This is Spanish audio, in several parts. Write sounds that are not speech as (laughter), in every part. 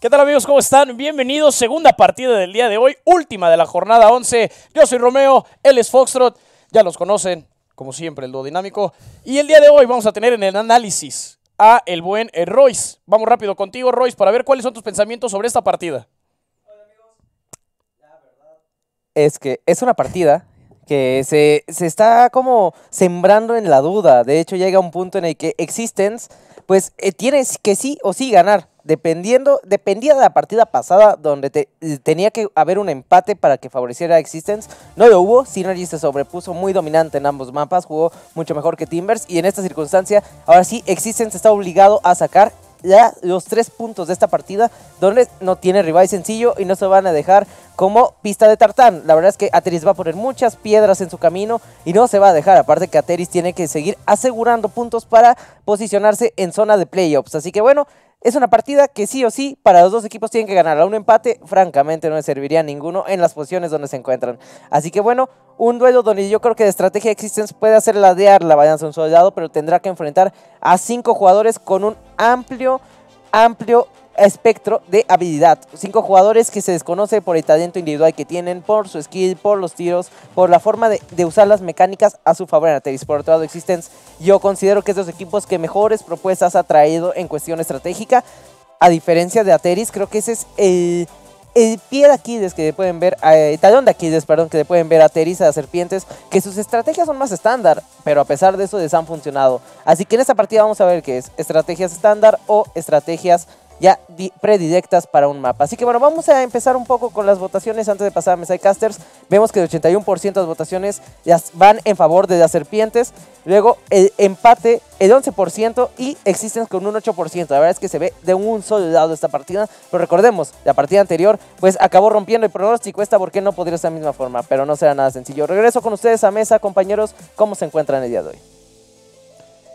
¿Qué tal amigos? ¿Cómo están? Bienvenidos. Segunda partida del día de hoy, última de la jornada 11. Yo soy Romeo, él es Foxtrot, ya los conocen, como siempre, el dinámico. Y el día de hoy vamos a tener en el análisis a el buen eh, Royce. Vamos rápido contigo, Royce, para ver cuáles son tus pensamientos sobre esta partida. Es que es una partida que se, se está como sembrando en la duda. De hecho, llega un punto en el que Existence, pues eh, tienes que sí o sí ganar. Dependiendo, dependía de la partida pasada donde te- tenía que haber un empate para que favoreciera a Existence. No lo hubo, Synergy se sobrepuso muy dominante en ambos mapas, jugó mucho mejor que Timbers y en esta circunstancia, ahora sí, Existence está obligado a sacar ya los tres puntos de esta partida donde no tiene rival sencillo y no se van a dejar como pista de tartán. La verdad es que Ateris va a poner muchas piedras en su camino y no se va a dejar. Aparte que Ateris tiene que seguir asegurando puntos para posicionarse en zona de playoffs. Así que bueno, es una partida que sí o sí para los dos equipos tienen que ganar. A un empate, francamente, no le serviría a ninguno en las posiciones donde se encuentran. Así que bueno, un duelo donde yo creo que de estrategia Existence puede hacer ladear la balanza un solo lado, pero tendrá que enfrentar a cinco jugadores con un amplio, amplio espectro de habilidad. Cinco jugadores que se desconoce por el talento individual que tienen, por su skill, por los tiros, por la forma de, usar las mecánicas a su favor en Ateris. Por otro lado, Existence, yo considero que es de los equipos que mejores propuestas ha traído en cuestión estratégica. A diferencia de Ateris, creo que ese es el, pie de Aquiles que pueden ver, eh, el talón de Aquiles, perdón, que le pueden ver a Ateris, a las serpientes, que sus estrategias son más estándar, pero a pesar de eso les han funcionado. Así que en esta partida vamos a ver qué es, estrategias estándar o estrategias ya di- predilectas para un mapa. Así que bueno, vamos a empezar un poco con las votaciones antes de pasar a Mesa de Casters. Vemos que el 81% de las votaciones van en favor de las serpientes. Luego el empate, el 11% y existen con un 8%. La verdad es que se ve de un solo lado esta partida. Pero recordemos, la partida anterior pues acabó rompiendo el pronóstico. Esta por qué no podría ser de la misma forma, pero no será nada sencillo. Regreso con ustedes a mesa, compañeros. ¿Cómo se encuentran el día de hoy?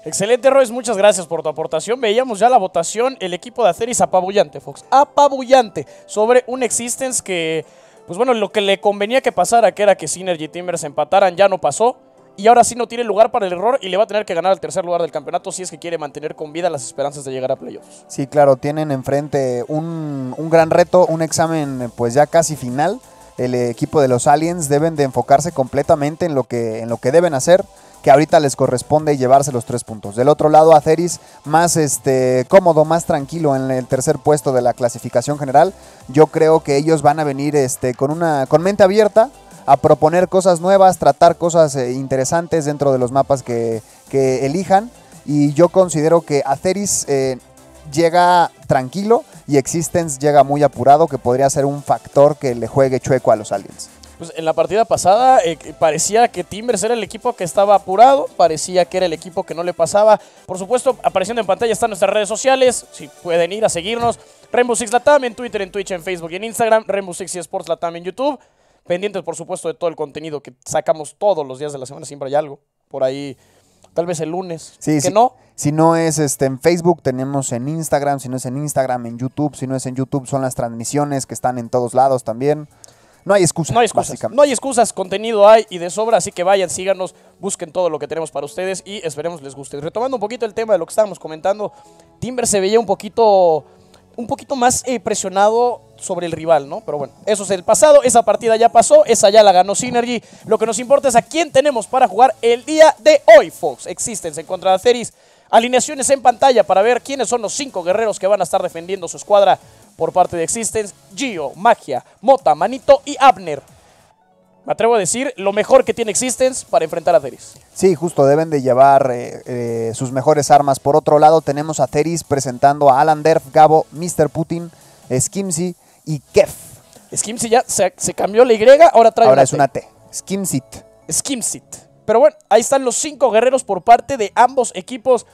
Excelente, Royce, muchas gracias por tu aportación. Veíamos ya la votación, el equipo de Aceris apabullante, Fox, apabullante, sobre un Existence que, pues bueno, lo que le convenía que pasara, que era que Synergy y Timbers empataran, ya no pasó. Y ahora sí no tiene lugar para el error y le va a tener que ganar el tercer lugar del campeonato si es que quiere mantener con vida las esperanzas de llegar a playoffs. Sí, claro, tienen enfrente un, un gran reto, un examen pues ya casi final. El equipo de los Aliens deben de enfocarse completamente en lo que, en lo que deben hacer, que ahorita les corresponde llevarse los tres puntos. Del otro lado, Aceris más este, cómodo, más tranquilo en el tercer puesto de la clasificación general. Yo creo que ellos van a venir este, con, una, con mente abierta a proponer cosas nuevas, tratar cosas eh, interesantes dentro de los mapas que, que elijan. Y yo considero que Aceris eh, llega tranquilo y Existence llega muy apurado, que podría ser un factor que le juegue chueco a los aliens. Pues en la partida pasada eh, parecía que Timbers era el equipo que estaba apurado, parecía que era el equipo que no le pasaba. Por supuesto, apareciendo en pantalla están nuestras redes sociales, si pueden ir a seguirnos. Rainbow Six Latam en Twitter, en Twitch, en Facebook y en Instagram. Rainbow Six y Sports Latam en YouTube. Pendientes, por supuesto, de todo el contenido que sacamos todos los días de la semana. Siempre hay algo. Por ahí, tal vez el lunes. Sí, que sí. no. Si no es este, en Facebook, tenemos en Instagram. Si no es en Instagram, en YouTube. Si no es en YouTube, son las transmisiones que están en todos lados también. No hay excusa. No hay excusas. No hay excusas, contenido hay y de sobra, así que vayan, síganos, busquen todo lo que tenemos para ustedes y esperemos les guste. Retomando un poquito el tema de lo que estábamos comentando, Timber se veía un poquito un poquito más eh, presionado sobre el rival, ¿no? Pero bueno, eso es el pasado, esa partida ya pasó, esa ya la ganó Synergy. Lo que nos importa es a quién tenemos para jugar el día de hoy, folks. Existence en contra de Aceris. Alineaciones en pantalla para ver quiénes son los cinco guerreros que van a estar defendiendo su escuadra por parte de Existence. Gio, Magia, Mota, Manito y Abner. Me atrevo a decir lo mejor que tiene Existence para enfrentar a Aceris. Sí, justo deben de llevar eh, eh, sus mejores armas. Por otro lado, tenemos a Ceris presentando a Alan Derf, Gabo, Mr. Putin, Skimsy y Kef. Skimsy ya se, se cambió la Y, ahora trae Ahora una es T. una T. Skimsit. Skimsit. Pero bueno, ahí están los cinco guerreros por parte de ambos equipos.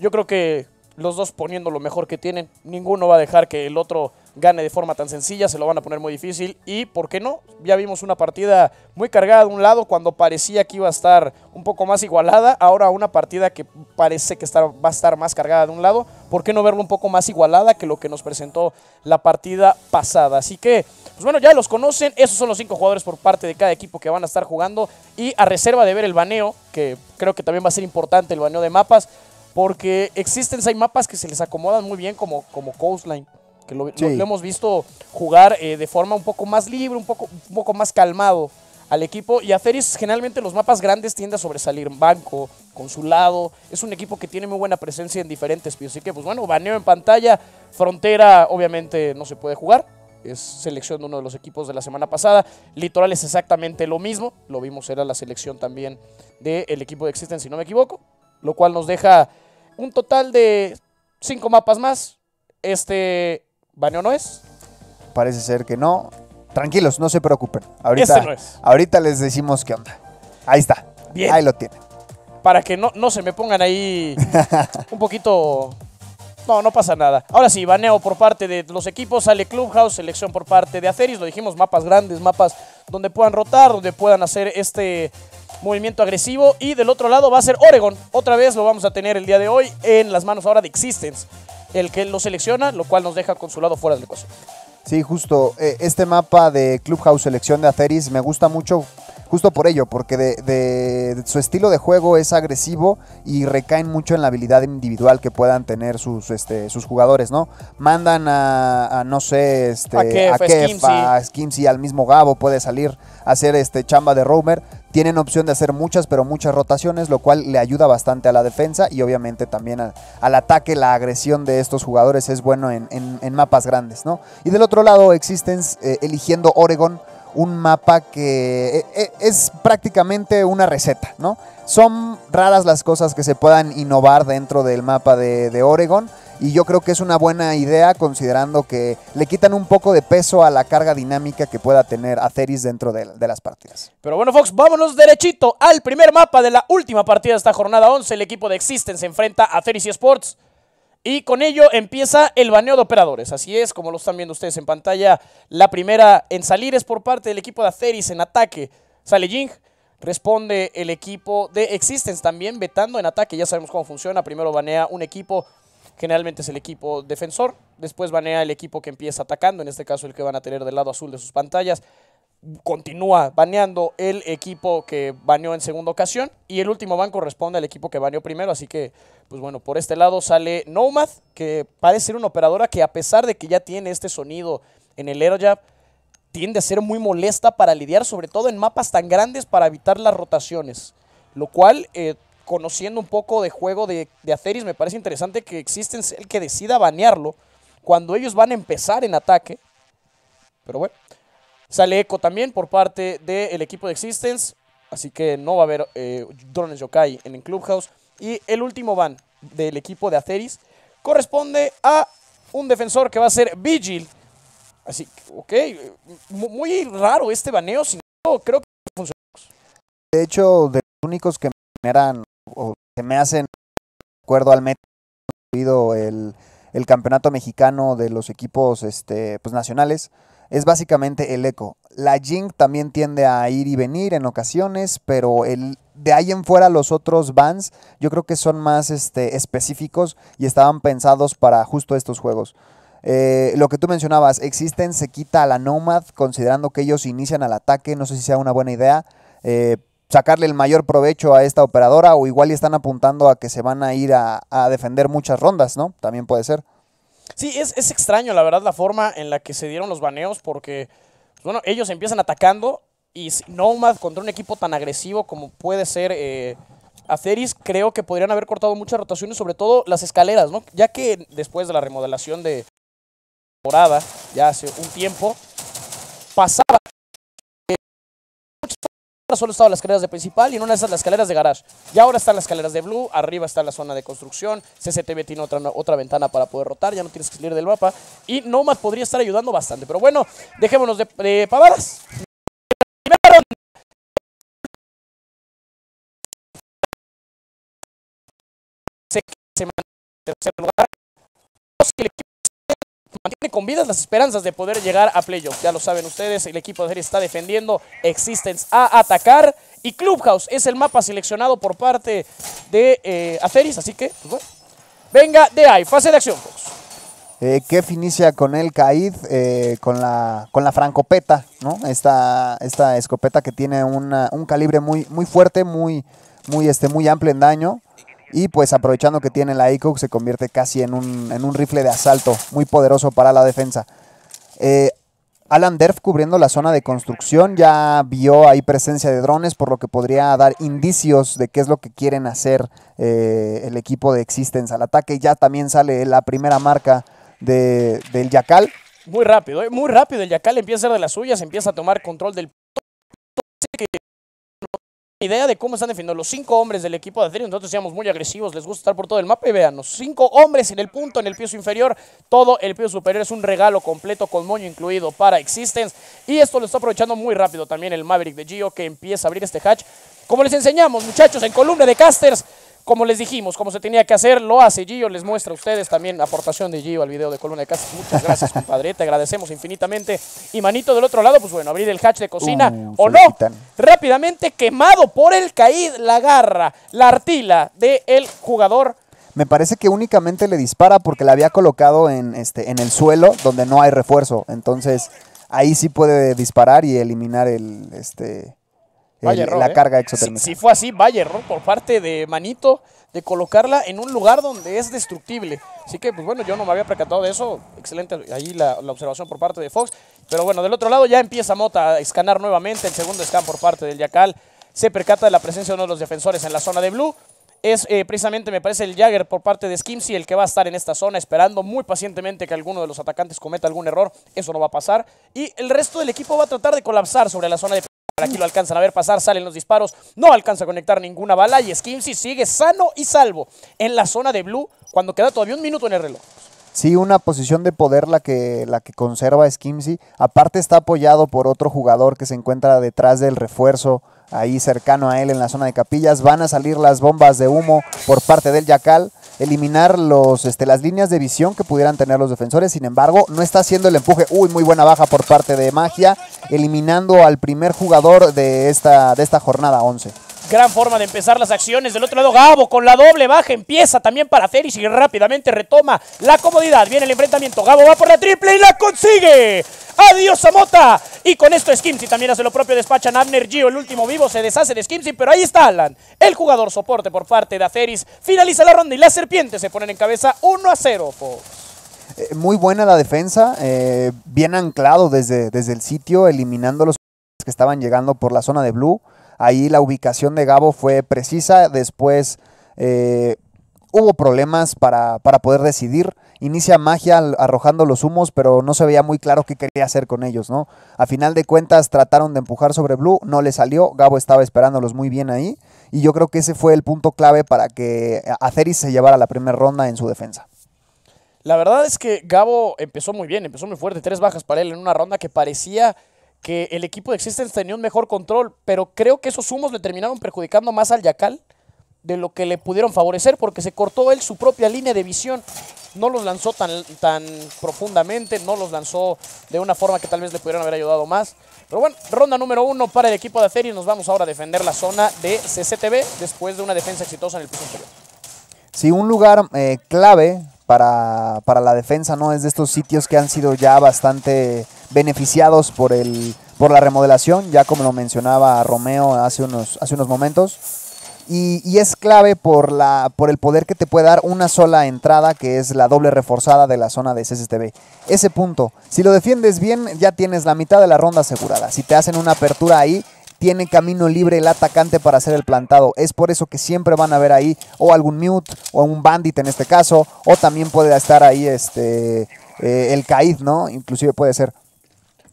Yo creo que los dos poniendo lo mejor que tienen. Ninguno va a dejar que el otro gane de forma tan sencilla, se lo van a poner muy difícil. Y, ¿por qué no? Ya vimos una partida muy cargada de un lado cuando parecía que iba a estar un poco más igualada. Ahora una partida que parece que va a estar más cargada de un lado. ¿Por qué no verlo un poco más igualada que lo que nos presentó la partida pasada? Así que, pues bueno, ya los conocen. Esos son los cinco jugadores por parte de cada equipo que van a estar jugando. Y a reserva de ver el baneo, que creo que también va a ser importante el baneo de mapas. Porque existen, hay mapas que se les acomodan muy bien como, como Coastline que lo, lo- Sí. lo hemos visto jugar eh, de forma un poco más libre, un poco, un poco más calmado al equipo. Y Aferis generalmente en los mapas grandes tiende a sobresalir. Banco, Consulado, es un equipo que tiene muy buena presencia en diferentes pisos. Así que, pues bueno, baneo en pantalla. Frontera, obviamente, no se puede jugar. Es selección de uno de los equipos de la semana pasada. Litoral es exactamente lo mismo. Lo vimos, era la selección también del equipo de Existence, si no me equivoco. Lo cual nos deja un total de cinco mapas más. Este baneo no es. Parece ser que no. Tranquilos, no se preocupen. Ahorita, Este no es. ahorita les decimos qué onda. Ahí está. Bien. Ahí lo tienen. Para que no, no se me pongan ahí (laughs) un poquito. No, no pasa nada. Ahora sí, baneo por parte de los equipos, sale Clubhouse, selección por parte de Aceris, lo dijimos, mapas grandes, mapas donde puedan rotar, donde puedan hacer este movimiento agresivo. Y del otro lado va a ser Oregon. Otra vez lo vamos a tener el día de hoy en las manos ahora de Existence, el que lo selecciona, lo cual nos deja con su lado fuera del ecuación. Sí, justo. eh, este mapa de Clubhouse Selección de Aceris me gusta mucho, justo por ello, porque de, de- de su estilo de juego es agresivo y recaen mucho en la habilidad individual que puedan tener sus, este, sus jugadores, ¿no? Mandan a, a, no sé, este, A Kef, a Kef, Skimsy. a Skimsy, al mismo Gabo, puede salir a hacer este chamba de roamer. Tienen opción de hacer muchas, pero muchas rotaciones, lo cual le ayuda bastante a la defensa y obviamente también al, ataque, la agresión de estos jugadores es bueno en, mapas grandes, ¿no? Y del otro lado, Existence eh, eligiendo Oregon, un mapa que eh, eh, es prácticamente una receta, ¿no? Son raras las cosas que se puedan innovar dentro del mapa de, de Oregon. Y yo creo que es una buena idea considerando que le quitan un poco de peso a la carga dinámica que pueda tener Aceris dentro de, las partidas. Pero bueno, Fox, vámonos derechito al primer mapa de la última partida de esta jornada 11. El equipo de Existence se enfrenta a Ceris Sports. Y con ello empieza el baneo de operadores. Así es, como lo están viendo ustedes en pantalla. La primera en salir es por parte del equipo de Aceris en ataque. Sale Jing. Responde el equipo de Existence también, vetando en ataque. Ya sabemos cómo funciona. Primero banea un equipo, generalmente es el equipo defensor. Después banea el equipo que empieza atacando, en este caso el que van a tener del lado azul de sus pantallas continúa baneando el equipo que baneó en segunda ocasión y el último ban corresponde al equipo que baneó primero, así que pues bueno, por este lado sale Nomad, que parece ser una operadora que a pesar de que ya tiene este sonido en el Aerojab, tiende a ser muy molesta para lidiar, sobre todo en mapas tan grandes para evitar las rotaciones, lo cual eh, conociendo un poco de juego de, de me parece interesante que existen el que decida banearlo cuando ellos van a empezar en ataque, pero bueno. Sale Echo también por parte del equipo de Existence. Así que no va a haber eh, drones yokai en el Clubhouse. Y el último ban del equipo de Aceris corresponde a un defensor que va a ser Vigil. Así que, ok, mu- muy raro este baneo. Sin creo que funciona. De hecho, de los únicos que generan o se me hacen de acuerdo al incluido el, el campeonato mexicano de los equipos este, pues, nacionales, es básicamente el eco. La Jing también tiende a ir y venir en ocasiones, pero el, de ahí en fuera los otros bans yo creo que son más este, específicos y estaban pensados para justo estos juegos. Eh, lo que tú mencionabas, existen, se quita a la Nomad considerando que ellos inician al ataque, no sé si sea una buena idea. Eh, sacarle el mayor provecho a esta operadora o igual están apuntando a que se van a ir a, defender muchas rondas, ¿no? También puede ser. Sí, es, extraño, la verdad, la forma en la que se dieron los baneos, porque, pues, bueno, ellos empiezan atacando y Nomad contra un equipo tan agresivo como puede ser eh, Aceris, creo que podrían haber cortado muchas rotaciones, sobre todo las escaleras, ¿no? Ya que después de la remodelación de temporada, ya hace un tiempo, pasaba solo estaban las escaleras de principal y en una de esas las escaleras de garage. Y ahora están las escaleras de blue, arriba está la zona de construcción, CCTV tiene otra, otra ventana para poder rotar, ya no tienes que salir del mapa. Y Nomad podría estar ayudando bastante. Pero bueno, dejémonos de, de pavadas. Se, tercer lugar. Con vidas las esperanzas de poder llegar a playoff. Ya lo saben ustedes, el equipo de serie está defendiendo, Existence a atacar y Clubhouse es el mapa seleccionado por parte de eh, así que, pues bueno. Venga de ahí, fase de acción, Fox. Eh, Kef inicia con el Caid, eh, con, la, con la francopeta, ¿no? Esta, esta escopeta que tiene una- un calibre muy, muy fuerte, muy, muy, este, muy amplio en daño. Y pues aprovechando que tiene la ACOG se convierte casi en un, en un rifle de asalto muy poderoso para la defensa. Eh, Alan Derf cubriendo la zona de construcción ya vio ahí presencia de drones, por lo que podría dar indicios de qué es lo que quieren hacer eh, el equipo de Existence al ataque. Ya también sale la primera marca de- del Yacal. Muy rápido, ¿eh? muy rápido. El Yacal empieza a ser de las suyas, empieza a tomar control del. Idea de cómo están defendiendo los cinco hombres del equipo de Ethereum. Nosotros decíamos muy agresivos, les gusta estar por todo el mapa y vean, los cinco hombres en el punto, en el piso inferior, todo el piso superior es un regalo completo con moño incluido para Existence. Y esto lo está aprovechando muy rápido también el Maverick de Gio que empieza a abrir este hatch. Como les enseñamos, muchachos, en columna de casters, como les dijimos, como se tenía que hacer, lo hace Gio, les muestra a ustedes también aportación de Gio al video de columna de casters. Muchas gracias, compadre, te agradecemos infinitamente. Y manito del otro lado, pues bueno, abrir el hatch de cocina Uh, o no. Rápidamente quemado por el caíd, la garra, la artila del jugador. Me parece que únicamente le dispara porque la había colocado en, este, en el suelo donde no hay refuerzo. Entonces ahí sí puede disparar y eliminar el, este, el- error, la ¿eh? carga Si, exotérmica. si fue así, vaya error por parte de Manito de colocarla en un lugar donde es destructible. Así que, pues bueno, yo no me había percatado de eso. Excelente ahí la, la observación por parte de Fox. Pero bueno, del otro lado ya empieza Mota a escanear nuevamente. El segundo scan por parte del Yacal. Se percata de la presencia de uno de los defensores en la zona de Blue. Es eh, precisamente, me parece, el Jagger por parte de Skimsy el que va a estar en esta zona esperando muy pacientemente que alguno de los atacantes cometa algún error. Eso no va a pasar. Y el resto del equipo va a tratar de colapsar sobre la zona de Aquí lo alcanzan a ver pasar, salen los disparos, no alcanza a conectar ninguna bala y Skimsy sigue sano y salvo en la zona de Blue cuando queda todavía un minuto en el reloj. Sí, una posición de poder la que, la que conserva Skimsy. Aparte está apoyado por otro jugador que se encuentra detrás del refuerzo, ahí cercano a él en la zona de capillas. Van a salir las bombas de humo por parte del Yacal, eliminar los, este, las líneas de visión que pudieran tener los defensores. Sin embargo, no está haciendo el empuje. Uy, muy buena baja por parte de Magia, eliminando al primer jugador de esta, de esta jornada 11. Gran forma de empezar las acciones. Del otro lado, Gabo con la doble baja empieza también para Ceris y rápidamente retoma la comodidad. Viene el enfrentamiento. Gabo va por la triple y la consigue. Adiós a Mota. Y con esto Skimsy también hace lo propio. Despachan Abner Gio, el último vivo. Se deshace de Skimsy, pero ahí está Alan. El jugador soporte por parte de Aceris. Finaliza la ronda y las serpientes se ponen en cabeza 1 a 0. Fox. Eh, Muy buena la defensa, eh, bien anclado desde, desde el sitio, eliminando los que estaban llegando por la zona de Blue. Ahí la ubicación de Gabo fue precisa, después eh, hubo problemas para, para poder decidir. Inicia magia arrojando los humos, pero no se veía muy claro qué quería hacer con ellos, ¿no? A final de cuentas trataron de empujar sobre Blue, no le salió, Gabo estaba esperándolos muy bien ahí, y yo creo que ese fue el punto clave para que Aceris se llevara la primera ronda en su defensa. La verdad es que Gabo empezó muy bien, empezó muy fuerte, tres bajas para él en una ronda que parecía que el equipo de Existence tenía un mejor control, pero creo que esos humos le terminaron perjudicando más al Yacal de lo que le pudieron favorecer porque se cortó él su propia línea de visión. No los lanzó tan, tan profundamente, no los lanzó de una forma que tal vez le pudieran haber ayudado más. Pero bueno, ronda número uno para el equipo de Aceris. Nos vamos ahora a defender la zona de CCTV después de una defensa exitosa en el piso inferior. Sí, un lugar eh, clave para, para la defensa, ¿no? Es de estos sitios que han sido ya bastante beneficiados por, el, por la remodelación, ya como lo mencionaba Romeo hace unos, hace unos momentos. Y, y es clave por, la, por el poder que te puede dar una sola entrada, que es la doble reforzada de la zona de CCTV. Ese punto, si lo defiendes bien, ya tienes la mitad de la ronda asegurada. Si te hacen una apertura ahí, tiene camino libre el atacante para hacer el plantado. Es por eso que siempre van a ver ahí o algún mute o un bandit en este caso, o también puede estar ahí este eh, el Caid, ¿no? Inclusive puede ser.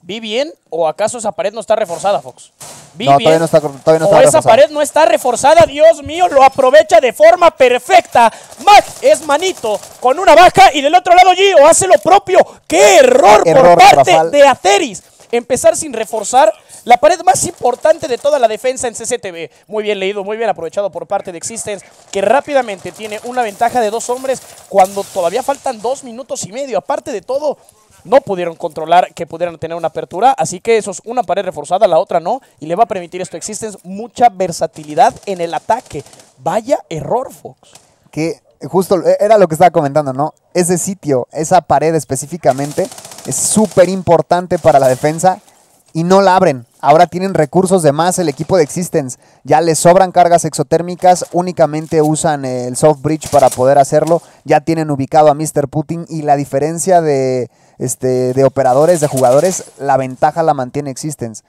¿Vi bien o acaso esa pared no está reforzada, Fox? ¿Vi No, bien? todavía no está, todavía no o está esa pared no está reforzada, Dios mío, lo aprovecha de forma perfecta. Mac es manito con una baja y del otro lado Gio hace lo propio. ¡Qué error, Error por parte de Aceris! Empezar sin reforzar la pared más importante de toda la defensa en CCTV. Muy bien leído, muy bien aprovechado por parte de Existence, que rápidamente tiene una ventaja de dos hombres cuando todavía faltan dos minutos y medio. Aparte de todo, no pudieron controlar que pudieran tener una apertura, así que eso es una pared reforzada, la otra no, y le va a permitir esto a Existence mucha versatilidad en el ataque. Vaya error, Fox. que justo era lo que estaba comentando, ¿no? Ese sitio, esa pared específicamente, es súper importante para la defensa y no la abren. Ahora tienen recursos de más el equipo de Existence. Ya les sobran cargas exotérmicas, únicamente usan el soft bridge para poder hacerlo. Ya tienen ubicado a Mr. Putin y la diferencia de, este, de operadores, de jugadores, la ventaja la mantiene Existence.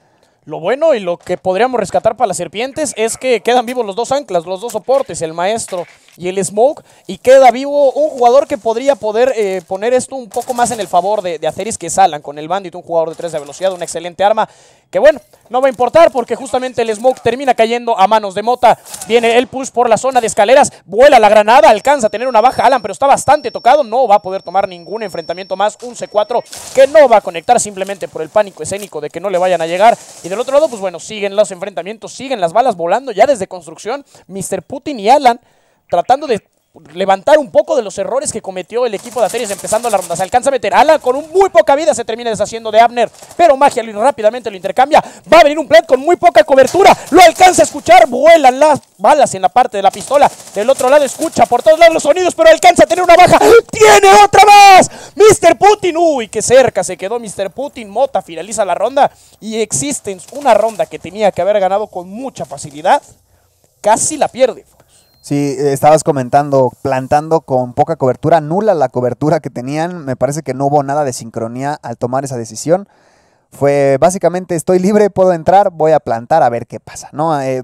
Lo bueno y lo que podríamos rescatar para las serpientes es que quedan vivos los dos anclas, los dos soportes, el maestro y el smoke, y queda vivo un jugador que podría poder eh, poner esto un poco más en el favor de, de Aceris que Salan con el bandit, un jugador de 3 de velocidad, una excelente arma, que bueno, no va a importar porque justamente el smoke termina cayendo a manos de Mota. Viene el push por la zona de escaleras, vuela la granada, alcanza a tener una baja Alan, pero está bastante tocado, no va a poder tomar ningún enfrentamiento más, un C4 que no va a conectar simplemente por el pánico escénico de que no le vayan a llegar. Y del otro lado, pues bueno, siguen los enfrentamientos, siguen las balas volando ya desde construcción. Mr. Putin y Alan tratando de levantar un poco de los errores que cometió el equipo de Ateris empezando la ronda. Se alcanza a meter Alan con un muy poca vida, se termina deshaciendo de Abner, pero Magia rápidamente lo intercambia. Va a venir un plant con muy poca cobertura, lo alcanza a escuchar, vuelan las balas en la parte de la pistola. Del otro lado escucha por todos lados los sonidos, pero alcanza a tener una baja. ¡Tiene otra más! Mr. Putin, uy, qué cerca se quedó Mr. Putin. Mota finaliza la ronda y existen una ronda que tenía que haber ganado con mucha facilidad. Casi la pierde. Sí, estabas comentando, plantando con poca cobertura, nula la cobertura que tenían. Me parece que no hubo nada de sincronía al tomar esa decisión. Fue básicamente estoy libre, puedo entrar, voy a plantar a ver qué pasa. ¿no? Eh,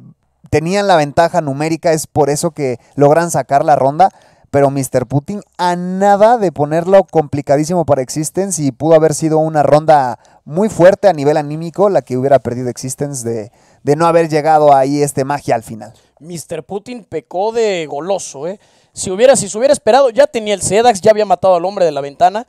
tenían la ventaja numérica, es por eso que logran sacar la ronda. Pero Mr. Putin a nada de ponerlo complicadísimo para Existence y pudo haber sido una ronda muy fuerte a nivel anímico la que hubiera perdido Existence de, de no haber llegado ahí este magia al final. Mr. Putin pecó de goloso, ¿eh? Si, hubiera, si se hubiera esperado, ya tenía el Sedax, ya había matado al hombre de la ventana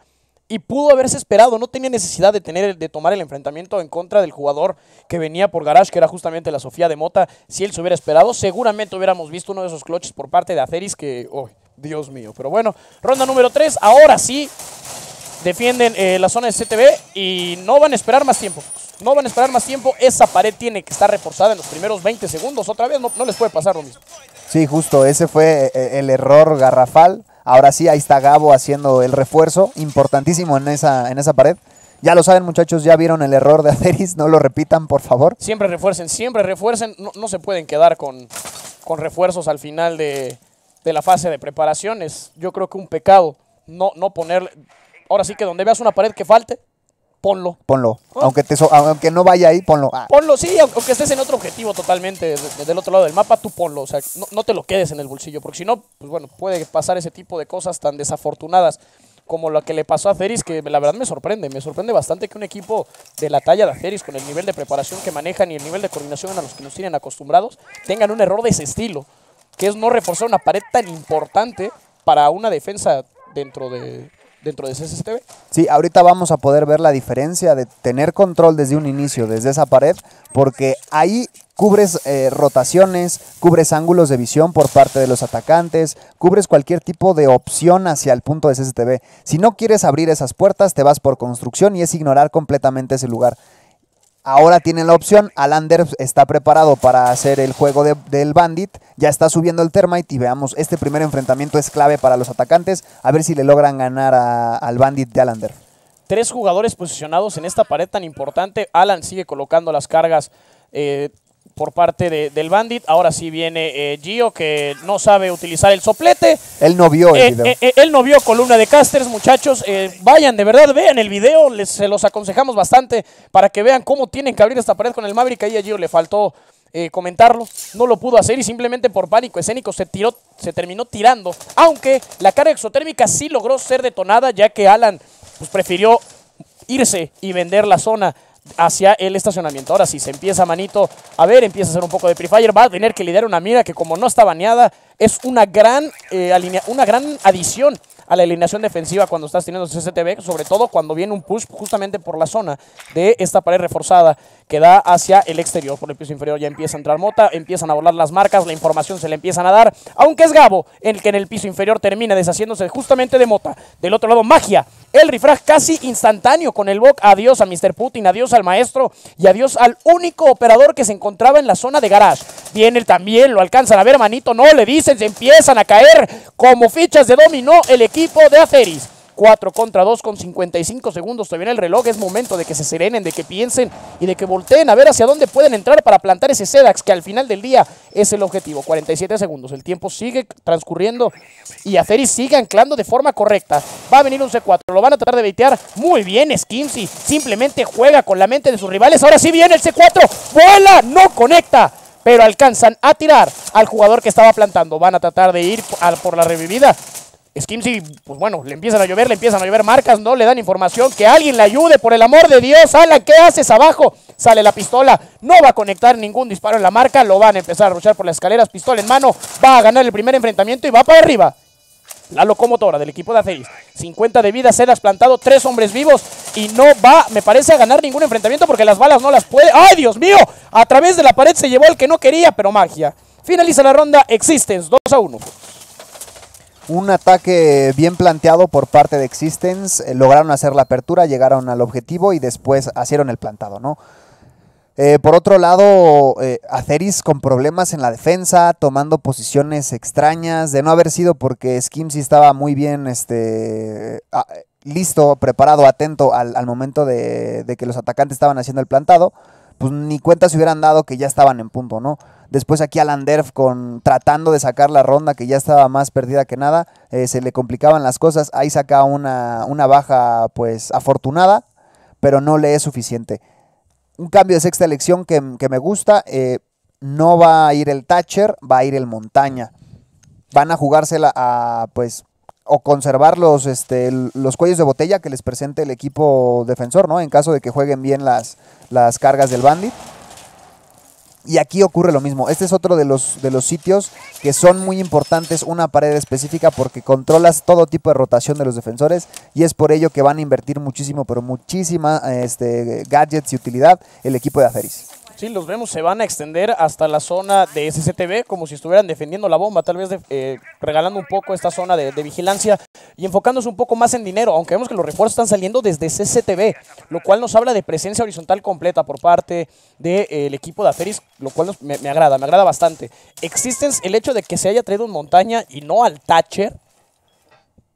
y pudo haberse esperado, no tenía necesidad de, tener, de tomar el enfrentamiento en contra del jugador que venía por Garage, que era justamente la Sofía de Mota. Si él se hubiera esperado, seguramente hubiéramos visto uno de esos cloches por parte de Aceris que, oh, Dios mío. Pero bueno, ronda número 3, ahora sí defienden eh, la zona de CTB y no van a esperar más tiempo. No van a esperar más tiempo. Esa pared tiene que estar reforzada en los primeros 20 segundos. Otra vez no, no les puede pasar lo mismo. Sí, justo. Ese fue eh, el error garrafal. Ahora sí, ahí está Gabo haciendo el refuerzo. Importantísimo en esa, en esa pared. Ya lo saben, muchachos, ya vieron el error de Aceris. No lo repitan, por favor. Siempre refuercen, siempre refuercen. No, no se pueden quedar con, con refuerzos al final de, de la fase de preparaciones. Yo creo que un pecado no, no poner... Ahora sí que donde veas una pared que falte, ponlo. Ponlo. Aunque, te so- aunque no vaya ahí, ponlo. Ah, Ponlo, sí, aunque estés en otro objetivo totalmente de- del otro lado del mapa, tú ponlo. O sea, no, no te lo quedes en el bolsillo, porque si no, pues bueno, puede pasar ese tipo de cosas tan desafortunadas como lo que le pasó a Ceris, que la verdad me sorprende. Me sorprende bastante que un equipo de la talla de Ceris, con el nivel de preparación que manejan y el nivel de coordinación a los que nos tienen acostumbrados, tengan un error de ese estilo, que es no reforzar una pared tan importante para una defensa dentro de, dentro de CCTV. Sí, ahorita vamos a poder ver la diferencia de tener control desde un inicio, desde esa pared, porque ahí cubres eh, rotaciones, cubres ángulos de visión por parte de los atacantes, cubres cualquier tipo de opción hacia el punto de CCTV. Si no quieres abrir esas puertas, te vas por construcción y es ignorar completamente ese lugar. Ahora tienen la opción, Alander está preparado para hacer el juego de- del Bandit, ya está subiendo el Termite y veamos, este primer enfrentamiento es clave para los atacantes, a ver si le logran ganar a- al Bandit de Alander. tres jugadores posicionados en esta pared tan importante. Alan sigue colocando las cargas eh, por parte de- del Bandit. Ahora sí viene eh, Gio, que no sabe utilizar el soplete. Él no vio el Eh, video. eh, él no vio columna de casters, muchachos. Vayan, de verdad, vean el video. Les, se los aconsejamos bastante para que vean cómo tienen que abrir esta pared con el Maverick. Ahí a Gio le faltó comentarlo. No lo pudo hacer y simplemente por pánico escénico se tiró, se terminó tirando. Aunque la carga exotérmica sí logró ser detonada, ya que Alan pues, prefirió irse y vender la zona hacia el estacionamiento. Ahora sí, se empieza Manito a ver, empieza a hacer un poco de Prefire, va a tener que lidiar una mira que como no está baneada, es una gran, eh, una gran adición a la alineación defensiva cuando estás teniendo CCTV, sobre todo cuando viene un push justamente por la zona de esta pared reforzada que da hacia el exterior. Por el piso inferior ya empieza a entrar Mota, empiezan a volar las marcas, la información se le empiezan a dar, aunque es Gabo el que en el piso inferior termina deshaciéndose justamente de Mota. Del otro lado, Magia, el refrag casi instantáneo con el Bok. Adiós a Mr. Putin, adiós al maestro y adiós al único operador que se encontraba en la zona de garage. Viene él también, lo alcanzan a ver, manito, no le dicen, se empiezan a caer como fichas de dominó el equipo de Aceris. 4 contra 2 con 55 segundos todavía en el reloj. Es momento de que se serenen, de que piensen y de que volteen a ver hacia dónde pueden entrar para plantar ese Sedax, que al final del día es el objetivo. 47 segundos. El tiempo sigue transcurriendo y Aceris sigue anclando de forma correcta. Va a venir un C4. Lo van a tratar de baitear muy bien. Skimsy simplemente juega con la mente de sus rivales. Ahora sí viene el C4. Vuela, no conecta pero alcanzan a tirar al jugador que estaba plantando. Van a tratar de ir por la revivida. Skimsy, pues bueno, le empiezan a llover, le empiezan a llover marcas, no le dan información, que alguien le ayude, por el amor de Dios, Alan, ¿qué haces abajo? Sale la pistola, no va a conectar ningún disparo en la marca, lo van a empezar a rushar por las escaleras, pistola en mano, va a ganar el primer enfrentamiento y va para arriba. La locomotora del equipo de Aceris. 50 de vida, Sedas plantado, tres hombres vivos y no va, me parece, a ganar ningún enfrentamiento porque las balas no las puede. ¡Ay, Dios mío! A través de la pared se llevó el que no quería, pero magia. Finaliza la ronda Existence, 2 a 1 un ataque bien planteado por parte de Existence, eh, lograron hacer la apertura, llegaron al objetivo y después hicieron el plantado, ¿no? Eh, por otro lado, eh, Aceris con problemas en la defensa, tomando posiciones extrañas, de no haber sido porque Skimsy estaba muy bien este, listo, preparado, atento al, momento de, que los atacantes estaban haciendo el plantado, pues ni cuenta se hubieran dado que ya estaban en punto, ¿no? Después aquí Alan Derf con, tratando de sacar la ronda que ya estaba más perdida que nada. Eh, se le complicaban las cosas. Ahí saca una, una baja pues afortunada, pero no le es suficiente. Un cambio de sexta elección que, me gusta. Eh, no va a ir el Thatcher, va a ir el Montaña. Van a jugársela a pues o conservar los, este, los cuellos de botella que les presente el equipo defensor, ¿no? En caso de que jueguen bien las, las cargas del Bandit. Y aquí ocurre lo mismo. Este es otro de los, de los sitios que son muy importantes, una pared específica, porque controlas todo tipo de rotación de los defensores y es por ello que van a invertir muchísimo, pero muchísima este, gadgets y utilidad el equipo de Aferis. Sí, los vemos, se van a extender hasta la zona de SCTV, como si estuvieran defendiendo la bomba, tal vez eh, regalando un poco esta zona de, vigilancia y enfocándose un poco más en dinero, aunque vemos que los refuerzos están saliendo desde CCTV, lo cual nos habla de presencia horizontal completa por parte del eh, equipo de Aferis, lo cual me, agrada, me agrada bastante. Existen el hecho de que se haya traído un montaña y no al Thatcher,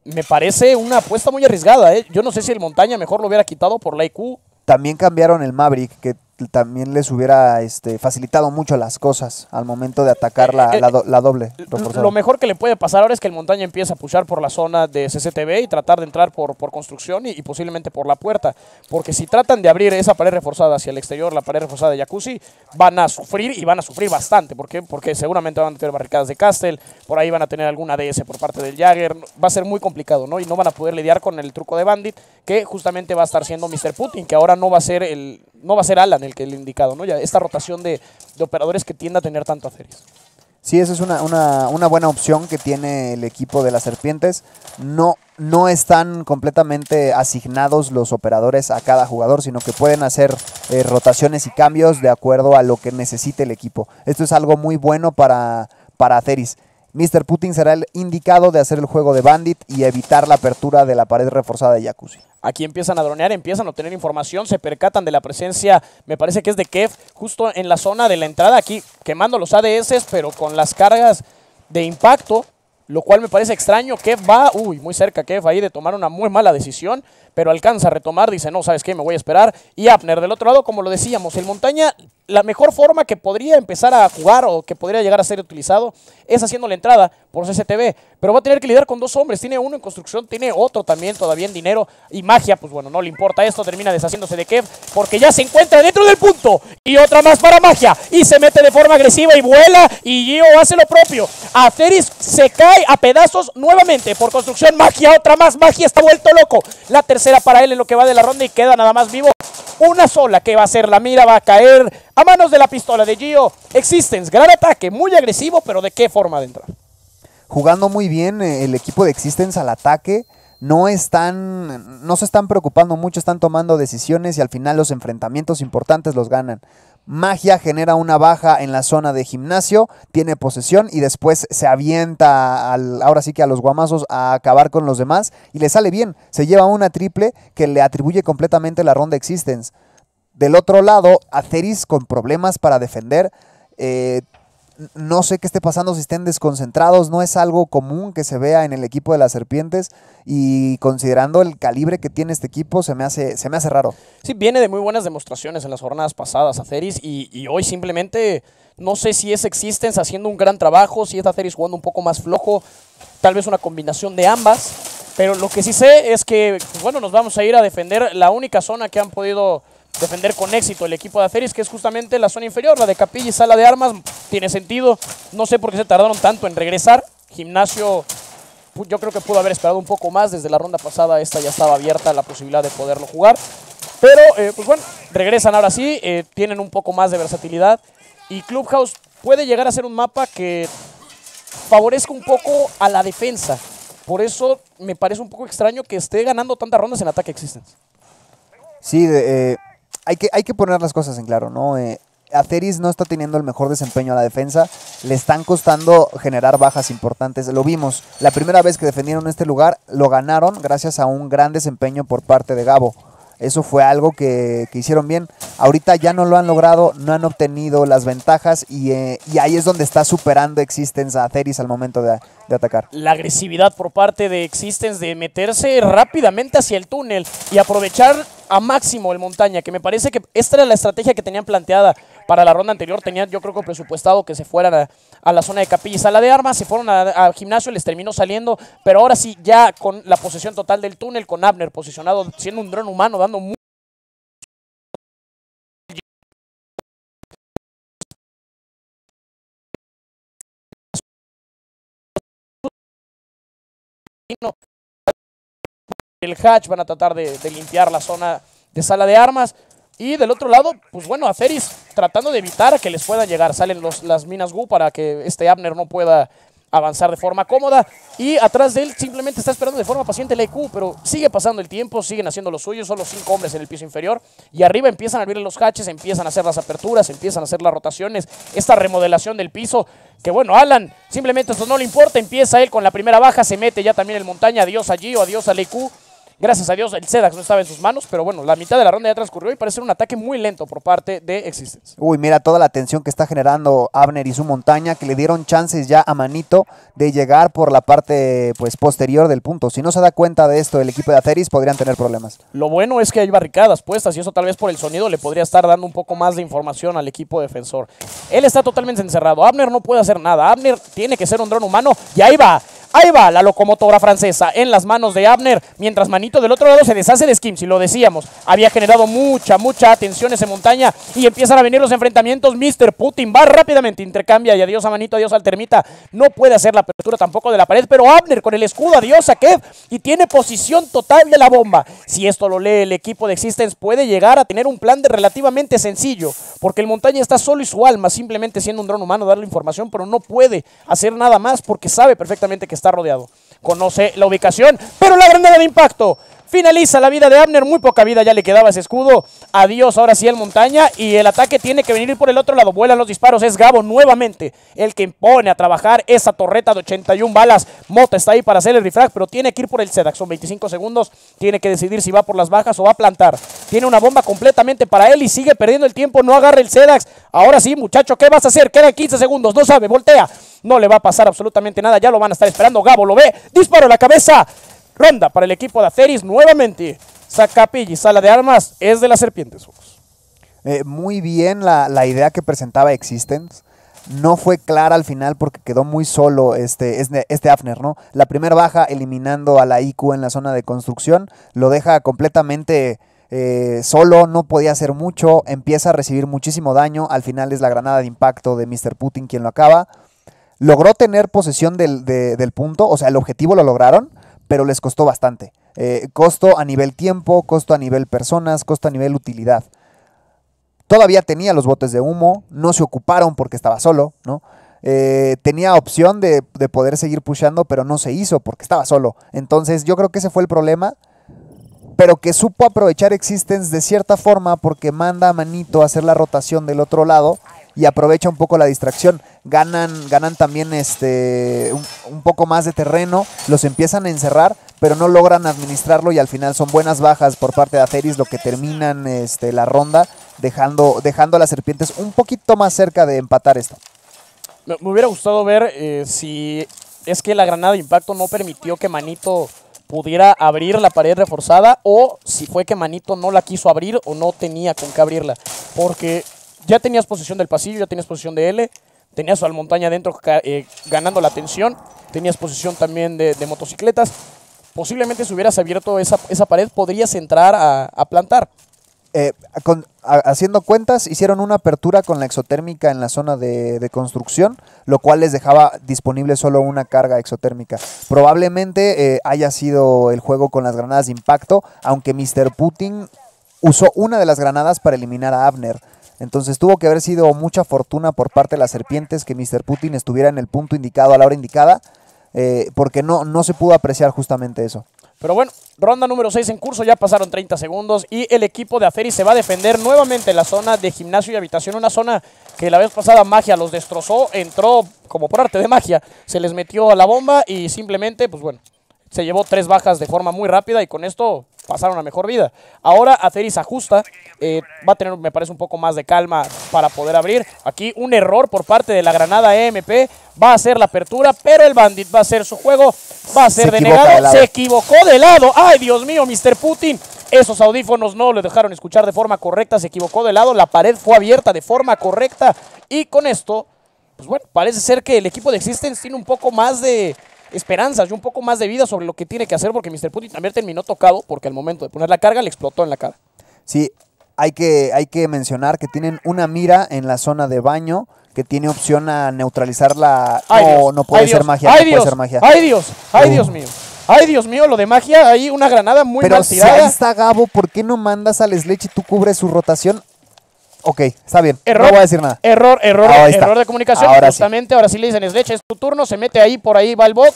me parece una apuesta muy arriesgada. ¿eh? Yo no sé si el montaña mejor lo hubiera quitado por la IQ. También cambiaron el Maverick, que también les hubiera este, facilitado mucho las cosas al momento de atacar la, eh, la, doble. Lo mejor que le puede pasar ahora es que el montaña empiece a pushar por la zona de CCTV y tratar de entrar por, por construcción y, posiblemente por la puerta. Porque si tratan de abrir esa pared reforzada hacia el exterior, la pared reforzada de Jacuzzi, van a sufrir y van a sufrir bastante. ¿Por qué? Porque seguramente van a tener barricadas de Castle, por ahí van a tener alguna DS por parte del Jagger. Va a ser muy complicado, ¿no? Y no van a poder lidiar con el truco de Bandit, que justamente va a estar siendo Mr. Putin, que ahora no va a ser el no va a ser Alan el que el indicado, ¿no? Ya esta rotación de, operadores que tiende a tener tanto a Sí, esa es una, una, buena opción que tiene el equipo de las serpientes. No, no están completamente asignados los operadores a cada jugador, sino que pueden hacer eh, rotaciones y cambios de acuerdo a lo que necesite el equipo. Esto es algo muy bueno para, para Aceris. Mr. Putin será el indicado de hacer el juego de Bandit y evitar la apertura de la pared reforzada de Jacuzzi. Aquí empiezan a dronear, empiezan a obtener información, se percatan de la presencia, me parece que es de Kev, justo en la zona de la entrada, aquí quemando los ADS, pero con las cargas de impacto, lo cual me parece extraño. Kev va, uy, muy cerca Kev ahí de tomar una muy mala decisión, pero alcanza a retomar, dice, no, ¿sabes qué? Me voy a esperar. Y Abner, del otro lado, como lo decíamos, el Montaña la mejor forma que podría empezar a jugar o que podría llegar a ser utilizado es haciendo la entrada por CCTV. Pero va a tener que lidiar con dos hombres. Tiene uno en construcción, tiene otro también todavía en dinero. Y magia, pues bueno, no le importa esto. Termina deshaciéndose de Kev porque ya se encuentra dentro del punto. Y otra más para magia. Y se mete de forma agresiva y vuela. Y Gio hace lo propio. Aferis se cae a pedazos nuevamente por construcción. Magia, otra más. Magia está vuelto loco. La tercera para él en lo que va de la ronda y queda nada más vivo una sola que va a ser la mira, va a caer a manos de la pistola de Gio. Existence, gran ataque, muy agresivo, pero ¿de qué forma de entrar? Jugando muy bien eh, el equipo de Existence al ataque. No están, no se están preocupando mucho, están tomando decisiones y al final los enfrentamientos importantes los ganan. Magia genera una baja en la zona de gimnasio, tiene posesión y después se avienta ahora sí que a los guamazos a acabar con los demás y le sale bien. Se lleva una triple que le atribuye completamente la ronda Existence. Del otro lado, Aceris con problemas para defender. Eh, no sé qué esté pasando si estén desconcentrados, no es algo común que se vea en el equipo de las serpientes y considerando el calibre que tiene este equipo se me hace, se me hace raro. Sí, viene de muy buenas demostraciones en las jornadas pasadas Aceris y, y hoy simplemente no sé si es Existence haciendo un gran trabajo, si es Aceris jugando un poco más flojo, tal vez una combinación de ambas, pero lo que sí sé es que, bueno, nos vamos a ir a defender la única zona que han podido defender con éxito el equipo de Aceris, que es justamente la zona inferior, la de capilla y sala de armas. Tiene sentido. No sé por qué se tardaron tanto en regresar. Gimnasio, yo creo que pudo haber esperado un poco más. Desde la ronda pasada esta ya estaba abierta la posibilidad de poderlo jugar. Pero, eh, pues bueno, regresan ahora sí, eh, tienen un poco más de versatilidad. Y Clubhouse puede llegar a ser un mapa que favorezca un poco a la defensa. Por eso me parece un poco extraño que esté ganando tantas rondas en ataque Existence. Sí, de, eh, hay que, hay que poner las cosas en claro, ¿no? Eh, Aceris no está teniendo el mejor desempeño a la defensa, le están costando generar bajas importantes, lo vimos, la primera vez que defendieron este lugar lo ganaron gracias a un gran desempeño por parte de Gabo. Eso fue algo que, que hicieron bien. Ahorita ya no lo han logrado, no han obtenido las ventajas y, eh, y ahí es donde está superando Existence a Aceris al momento de, atacar. La agresividad por parte de Existence de meterse rápidamente hacia el túnel y aprovechar a máximo el montaña, que me parece que esta era la estrategia que tenían planteada para la ronda anterior. Tenían, yo creo que presupuestado que se fueran a, a la zona de capilla y sala de armas, se fueron al gimnasio, les terminó saliendo, pero ahora sí, ya con la posesión total del túnel, con Abner posicionado, siendo un dron humano, dando muy el hatch, van a tratar de, limpiar la zona de sala de armas. Y del otro lado, pues bueno, Aceris tratando de evitar que les puedan llegar. Salen los, las minas Gu para que este Abner no pueda avanzar de forma cómoda. Y atrás de él simplemente está esperando de forma paciente el EQ, pero sigue pasando el tiempo, siguen haciendo lo suyo. Solo cinco hombres en el piso inferior. Y arriba empiezan a abrir los hatches, empiezan a hacer las aperturas, empiezan a hacer las rotaciones. Esta remodelación del piso que bueno, Alan simplemente esto no le importa, empieza él con la primera baja, se mete ya también el montaña, adiós allí o adiós al EQ. Gracias a Dios el Sedax no estaba en sus manos, pero bueno, la mitad de la ronda ya transcurrió y parece un ataque muy lento por parte de Existence. Uy, mira toda la tensión que está generando Abner y su montaña, que le dieron chances ya a Manito de llegar por la parte pues posterior del punto. Si no se da cuenta de esto el equipo de Aceris, podrían tener problemas. Lo bueno es que hay barricadas puestas y eso tal vez por el sonido le podría estar dando un poco más de información al equipo defensor. Él está totalmente encerrado. Abner no puede hacer nada. Abner tiene que ser un dron humano y ahí va. Ahí va la locomotora francesa en las manos de Abner, mientras Manito del otro lado se deshace de Skim, si lo decíamos. Había generado mucha, mucha atención ese montaña y empiezan a venir los enfrentamientos. Mr. Putin va rápidamente, intercambia y adiós a Manito, adiós al Termita. No puede hacer la apertura tampoco de la pared, pero Abner con el escudo, adiós a Kev y tiene posición total de la bomba. Si esto lo lee el equipo de Existence, puede llegar a tener un plan de relativamente sencillo, porque el montaña está solo y su alma, simplemente siendo un dron humano, darle información, pero no puede hacer nada más porque sabe perfectamente que está rodeado. Conoce la ubicación, pero la granada de impacto. Finaliza la vida de Abner, muy poca vida ya le quedaba ese escudo. Adiós, ahora sí el montaña. Y el ataque tiene que venir por el otro lado. Vuelan los disparos. Es Gabo nuevamente el que impone a trabajar esa torreta de 81 balas. Mota está ahí para hacer el refrag, pero tiene que ir por el Sedax. Son 25 segundos. Tiene que decidir si va por las bajas o va a plantar. Tiene una bomba completamente para él y sigue perdiendo el tiempo. No agarra el Sedax. Ahora sí, muchacho, ¿qué vas a hacer? Quedan 15 segundos. No sabe, voltea. No le va a pasar absolutamente nada. Ya lo van a estar esperando. Gabo lo ve. Disparo la cabeza. Ronda para el equipo de Aceris nuevamente. Sacapilli, sala de armas, es de las serpientes. Eh, muy bien la, la, idea que presentaba Existence. No fue clara al final porque quedó muy solo este, este, este Afner, ¿no? La primera baja eliminando a la IQ en la zona de construcción lo deja completamente eh, solo, no podía hacer mucho, empieza a recibir muchísimo daño. Al final es la granada de impacto de Mr. Putin quien lo acaba. Logró tener posesión del, de, del punto, o sea, el objetivo lo lograron pero les costó bastante. Eh, costo a nivel tiempo, costo a nivel personas, costo a nivel utilidad. Todavía tenía los botes de humo, no se ocuparon porque estaba solo, ¿no? Eh, tenía opción de, de, poder seguir pushando, pero no se hizo porque estaba solo. Entonces yo creo que ese fue el problema, pero que supo aprovechar Existence de cierta forma porque manda a Manito a hacer la rotación del otro lado y aprovecha un poco la distracción. Ganan, ganan también este, un, poco más de terreno, los empiezan a encerrar, pero no logran administrarlo y al final son buenas bajas por parte de Aceris lo que terminan este, la ronda, dejando, dejando a las serpientes un poquito más cerca de empatar esto. Me, me hubiera gustado ver eh, si es que la granada de impacto no permitió que Manito pudiera abrir la pared reforzada o si fue que Manito no la quiso abrir o no tenía con qué abrirla. Porque ya tenías posición del pasillo, ya tenías posición de L, tenías al montaña adentro eh, ganando la atención, tenías posición también de, motocicletas. Posiblemente si hubieras abierto esa, esa pared podrías entrar a, plantar. Eh, haciendo cuentas, hicieron una apertura con la exotérmica en la zona de, de construcción, lo cual les dejaba disponible solo una carga exotérmica. Probablemente eh, haya sido el juego con las granadas de impacto, aunque Mr. Putin usó una de las granadas para eliminar a Abner. Entonces tuvo que haber sido mucha fortuna por parte de las serpientes que Mr. Putin estuviera en el punto indicado a la hora indicada, eh, porque no, no se pudo apreciar justamente eso. Pero bueno, ronda número 6 en curso, ya pasaron 30 segundos y el equipo de Aferi se va a defender nuevamente en la zona de gimnasio y habitación, una zona que la vez pasada Magia los destrozó, entró como por arte de magia, se les metió a la bomba y simplemente, pues bueno, se llevó tres bajas de forma muy rápida y con esto pasaron a mejor vida. Ahora Atheris ajusta, eh, va a tener, me parece, un poco más de calma para poder abrir. Aquí un error por parte de la granada EMP, va a hacer la apertura, pero el Bandit va a hacer su juego, va a ser Se denegado, de se equivocó de lado. ¡Ay, Dios mío, Mr. Putin! Esos audífonos no le dejaron escuchar de forma correcta, se equivocó de lado, la pared fue abierta de forma correcta y con esto, pues bueno, parece ser que el equipo de Existence tiene un poco más de esperanzas y un poco más de vida sobre lo que tiene que hacer porque Mr. Putin también terminó tocado porque al momento de poner la carga le explotó en la cara. Sí, hay que, hay que mencionar que tienen una mira en la zona de baño que tiene opción a neutralizar la... Ay, no, Dios, no puede ay, ser Dios, magia, ay, no Dios, puede ser magia. Ay Dios, ay Uh. Dios mío. Ay Dios mío, lo de magia, ahí una granada muy Pero mal si tirada. ahí está Gabo, ¿por qué no mandas al Sledge y tú cubres su rotación? Ok, está bien, Error, no voy a decir nada. Error, error, está. error de comunicación. Ahora sí. Justamente, ahora sí le dicen Sledge, es tu turno, se mete ahí, por ahí va el Bok.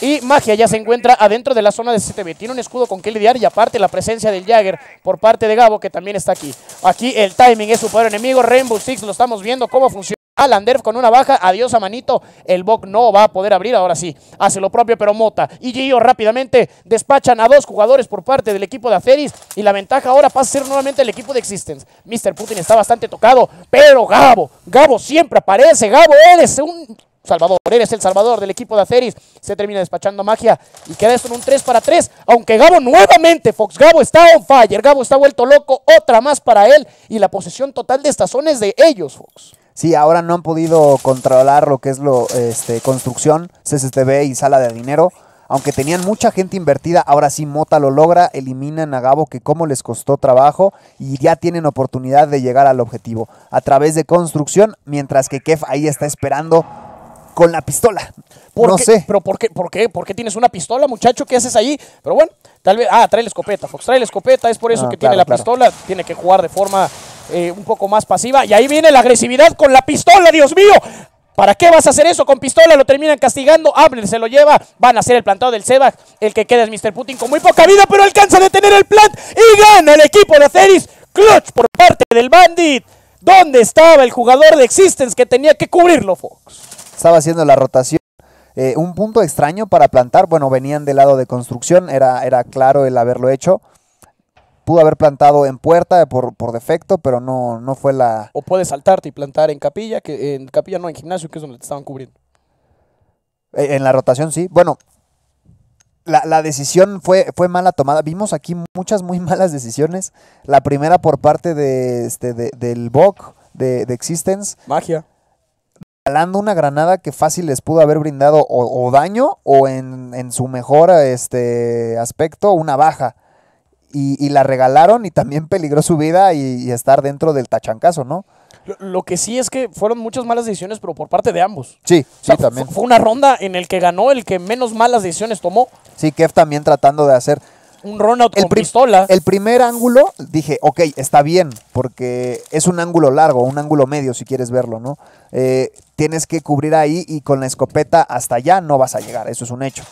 Y Magia ya se encuentra adentro de la zona de CTV. Tiene un escudo con que lidiar y aparte la presencia del Jagger por parte de Gabo, que también está aquí. Aquí el timing es su poder enemigo. Rainbow Six lo estamos viendo cómo funciona. Alander con una baja, adiós a Manito, el Bok no va a poder abrir, ahora sí, hace lo propio pero Mota y Gio rápidamente despachan a dos jugadores por parte del equipo de Aferis y la ventaja ahora pasa a ser nuevamente el equipo de Existence. Mr. Putin está bastante tocado, pero Gabo, Gabo siempre aparece, Gabo eres un Salvador, eres el salvador del equipo de Aferis, se termina despachando magia y queda esto en un 3 para 3, aunque Gabo nuevamente, Fox, Gabo está on fire, Gabo está vuelto loco, otra más para él y la posesión total de esta zona es de ellos, Fox. Sí, ahora no han podido controlar lo que es lo este, construcción, CCTV y sala de dinero. Aunque tenían mucha gente invertida, ahora sí Mota lo logra, eliminan a Gabo que como les costó trabajo y ya tienen oportunidad de llegar al objetivo a través de construcción, mientras que Kef ahí está esperando con la pistola. ¿Por no qué? sé. ¿Pero por qué? ¿Por qué? ¿Por qué tienes una pistola, muchacho? ¿Qué haces ahí? Pero bueno, tal vez... Ah, trae la escopeta, Fox. Trae la escopeta, es por eso Ah, que tiene la claro. pistola. Tiene que jugar de forma eh, un poco más pasiva. Y ahí viene la agresividad con la pistola, Dios mío. ¿Para qué vas a hacer eso con pistola? Lo terminan castigando. Abner se lo lleva. Van a hacer el plantado del Sebak. El que queda es Mr. Putin con muy poca vida, pero alcanza a detener el plant. Y gana el equipo de Aceris. Clutch por parte del Bandit. ¿Dónde estaba el jugador de Existence que tenía que cubrirlo, Fox? Estaba haciendo la rotación. Eh, un punto extraño para plantar, bueno, venían del lado de construcción, era, era claro el haberlo hecho. Pudo haber plantado en puerta por, por defecto, pero no, no fue la... O puedes saltarte y plantar en capilla, que en capilla no, en gimnasio, que es donde te estaban cubriendo. eh, En la rotación sí. Bueno, la, la decisión fue, fue mala tomada. Vimos aquí muchas muy (laughs) malas decisiones. La primera por parte de, este, de- del de, de Existence, Magia. jalando una granada que fácil les pudo haber brindado o, o daño o en, en su mejor este, aspecto una baja. Y, y la regalaron y también peligró su vida y, y estar dentro del tachancazo, ¿no? Lo, lo que sí es que fueron muchas malas decisiones, pero por parte de ambos. Sí, O sea, sí, también. fu- Fue una ronda en el que ganó el que menos malas decisiones tomó. Sí, Kev también tratando de hacer Un out El con pistola. El primer ángulo, dije, ok, está bien, porque es un ángulo largo, un ángulo medio, si quieres verlo, ¿no? Eh, tienes que cubrir ahí y con la escopeta hasta allá no vas a llegar, eso es un hecho.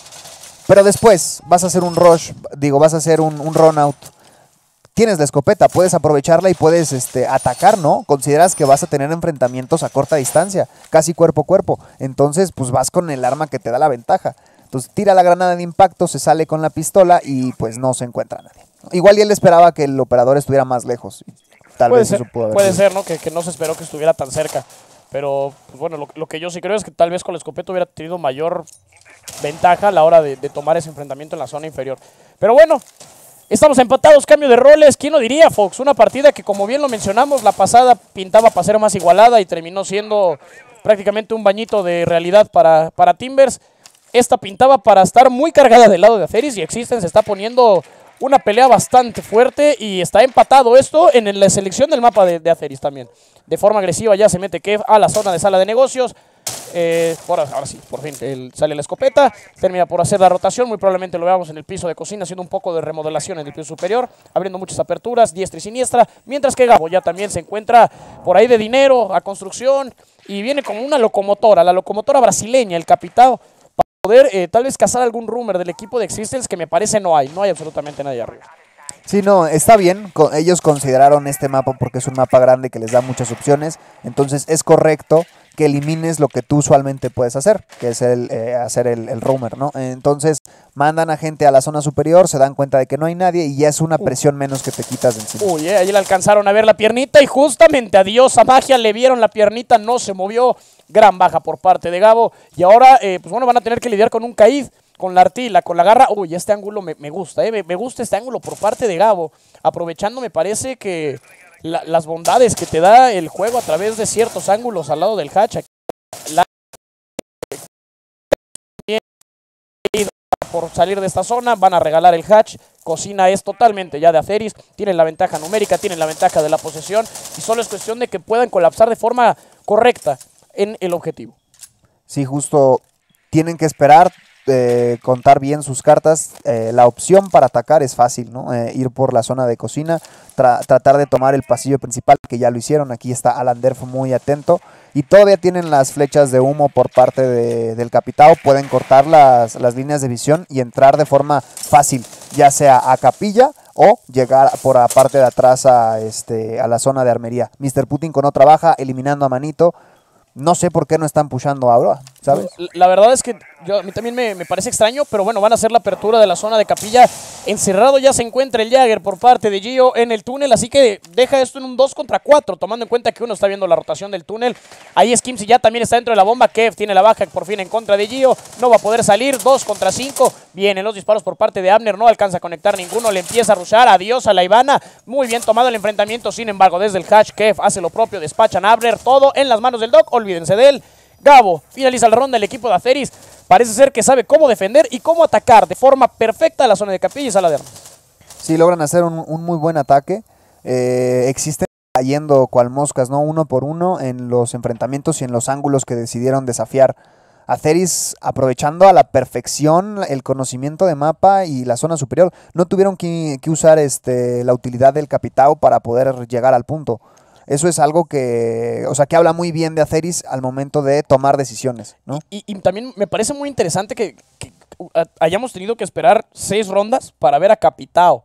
Pero después vas a hacer un rush, digo, vas a hacer un, un run out. Tienes la escopeta, puedes aprovecharla y puedes este, atacar, ¿no? Consideras que vas a tener enfrentamientos a corta distancia, casi cuerpo a cuerpo. Entonces, pues vas con el arma que te da la ventaja. Entonces tira la granada de impacto, se sale con la pistola y pues no se encuentra nadie. Igual y él esperaba que el operador estuviera más lejos. Tal puede vez ser, eso pudo haber puede sido. ser, ¿no? Que, que no se esperó que estuviera tan cerca. Pero, pues, bueno, lo, lo que yo sí creo es que tal vez con la escopeta hubiera tenido mayor ventaja a la hora de, tomar ese enfrentamiento en la zona inferior. Pero bueno, Estamos empatados, cambio de roles. ¿Quién lo diría, Fox? Una partida que, como bien lo mencionamos, la pasada pintaba para ser más igualada y terminó siendo prácticamente un bañito de realidad para, para Timbers. Esta pintaba para estar muy cargada del lado de Aceris y Existen se está poniendo una pelea bastante fuerte y está empatado esto en la selección del mapa de, de Aceris también. De forma agresiva ya se mete Kev a la zona de sala de negocios. Eh, ahora sí, por fin sale la escopeta, termina por hacer la rotación, muy probablemente lo veamos en el piso de cocina haciendo un poco de remodelación en el piso superior, abriendo muchas aperturas, diestra y siniestra, mientras que Gabo ya también se encuentra por ahí de dinero, a construcción, y viene como una locomotora, la locomotora brasileña, el capitao, para poder eh, tal vez cazar algún rumor del equipo de Existence que me parece no hay, no hay absolutamente nadie arriba. Sí, no, está bien. Ellos consideraron este mapa porque es un mapa grande que les da muchas opciones. Entonces es correcto que elimines lo que tú usualmente puedes hacer, que es el eh, hacer el, el roamer, ¿no? Entonces mandan a gente a la zona superior, se dan cuenta de que no hay nadie y ya es una presión menos que te quitas de encima. Uy, eh, ahí le alcanzaron a ver la piernita y justamente a diosa magia le vieron la piernita, no se movió. Gran baja por parte de Gabo. Y ahora, eh, pues bueno, van a tener que lidiar con un Caid, con la artila, con la garra. Uy, este ángulo me, me gusta, eh, me, me gusta este ángulo por parte de Gabo. Aprovechando, me parece que la- las bondades que te da el juego a través de ciertos ángulos al lado del hatch. La- por salir de esta zona, van a regalar el hatch. Cocina es totalmente ya de Aceris, tienen la ventaja numérica, tienen la ventaja de la posesión y solo es cuestión de que puedan colapsar de forma correcta en el objetivo. Sí, justo tienen que esperar, eh, contar bien sus cartas. Eh, la opción para atacar es fácil, ¿no? Eh, ir por la zona de cocina, tra- tratar de tomar el pasillo principal, que ya lo hicieron. Aquí está Alan Derf muy atento. Y todavía tienen las flechas de humo por parte de- del capitao. Pueden cortar las, las líneas de visión y entrar de forma fácil, ya sea a capilla o llegar por la parte de atrás a, este, a la zona de armería. Mr. Putin con otra baja, eliminando a Manito. No sé por qué no están pushando a La verdad es que yo, a mí también me, me parece extraño, pero bueno, van a hacer la apertura de la zona de capilla. Encerrado ya se encuentra el Jagger por parte de Gio en el túnel, así que deja esto en un 2 contra 4, tomando en cuenta que uno está viendo la rotación del túnel. Ahí Skimsy ya también está dentro de la bomba. Kev tiene la baja por fin en contra de Gio. No va a poder salir. 2 contra 5. Vienen los disparos por parte de Abner. No alcanza a conectar ninguno. Le empieza a rushar. Adiós a la Ivana. Muy bien tomado el enfrentamiento. Sin embargo, desde el hatch, Kev hace lo propio. Despachan a Abner. Todo en las manos del Doc. Olvídense de él. Gabo finaliza la ronda el equipo de Aceris. Parece ser que sabe cómo defender y cómo atacar de forma perfecta la zona de capilla y sala de armas. Sí, logran hacer un, muy buen ataque. Eh, existen cayendo cual moscas, ¿no? Uno por uno en los enfrentamientos y en los ángulos que decidieron desafiar. Aceris aprovechando a la perfección el conocimiento de mapa y la zona superior. No tuvieron que, que usar este, la utilidad del capitao para poder llegar al punto. Eso es algo que, o sea, que habla muy bien de Aceris al momento de tomar decisiones, ¿no? Y, y también me parece muy interesante que, que, hayamos tenido que esperar seis rondas para ver a Capitao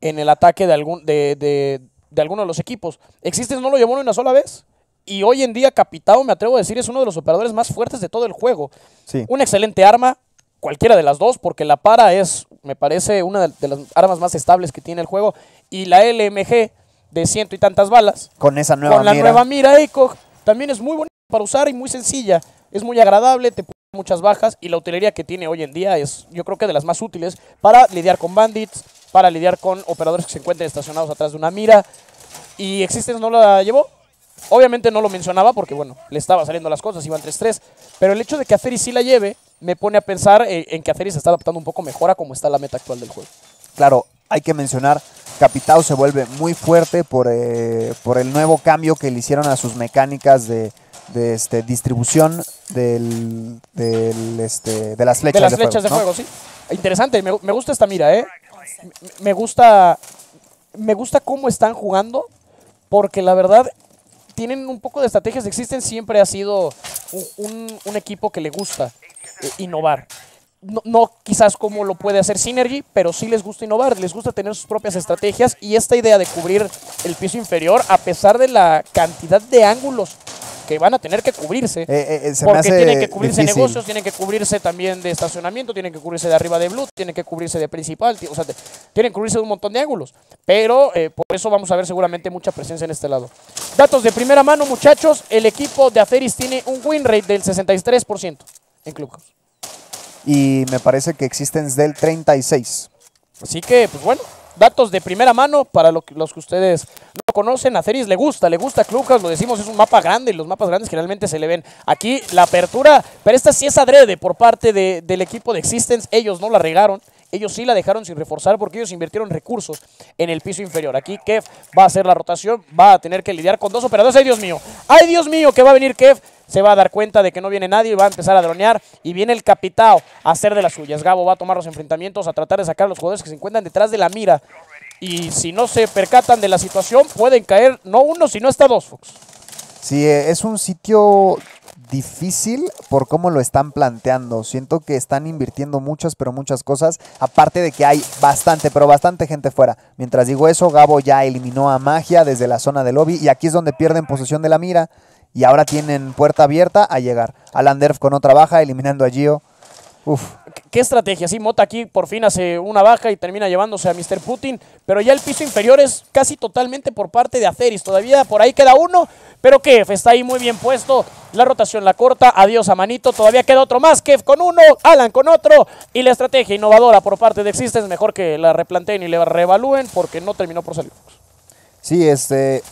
en el ataque de, algún, de, de, de alguno de los equipos. Existence no lo llevó ni una sola vez. Y hoy en día Capitao, me atrevo a decir, es uno de los operadores más fuertes de todo el juego. Sí. Una excelente arma, cualquiera de las dos, porque la para es, me parece, una de las armas más estables que tiene el juego. Y la LMG de ciento y tantas balas, Con esa nueva con la mira. nueva mira ECOG, también es muy bonita para usar y muy sencilla. Es muy agradable, te pone muchas bajas y la utilería que tiene hoy en día es, yo creo que de las más útiles para lidiar con bandits, para lidiar con operadores que se encuentren estacionados atrás de una mira. Y Existence no la llevó. Obviamente no lo mencionaba porque, bueno, le estaba saliendo las cosas, iban 3-3. Pero el hecho de que Aceris sí la lleve me pone a pensar eh, en que Aceris se está adaptando un poco mejor a cómo está la meta actual del juego. Claro, hay que mencionar, Capitao se vuelve muy fuerte por, eh, por el nuevo cambio que le hicieron a sus mecánicas de, de, este, distribución del, del, este, de las flechas de las de fuego. flechas de ¿no? fuego, sí. Interesante, me, me gusta esta mira, ¿eh? Me, gusta me gusta cómo están jugando porque la verdad tienen un poco de estrategias. Existen siempre ha sido un, un- un equipo que le gusta eh, innovar. No, no quizás como lo puede hacer Synergy, pero sí les gusta innovar, les gusta tener sus propias estrategias y esta idea de cubrir el piso inferior, a pesar de la cantidad de ángulos que van a tener que cubrirse. Eh, eh, eh, se porque tienen que cubrirse difícil. negocios, tienen que cubrirse también de estacionamiento, tienen que cubrirse de arriba de Blue, tienen que cubrirse de principal, o sea, tienen que cubrirse de un montón de ángulos. Pero eh, por eso vamos a ver seguramente mucha presencia en este lado. Datos de primera mano, muchachos. El equipo de Aceris tiene un win rate del 63% en Clubhouse. Y me parece que existen del 36. Así que, pues bueno, datos de primera mano para los que ustedes no conocen. A Ceris le gusta, le gusta Clubhouse, lo decimos, es un mapa grande y los mapas grandes generalmente se le ven. Aquí la apertura, pero esta sí es adrede por parte de- del equipo de Existence. Ellos no la regaron. Ellos sí la dejaron sin reforzar porque ellos invirtieron recursos en el piso inferior. Aquí Kev va a hacer la rotación, va a tener que lidiar con dos operadores. ¡Ay, Dios mío! ¡Ay, Dios mío! Que va a venir Kev. Se va a dar cuenta de que no viene nadie y va a empezar a dronear. Y viene el capitao a hacer de las suyas. Gabo va a tomar los enfrentamientos, a tratar de sacar a los jugadores que se encuentran detrás de la mira. Y si no se percatan de la situación, pueden caer no uno, sino hasta dos, Fox. Sí, eh, es un sitio difícil por cómo lo están planteando. Siento que están invirtiendo muchas, pero muchas cosas. Aparte de que hay bastante, pero bastante gente fuera. Mientras digo eso, Gabo ya eliminó a Magia desde la zona de lobby. Y aquí es donde pierden posesión de la mira. Y ahora tienen puerta abierta a llegar. Alan Derf con otra baja, eliminando a Gio. Uf. ¿Qué- ¿Qué estrategia? Sí, Mota aquí por fin hace una baja y termina llevándose a Mr. Putin, pero ya el piso inferior es casi totalmente por parte de Aceris. Todavía por ahí queda uno, pero Kef está ahí muy bien puesto. La rotación la corta, adiós a Manito. Todavía queda otro más, Kef con uno, Alan con otro. Y la estrategia innovadora por parte de Existence, mejor que la replanteen y la reevalúen porque no terminó por salir. Sí, este.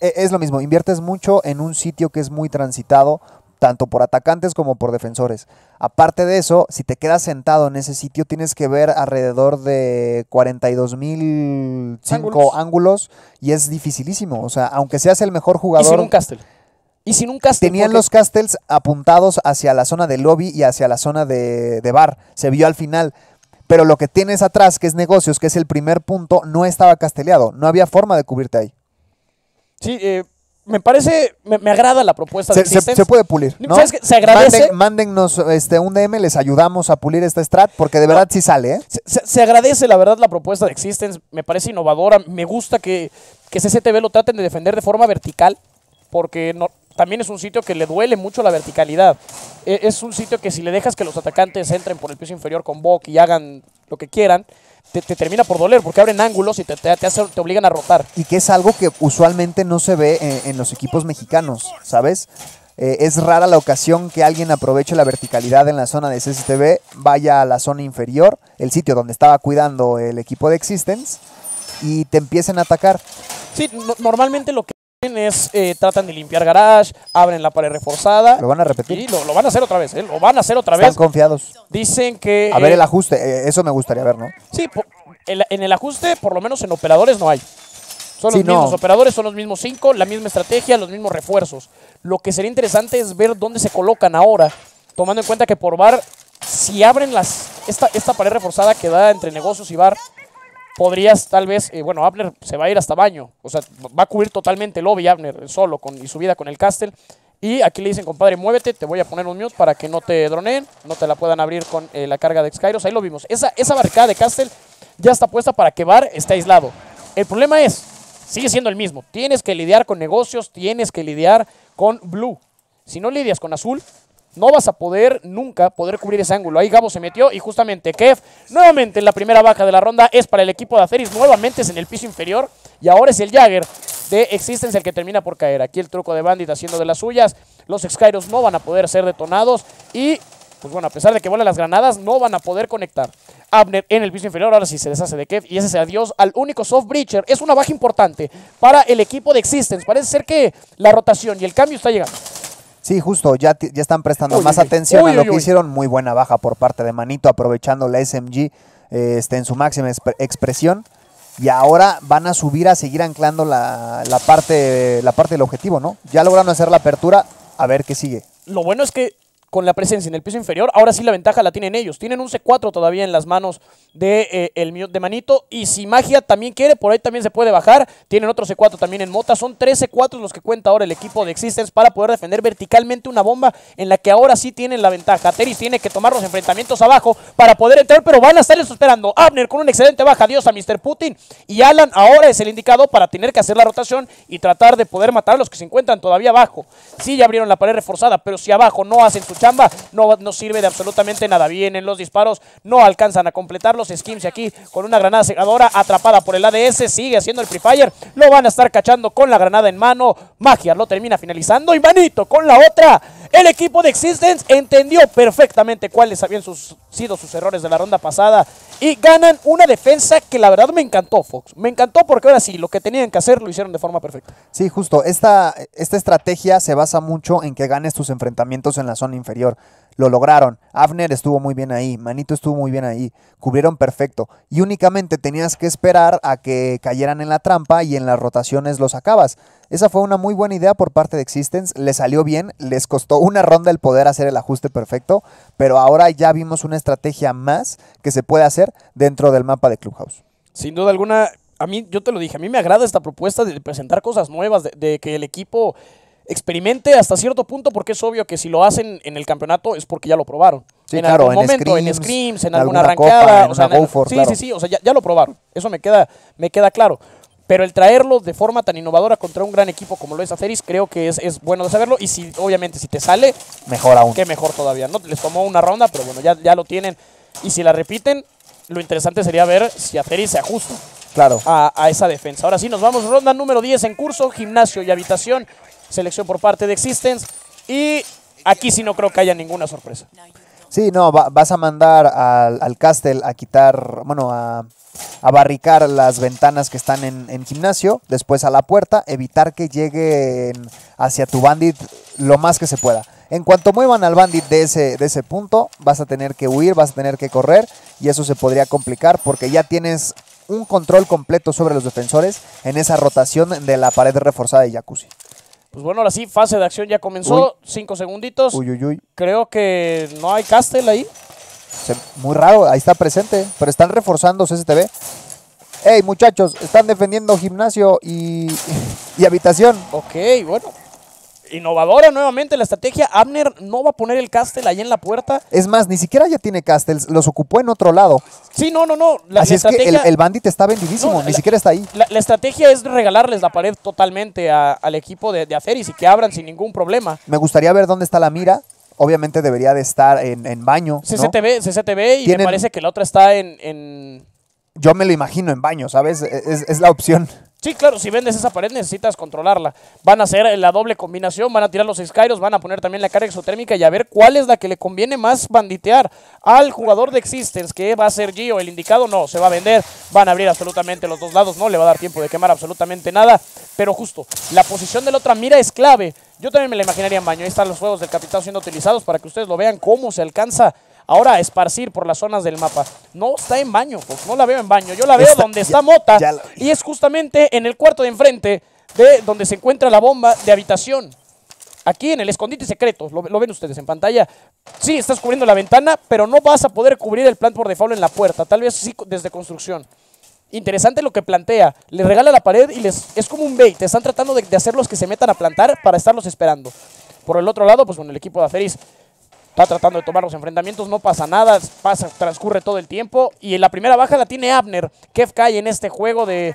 E- Es lo mismo, inviertes mucho en un sitio que es muy transitado, tanto por atacantes como por defensores. Aparte de eso, si te quedas sentado en ese sitio, tienes que ver alrededor de 42 mil Ángulos. ángulos y es dificilísimo. O sea, aunque seas el mejor Y sin jugador, un castle. Y sin un castle. tenían porque- los castles apuntados hacia la zona de lobby y hacia la zona de, de bar. Se vio al final. Pero lo que tienes atrás, que es negocios, que es el primer punto, no estaba casteleado. No había forma de cubrirte ahí. Sí, eh, me parece, me, me agrada la propuesta de Se, se- Existence. se puede pulir. ¿no? ¿Sabes qué? Se agradece. Manden- mándennos este, un DM, les ayudamos a pulir esta strat, porque de verdad sí sale, ¿eh? Se, se- se agradece la verdad la propuesta de Existence, me parece innovadora, me gusta que, que CCTV lo traten de defender de forma vertical, porque no- también es un sitio que le duele mucho la verticalidad. E- Es un sitio que si le dejas que los atacantes entren por el piso inferior con Bok y hagan lo que quieran, te, te termina por doler, porque abren ángulos y te, te, te obligan a rotar. Y que es algo que usualmente no se ve en, en los equipos mexicanos, ¿sabes? Eh, es rara la ocasión que alguien aproveche la verticalidad en la zona de CCTV, vaya a la zona inferior, el sitio donde estaba cuidando el equipo de Existence, y te empiecen a atacar. Sí, no- normalmente lo que es, eh, tratan de limpiar garage, abren la pared reforzada. Lo van a repetir. Y lo, lo van a hacer otra vez, ¿eh? Lo van a hacer otra Están vez. confiados. Dicen que... A ver eh, el ajuste, eh, eso me gustaría ver, ¿no? Sí, el- en el ajuste, por lo menos en operadores no hay. Son Sí, los mismos no. operadores, son los mismos cinco, la misma estrategia, los mismos refuerzos. Lo que sería interesante es ver dónde se colocan ahora, tomando en cuenta que por bar, si abren las esta, esta pared reforzada que da entre negocios y bar, podrías tal vez, eh, bueno, Abner se va a ir hasta baño, o sea, va a cubrir totalmente el lobby Abner solo con, y su vida con el castle. Y aquí le dicen, compadre, muévete, te voy a poner un mute para que no te droneen, no te la puedan abrir con eh, la carga de Skyros. Ahí lo vimos. Esa, esa barricada de Castle ya está puesta para que Bar esté aislado. El problema es, sigue siendo el mismo. Tienes que lidiar con negocios, tienes que lidiar con Blue. Si no lidias con Azul, no vas a poder nunca poder cubrir ese ángulo. Ahí Gabo se metió y justamente Kev, nuevamente en la primera baja de la ronda, es para el equipo de Aceris. Nuevamente es en el piso inferior y ahora es el Jagger de Existence el que termina por caer. Aquí el truco de Bandit haciendo de las suyas. Los Skyros no van a poder ser detonados y, pues bueno, a pesar de que vuelan las granadas, no van a poder conectar. Abner en el piso inferior, ahora sí se deshace de Kev y ese es adiós al único soft breacher. Es una baja importante para el equipo de Existence. Parece ser que la rotación y el cambio está llegando. Sí, justo, ya, ya están prestando más atención a lo que hicieron. Muy buena baja por parte de Manito, aprovechando la SMG eh, este, en su máxima exp- expresión. Y ahora van a subir a seguir anclando la, la parte, la parte del objetivo, ¿no? Ya lograron hacer la apertura, a ver qué sigue. Lo bueno es que con la presencia en el piso inferior, ahora sí la ventaja la tienen ellos. Tienen un C4 todavía en las manos de, eh, el de Manito. Y si Magia también quiere, por ahí también se puede bajar. Tienen otro C4 también en Mota. Son 13 C4 los que cuenta ahora el equipo de Existence para poder defender verticalmente una bomba en la que ahora sí tienen la ventaja. Teris tiene que tomar los enfrentamientos abajo para poder entrar, pero van a estar esperando. Abner con un excelente baja. Adiós a Mr. Putin. Y Alan ahora es el indicado para tener que hacer la rotación y tratar de poder matar a los que se encuentran todavía abajo. Sí, ya abrieron la pared reforzada, pero si abajo no hacen su chamba, no, no sirve de absolutamente nada. Vienen los disparos, no alcanzan a completar los skims aquí con una granada cegadora atrapada por el ADS, sigue haciendo el Free Fire, lo van a estar cachando con la granada en mano, Magia lo termina finalizando y Manito con la otra. El equipo de Existence entendió perfectamente cuáles habían sido sus errores de la ronda pasada y ganan una defensa que la verdad me encantó, Fox. Me encantó porque ahora sí, lo que tenían que hacer lo hicieron de forma perfecta. Sí, justo. Esta, esta estrategia se basa mucho en que ganes tus enfrentamientos en la zona inferior. Lo lograron. Avner estuvo muy bien ahí. Manito estuvo muy bien ahí. Cubrieron perfecto. Y únicamente tenías que esperar a que cayeran en la trampa y en las rotaciones los sacabas. Esa fue una muy buena idea por parte de Existence. Le salió bien. Les costó una ronda el poder hacer el ajuste perfecto. Pero ahora ya vimos una estrategia más que se puede hacer dentro del mapa de Clubhouse. Sin duda alguna, a mí, yo te lo dije, a mí me agrada esta propuesta de presentar cosas nuevas, de que el equipo experimente hasta cierto punto porque es obvio que si lo hacen en el campeonato es porque ya lo probaron. Sí, en claro, algún en momento, en scrims, en alguna alguna copa, arranqueada. en o sea, en- Go for, sí, claro. sí, sí, o sea, ya, ya lo probaron. Eso me queda, me queda claro. Pero el traerlo de forma tan innovadora contra un gran equipo como lo es Aceris, creo que es, es bueno de saberlo. Y si, obviamente, si te sale, Mejor aún. qué mejor todavía. ¿no? Les tomó una ronda, pero bueno, ya, ya lo tienen. Y si la repiten, lo interesante sería ver si Aceris se ajusta Claro. a, a esa defensa. Ahora sí, nos vamos, ronda número 10 en curso, gimnasio y habitación, selección por parte de Existence. Y aquí sí no creo que haya ninguna sorpresa. Sí, no, va- vas a mandar al, al a quitar, bueno, a, a barricar las ventanas que están en, en gimnasio, después a la puerta, evitar que lleguen hacia tu bandit lo más que se pueda. En cuanto muevan al bandit de ese, de ese punto, vas a tener que huir, vas a tener que correr y eso se podría complicar porque ya tienes un control completo sobre los defensores en esa rotación de la pared reforzada de Jacuzzi. Pues bueno, ahora sí, fase de acción ya comenzó, cinco segunditos. Uy, uy, uy. Creo que no hay Castle ahí. Se- muy raro, ahí está presente, pero están reforzando CCTV. Hey muchachos, están defendiendo gimnasio y, (laughs) y habitación. Ok, bueno. Innovadora nuevamente la estrategia. Abner no va a poner el Castle ahí en la puerta. Es más, ni siquiera ya tiene Castles, los ocupó en otro lado. Sí, no, no, no. La, Así la es que el, el bandit está vendidísimo, No, ni la- siquiera está ahí. La, estrategia es regalarles la pared totalmente a- al equipo de, de Aceris y que abran sin ningún problema. Me gustaría ver dónde está la mira. Obviamente debería de estar en, en baño. ¿no? CCTV, CCTV y me parece que la otra está en, en- Yo me lo imagino en baño, ¿sabes? Es, es la opción. Sí, claro, si vendes esa pared necesitas controlarla. Van a hacer la doble combinación, van a tirar los Skyros, van a poner también la carga exotérmica y a ver cuál es la que le conviene más banditear al jugador de Existence, que va a ser Gio, el indicado no, se va a vender, van a abrir absolutamente los dos lados, no le va a dar tiempo de quemar absolutamente nada, pero justo, la posición de la otra mira es clave. Yo también me la imaginaría en baño, ahí están los juegos del capitán siendo utilizados para que ustedes lo vean cómo se alcanza ahora a esparcir por las zonas del mapa. No está en baño, Fox, no la veo en baño, yo la veo Está- donde ya- está Mota. Y es justamente en el cuarto de enfrente de donde se encuentra la bomba de habitación. Aquí en el escondite secreto, lo, lo ven ustedes en pantalla. Sí, estás cubriendo la ventana, pero no vas a poder cubrir el plan por default en la puerta. Tal vez sí desde construcción. Interesante lo que plantea. Les regala la pared y les es como un bait. Están tratando de, de hacerlos que se metan a plantar para estarlos esperando. Por el otro lado, pues bueno, el equipo de Aferis está tratando de tomar los enfrentamientos, no pasa nada, pasa, transcurre todo el tiempo. Y la primera baja la tiene Abner. Kev cae en este juego de,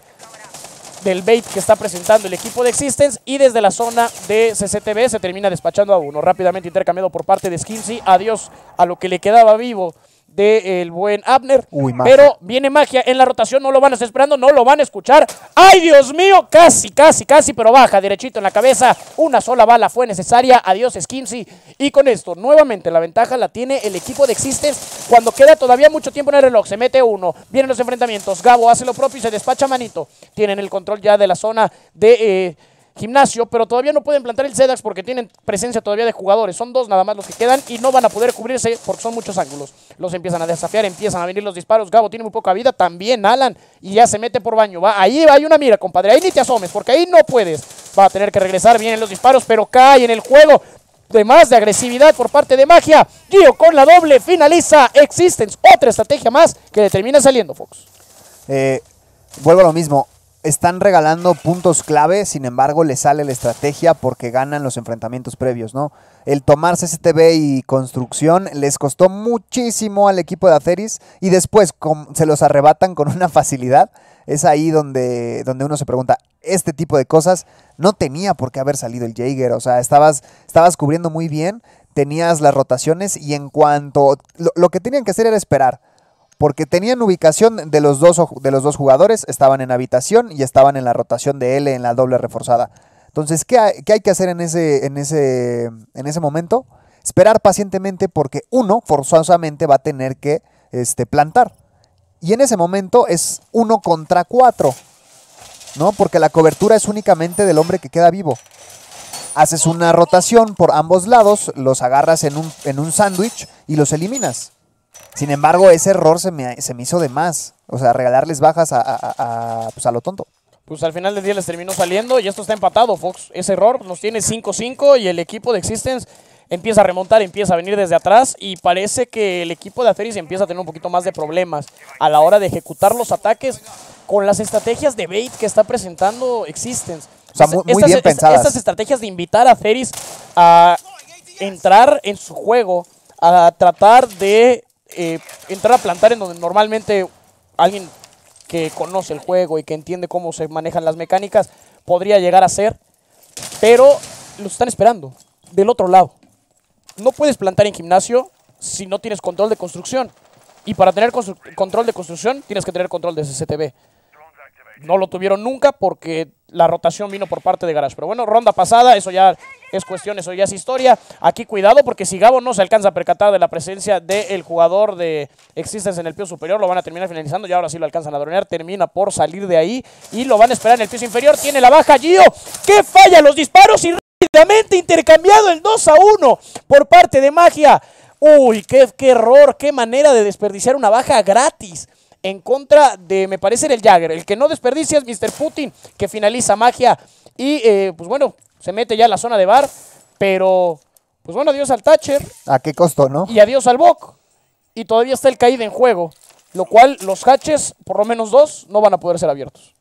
del bait que está presentando el equipo de Existence. Y desde la zona de CCTV se termina despachando a uno. Rápidamente intercambiado por parte de Skinsy. Adiós a lo que le quedaba vivo del buen Abner. Uy. Pero viene magia en la rotación, no lo van a estar esperando, no lo van a escuchar. ¡Ay, Dios mío! Casi, casi, casi, pero baja derechito en la cabeza. Una sola bala fue necesaria. Adiós, Skinsy. Y con esto, nuevamente, la ventaja la tiene el equipo de Existence cuando queda todavía mucho tiempo en el reloj. Se mete uno, vienen los enfrentamientos. Gabo hace lo propio y se despacha manito. Tienen el control ya de la zona de. eh, Gimnasio, pero todavía no pueden plantar el Zedax porque tienen presencia todavía de jugadores. Son dos nada más los que quedan y no van a poder cubrirse porque son muchos ángulos. Los empiezan a desafiar, empiezan a venir los disparos. Gabo tiene muy poca vida, también Alan y ya se mete por baño. Va, ahí hay una mira, compadre. Ahí ni te asomes porque ahí no puedes. Va a tener que regresar, vienen los disparos, pero cae en el juego. de más de agresividad por parte de Magia. Gio con la doble finaliza Existence. Otra estrategia más que le termina saliendo, Fox. Eh, vuelvo a lo mismo. Están regalando puntos clave, sin embargo, le sale la estrategia porque ganan los enfrentamientos previos, ¿no? El tomar CCTV y construcción les costó muchísimo al equipo de Aceris y después se los arrebatan con una facilidad. Es ahí donde, donde uno se pregunta, este tipo de cosas no tenía por qué haber salido el Jaeger, o sea, estabas, estabas cubriendo muy bien, tenías las rotaciones y en cuanto... Lo, lo que tenían que hacer era esperar porque tenían ubicación de los dos de los dos jugadores, estaban en habitación y estaban en la rotación de L en la doble reforzada. Entonces, ¿qué hay, qué hay que hacer en ese, en, ese, en ese momento? Esperar pacientemente porque uno forzosamente va a tener que este, plantar. Y en ese momento es uno contra cuatro, ¿no? Porque la cobertura es únicamente del hombre que queda vivo. Haces una rotación por ambos lados, los agarras en un, en un sándwich y los eliminas. Sin embargo, ese error se me, se me hizo de más. O sea, regalarles bajas a, a- a- pues a lo tonto. Pues al final del día les terminó saliendo y esto está empatado, Fox. Ese error nos tiene 5-5 y el equipo de Existence empieza a remontar, empieza a venir desde atrás y parece que el equipo de Aferis empieza a tener un poquito más de problemas a la hora de ejecutar los ataques con las estrategias de bait que está presentando Existence. O sea, muy- muy Estas- bien pensadas. Estas estrategias de invitar a Aferis a entrar en su juego, a tratar de eh, entrar a plantar en donde normalmente alguien que conoce el juego y que entiende cómo se manejan las mecánicas podría llegar a ser, pero lo están esperando del otro lado. No puedes plantar en gimnasio si no tienes control de construcción. Y para tener control de construcción tienes que tener control de CCTV. No lo tuvieron nunca porque la rotación vino por parte de Garage. Pero bueno, ronda pasada, eso ya es cuestión, eso ya es historia. Aquí cuidado porque si Gabo no se alcanza a percatar de la presencia del jugador de Existence en el piso superior, lo van a terminar finalizando y ahora sí lo alcanzan a dronear. Termina por salir de ahí y lo van a esperar en el piso inferior. Tiene la baja Gio, que falla los disparos y rápidamente intercambiado el 2 a 1 por parte de Magia. Uy, qué, qué error, qué manera de desperdiciar una baja gratis en contra de, me parece, el Jagger. El que no desperdicia es Mr. Putin, que finaliza magia. Y, eh, pues bueno, se mete ya a la zona de bar. Pero, pues bueno, adiós al Thatcher ¿A qué costo, no? y adiós al Bok. Y todavía está el caído en juego. Lo cual, los hatches, por lo menos dos, no van a poder ser abiertos.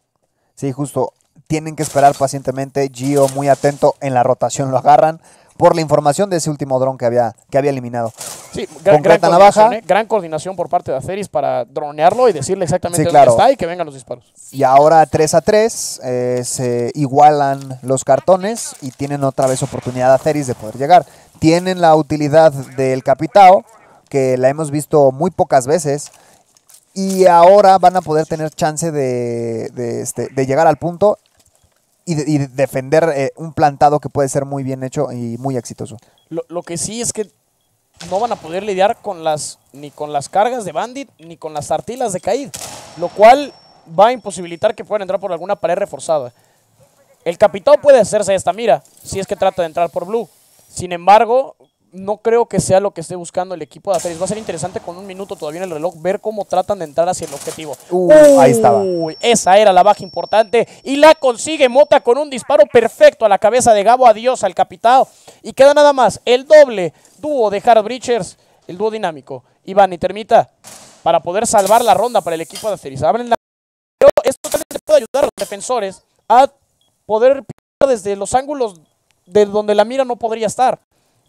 Sí, justo. Tienen que esperar pacientemente. Gio muy atento en la rotación lo agarran por la información de ese último dron que había, que había eliminado. Sí, gran, gran coordinación. ¿eh? gran coordinación por parte de Aceris para dronearlo y decirle exactamente Sí, dónde está y que vengan los disparos. Y ahora 3 a 3 eh, se igualan los cartones y tienen otra vez oportunidad a Ceris de poder llegar. Tienen la utilidad del Capitao, que la hemos visto muy pocas veces. Y ahora van a poder tener chance de, de, este, de llegar al punto y, de- y de defender eh, un plantado que puede ser muy bien hecho y muy exitoso. Lo, lo que sí es que no van a poder lidiar con las ni con las cargas de Bandit ni con las artilas de Caid, lo cual va a imposibilitar que puedan entrar por alguna pared reforzada. El capitán puede hacerse esta mira si es que trata de entrar por Blue. Sin embargo, no creo que sea lo que esté buscando el equipo de Aferis. Va a ser interesante con un minuto todavía en el reloj ver cómo tratan de entrar hacia el objetivo. Uh, ahí estaba. Uy, esa era la baja importante y la consigue Mota con un disparo perfecto a la cabeza de Gabo. Adiós al capitán. Y queda nada más el doble dúo de Hard Breachers, el dúo dinámico. Iván y Termita para poder salvar la ronda para el equipo de Aferis. Abren la pero esto también le puede ayudar a los defensores a poder desde los ángulos de donde la mira no podría estar.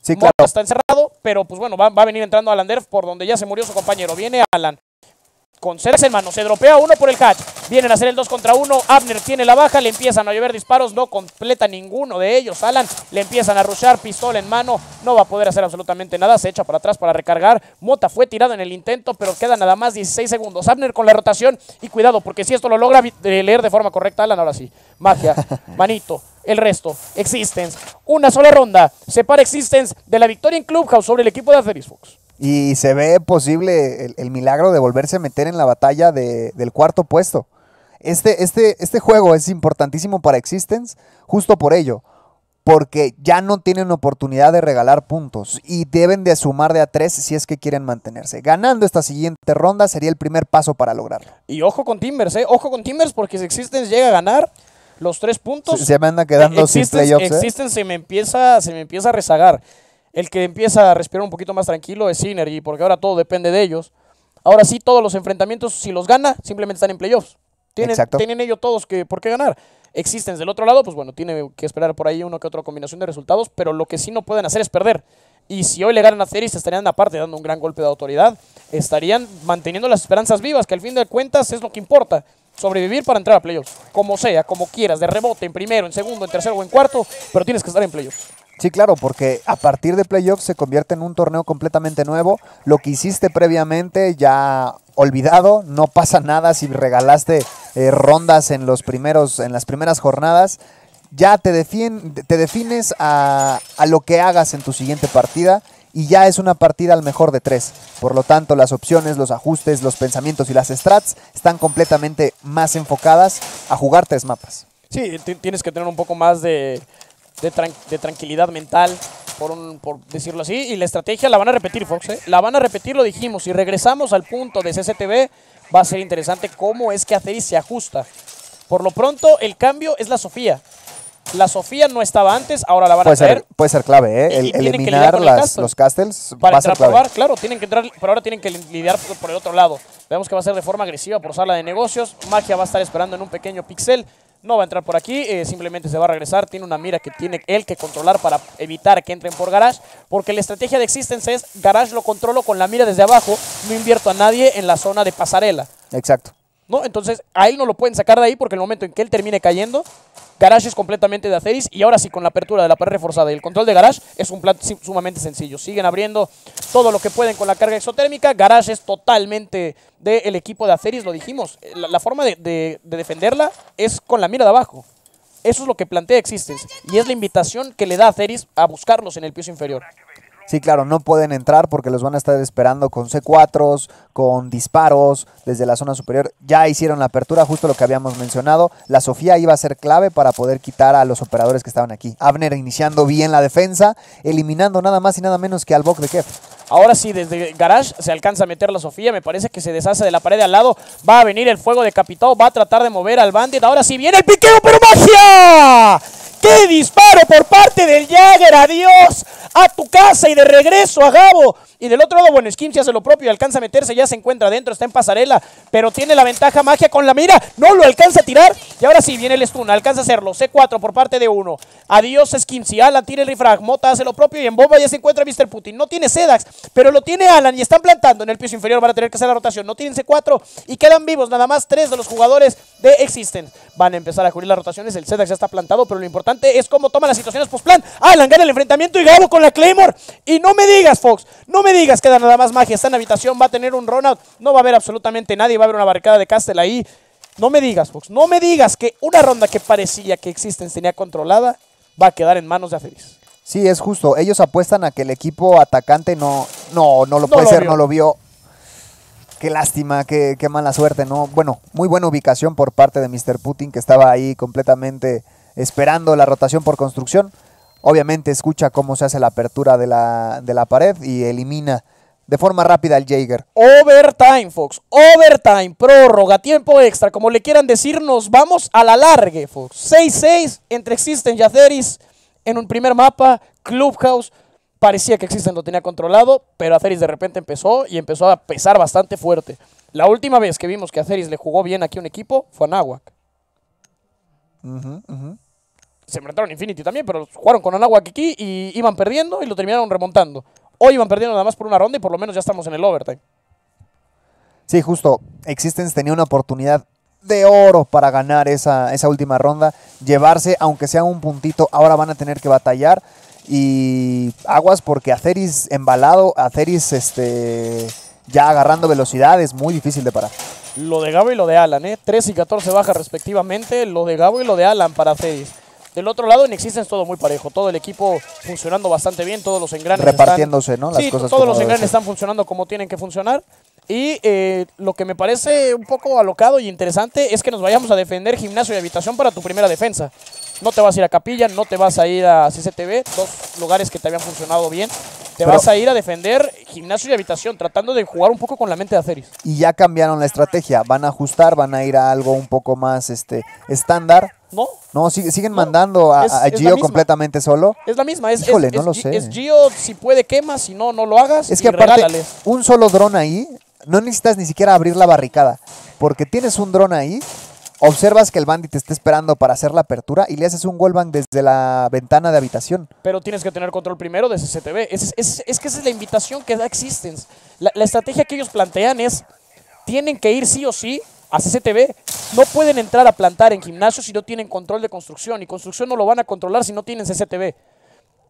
Sí, Mota claro. está encerrado, pero pues bueno, va, va a venir entrando Alan Derf por donde ya se murió su compañero. Viene Alan con Cerex en mano, se dropea uno por el hatch. Vienen a hacer el 2 contra 1. Abner tiene la baja, le empiezan a llover disparos, no completa ninguno de ellos. Alan le empiezan a rushar, pistola en mano, no va a poder hacer absolutamente nada. Se echa para atrás para recargar. Mota fue tirado en el intento, pero queda nada más 16 segundos. Abner con la rotación y cuidado, porque si esto lo logra eh, leer de forma correcta, Alan, ahora sí. Magia, (laughs) manito, el resto, Existence. Una sola ronda separa Existence de la victoria en Clubhouse sobre el equipo de Azeris Fox. Y se ve posible el, el milagro de volverse a meter en la batalla de- del cuarto puesto. Este, este, este juego es importantísimo para Existence justo por ello. Porque ya no tienen oportunidad de regalar puntos y deben de sumar de a tres si es que quieren mantenerse. Ganando esta siguiente ronda sería el primer paso para lograrlo. Y ojo con Timbers, ¿eh? Ojo con Timbers porque si Existence llega a ganar los tres puntos, Se, se me anda quedando sin Existence, playoffs. ¿eh? Existence se me empieza, se me empieza a rezagar. El que empieza a respirar un poquito más tranquilo es Synergy, porque ahora todo depende de ellos. Ahora sí, todos los enfrentamientos, si los gana, simplemente están en playoffs. Tienen, Exacto. tienen ellos todos que por qué ganar. Existen del otro lado, pues bueno, tiene que esperar por ahí una que otra combinación de resultados, pero lo que sí no pueden hacer es perder. Y si hoy le ganan a Ceris, estarían aparte dando un gran golpe de autoridad. Estarían manteniendo las esperanzas vivas, que al fin de cuentas es lo que importa. Sobrevivir para entrar a playoffs. Como sea, como quieras, de rebote, en primero, en segundo, en tercero o en cuarto, pero tienes que estar en playoffs. Sí, claro, porque a partir de playoffs se convierte en un torneo completamente nuevo. Lo que hiciste previamente ya olvidado, no pasa nada si regalaste eh, rondas en los primeros, en las primeras jornadas. Ya te, defin- te defines a, a lo que hagas en tu siguiente partida y ya es una partida al mejor de tres. Por lo tanto, las opciones, los ajustes, los pensamientos y las strats están completamente más enfocadas a jugar tres mapas. Sí, ti- tienes que tener un poco más de, de, de tranquilidad mental, por, un- por decirlo así. Y la estrategia la van a repetir, Fox. ¿eh? La van a repetir, lo dijimos. Si regresamos al punto de CCTV, va a ser interesante cómo es que Aceris se ajusta. Por lo pronto, el cambio es la Sofía. La Sofía no estaba antes, ahora la van Puede a traer. ser, puede ser clave, ¿eh? El, y tienen que lidiar eliminar las- castle. los castles Para va a ser entrar a probar, claro, tienen que entrar, pero ahora tienen que lidiar por, por el otro lado. Vemos que va a ser de forma agresiva por sala de negocios. Magia va a estar esperando en un pequeño pixel. No va a entrar por aquí, eh, simplemente se va a regresar. Tiene una mira que tiene él que controlar para evitar que entren por Garage. Porque la estrategia de Existence es Garage lo controlo con la mira desde abajo. No invierto a nadie en la zona de pasarela. Exacto. ¿no? Entonces a él no lo pueden sacar de ahí porque el momento en que él termine cayendo, Garage es completamente de Aceris y ahora sí con la apertura de la pared reforzada y el control de Garage es un plan sumamente sencillo. Siguen abriendo todo lo que pueden con la carga exotérmica. Garage es totalmente del equipo de Aceris, lo dijimos. La, forma de, de- de defenderla es con la mira de abajo. Eso es lo que plantea Existence y es la invitación que le da Aceris a buscarlos en el piso inferior. Sí, claro, no pueden entrar porque los van a estar esperando con C4s, con disparos desde la zona superior. Ya hicieron la apertura, justo lo que habíamos mencionado. La Sofía iba a ser clave para poder quitar a los operadores que estaban aquí. Abner iniciando bien la defensa, eliminando nada más y nada menos que al Bok de Kev. Ahora sí, desde Garage se alcanza a meter la Sofía. Me parece que se deshace de la pared al lado. Va a venir el fuego decapitado. Va a tratar de mover al Bandit. Ahora sí viene el piqueo, pero ¡magia! ¡Qué disparo por parte del Jagger! ¡Adiós! A tu casa y de regreso a Gabo. Y del otro lado, bueno, Skimsy hace lo propio y alcanza a meterse. Ya se encuentra adentro, está en pasarela. Pero tiene la ventaja magia con la mira. No lo alcanza a tirar. Y ahora sí viene el stun. Alcanza a hacerlo. C4 por parte de uno. Adiós, Skimsy. Alan tira el refrag. Mota hace lo propio y en bomba ya se encuentra Mr. Putin. No tiene Sedax, pero lo tiene Alan y están plantando en el piso inferior. Van a tener que hacer la rotación. No tienen C4 y quedan vivos nada más tres de los jugadores de Existence. Van a empezar a cubrir las rotaciones. El Sedax ya está plantado, pero lo importante es cómo toma las situaciones post-plan. Alan gana el enfrentamiento y Gabo con la Claymore. Y no me digas, Fox, no me digas que da nada más magia. Está en habitación, va a tener un run out. No va a haber absolutamente nadie. Va a haber una barricada de Castle ahí. No me digas, Fox, no me digas que una ronda que parecía que Existence tenía controlada va a quedar en manos de Aferis. Sí, es justo. Ellos apuestan a que el equipo atacante no, no, no lo No puede lo ser, vio. no lo vio. Qué lástima, qué, qué mala suerte, ¿no? Bueno, muy buena ubicación por parte de Mr. Putin, que estaba ahí completamente esperando la rotación por construcción. Obviamente escucha cómo se hace la apertura de la, de la pared y elimina de forma rápida al Jaeger. Overtime, Fox. Overtime, prórroga, tiempo extra, como le quieran decir, nos vamos a la largue, Fox. 6-6 entre Existen y Aceris en un primer mapa, Clubhouse. Parecía que Existen lo tenía controlado, pero Aceris de repente empezó y empezó a pesar bastante fuerte. La última vez que vimos que Aceris le jugó bien aquí a un equipo fue a Nahuac. Ujú, ujú. Se enfrentaron a Infinity también, pero jugaron con Anahuac aquí y iban perdiendo y lo terminaron remontando. Hoy iban perdiendo nada más por una ronda y por lo menos ya estamos en el overtime. Sí, justo. Existence tenía una oportunidad de oro para ganar esa, esa última ronda, llevarse, aunque sea un puntito, ahora van a tener que batallar. Y aguas porque Aceris embalado, Aceris este, ya agarrando velocidad es muy difícil de parar. Lo de Gabo y lo de Alan, ¿eh? 3 y 14 bajas respectivamente. Lo de Gabo y lo de Alan para Cedis. Del otro lado, en Existence todo muy parejo. Todo el equipo funcionando bastante bien. Todos los engranes Repartiéndose, ¿no? Las sí, cosas todos los engranes están funcionando como tienen que funcionar. Y eh, lo que me parece un poco alocado y interesante es que nos vayamos a defender gimnasio y habitación para tu primera defensa. No te vas a ir a Capilla, no te vas a ir a CCTV, dos lugares que te habían funcionado bien. Te Pero- vas a ir a defender gimnasio y habitación, tratando de jugar un poco con la mente de Aceris. Y ya cambiaron la estrategia. Van a ajustar, van a ir a algo un poco más este estándar. ¿No? No, sig- siguen No, mandando a, es- Gio completamente solo. Es la misma, es, Híjole, es, no es lo sé. es Gio, si puede quema, si no, no lo hagas Es y que aparte, un solo dron ahí, no necesitas ni siquiera abrir la barricada. Porque tienes un dron ahí, observas que el bandit te está esperando para hacer la apertura y le haces un wallbang desde la ventana de habitación. Pero tienes que tener control primero de CCTV. Es, es- es que esa es la invitación que da Existence. La, la estrategia que ellos plantean es, tienen que ir sí o sí a CCTV. No pueden entrar a plantar en gimnasio si no tienen control de construcción. Y construcción no lo van a controlar si no tienen CCTV.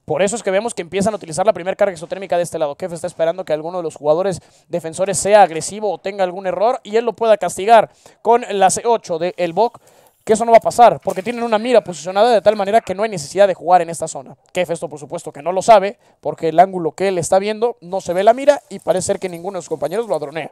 Por eso es que vemos que empiezan a utilizar la primera carga exotérmica de este lado. Kef está esperando que alguno de los jugadores defensores sea agresivo o tenga algún error y él lo pueda castigar con la C8 de El Bok. Que eso no va a pasar, porque tienen una mira posicionada de tal manera que no hay necesidad de jugar en esta zona. Kef esto por supuesto que no lo sabe, porque el ángulo que él está viendo no se ve la mira y parece ser que ninguno de sus compañeros lo adronea.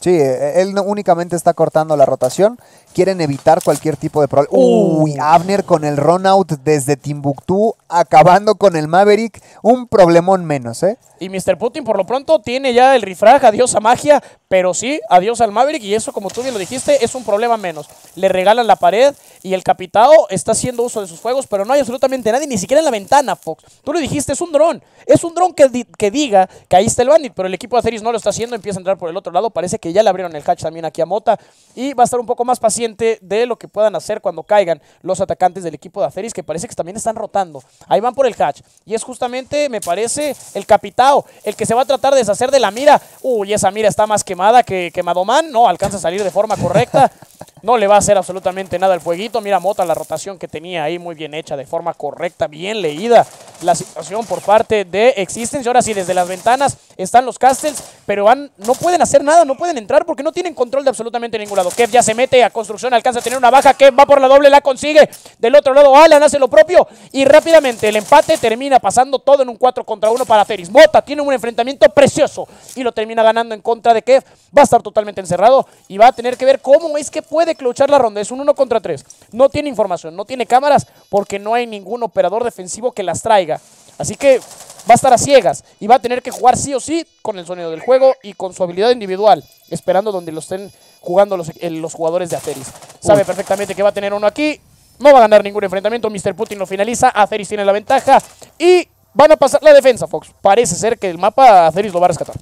Sí, eh, él no únicamente está cortando la rotación. Quieren evitar cualquier tipo de problema. Uh. Uy, Abner con el run out desde Timbuktu, acabando con el Maverick. Un problemón menos, ¿eh? Y Mr. Putin por lo pronto tiene ya el rifrag, adiós a magia, pero sí, adiós al Maverick y eso como tú bien lo dijiste es un problema menos. Le regalan la pared y el capitao está haciendo uso de sus fuegos, pero no hay absolutamente nadie, ni siquiera en la ventana, Fox. Tú lo dijiste, es un dron. Es un dron que, que diga que ahí está el bandit, pero el equipo de Aceris no lo está haciendo, empieza a entrar por el otro lado, parece que ya le abrieron el hatch también aquí a Mota y va a estar un poco más paciente de lo que puedan hacer cuando caigan los atacantes del equipo de Aceris, que parece que también están rotando. Ahí van por el hatch y es justamente, me parece, el capitao, el que se va a tratar de deshacer de la mira. Uy, esa mira está más quemada que quemadomán, no alcanza a salir de forma correcta. (laughs) No le va a hacer absolutamente nada al fueguito. Mira Mota la rotación que tenía ahí muy bien hecha, de forma correcta, bien leída. La situación por parte de Existence. Ahora sí, desde las ventanas están los castles, pero van, no pueden hacer nada, no pueden entrar porque no tienen control de absolutamente ningún lado. Kev ya se mete a construcción, alcanza a tener una baja. Kev va por la doble, la consigue. Del otro lado, Alan hace lo propio y rápidamente el empate termina pasando todo en un 4 contra 1 para Feris. Mota tiene un enfrentamiento precioso y lo termina ganando en contra de Kev. Va a estar totalmente encerrado y va a tener que ver cómo es que puede clochar la ronda. Es un 1 contra 3. No tiene información, no tiene cámaras porque no hay ningún operador defensivo que las traiga. Así que va a estar a ciegas y va a tener que jugar sí o sí con el sonido del juego y con su habilidad individual, esperando donde lo estén jugando los, eh, los jugadores de Aceris. Sabe perfectamente que va a tener uno aquí, no va a ganar ningún enfrentamiento, Mr. Putin lo finaliza, Aceris tiene la ventaja y van a pasar la defensa, Fox. Parece ser que el mapa Aceris lo va a rescatar.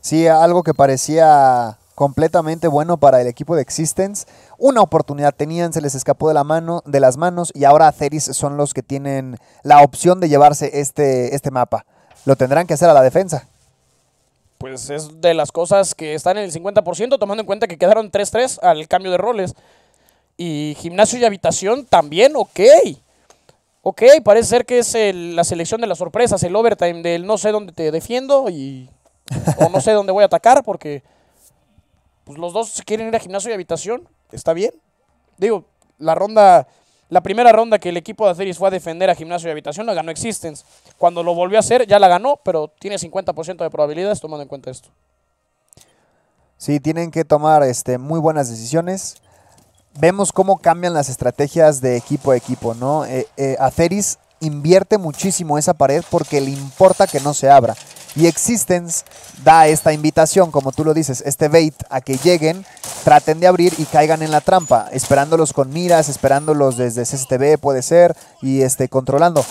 Sí, algo que parecía completamente bueno para el equipo de Existence. Una oportunidad tenían, se les escapó de, la mano, de las manos y ahora Aceris son los que tienen la opción de llevarse este, este mapa. Lo tendrán que hacer a la defensa. Pues es de las cosas que están en el 50%, tomando en cuenta que quedaron 3-3 al cambio de roles. Y gimnasio y habitación también, ok. Ok, parece ser que es la selección de las sorpresas, el overtime del no sé dónde te defiendo y. o no sé dónde voy a atacar, porque. Pues los dos se quieren ir a gimnasio y habitación. Está bien. Digo, la ronda. La primera ronda que el equipo de Aceris fue a defender a gimnasio y habitación la ganó Existence. Cuando lo volvió a hacer ya la ganó, pero tiene 50% de probabilidades tomando en cuenta esto. Sí, tienen que tomar este, muy buenas decisiones. Vemos cómo cambian las estrategias de equipo a equipo, ¿no? Eh, eh, Aceris invierte muchísimo esa pared porque le importa que no se abra. Y Existence da esta invitación, como tú lo dices, este bait a que lleguen, traten de abrir y caigan en la trampa, esperándolos con miras, esperándolos desde CCTV puede ser, y este, controlando.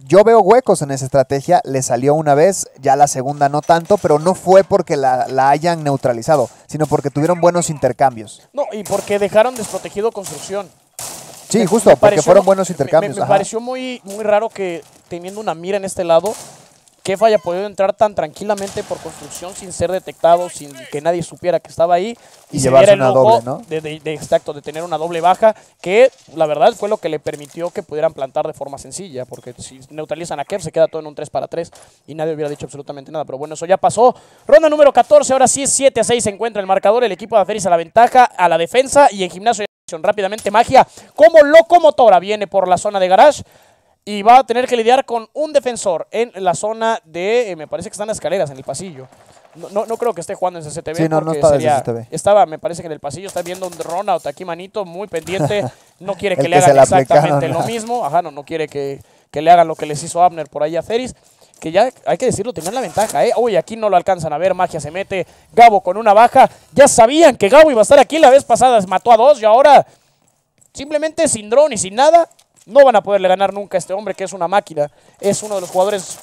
Yo veo huecos en esa estrategia, le salió una vez, ya la segunda no tanto, pero no fue porque la, la hayan neutralizado, sino porque tuvieron buenos intercambios. No, y porque dejaron desprotegido construcción. Sí, Me- justo, me porque pareció- fueron buenos intercambios. Me, pareció muy, muy raro que teniendo una mira en este lado, Kef haya podido entrar tan tranquilamente por construcción sin ser detectado, sin que nadie supiera que estaba ahí. Y se llevarse una doble, ¿no? De, de- de- exacto, de tener una doble baja, que la verdad fue lo que le permitió que pudieran plantar de forma sencilla, porque si neutralizan a Kev se queda todo en un 3 para 3 y nadie hubiera dicho absolutamente nada. Pero bueno, eso ya pasó. Ronda número 14, ahora sí es 7 a 6 se encuentra el marcador, el equipo de Aceris a la ventaja, a la defensa y en gimnasio. Rápidamente magia como locomotora viene por la zona de garage y va a tener que lidiar con un defensor en la zona de, eh, me parece que están las escaleras en el pasillo. No, no, no creo que esté jugando en CCTV. Sí, no, no desde sería- CCTV. Estaba, me parece que en el pasillo está viendo un runout aquí, manito, muy pendiente. (laughs) No quiere que le hagan exactamente aplicaron, lo mismo. Ajá, no, no quiere que, que le hagan lo que les hizo Abner por ahí a Ceris. Que ya, hay que decirlo, tenían la ventaja, ¿eh? Uy, aquí no lo alcanzan a ver, Magia se mete, Gabo con una baja, ya sabían que Gabo iba a estar aquí la vez pasada, mató a dos y ahora simplemente sin dron y sin nada, no van a poderle ganar nunca a este hombre que es una máquina. Es uno de los jugadores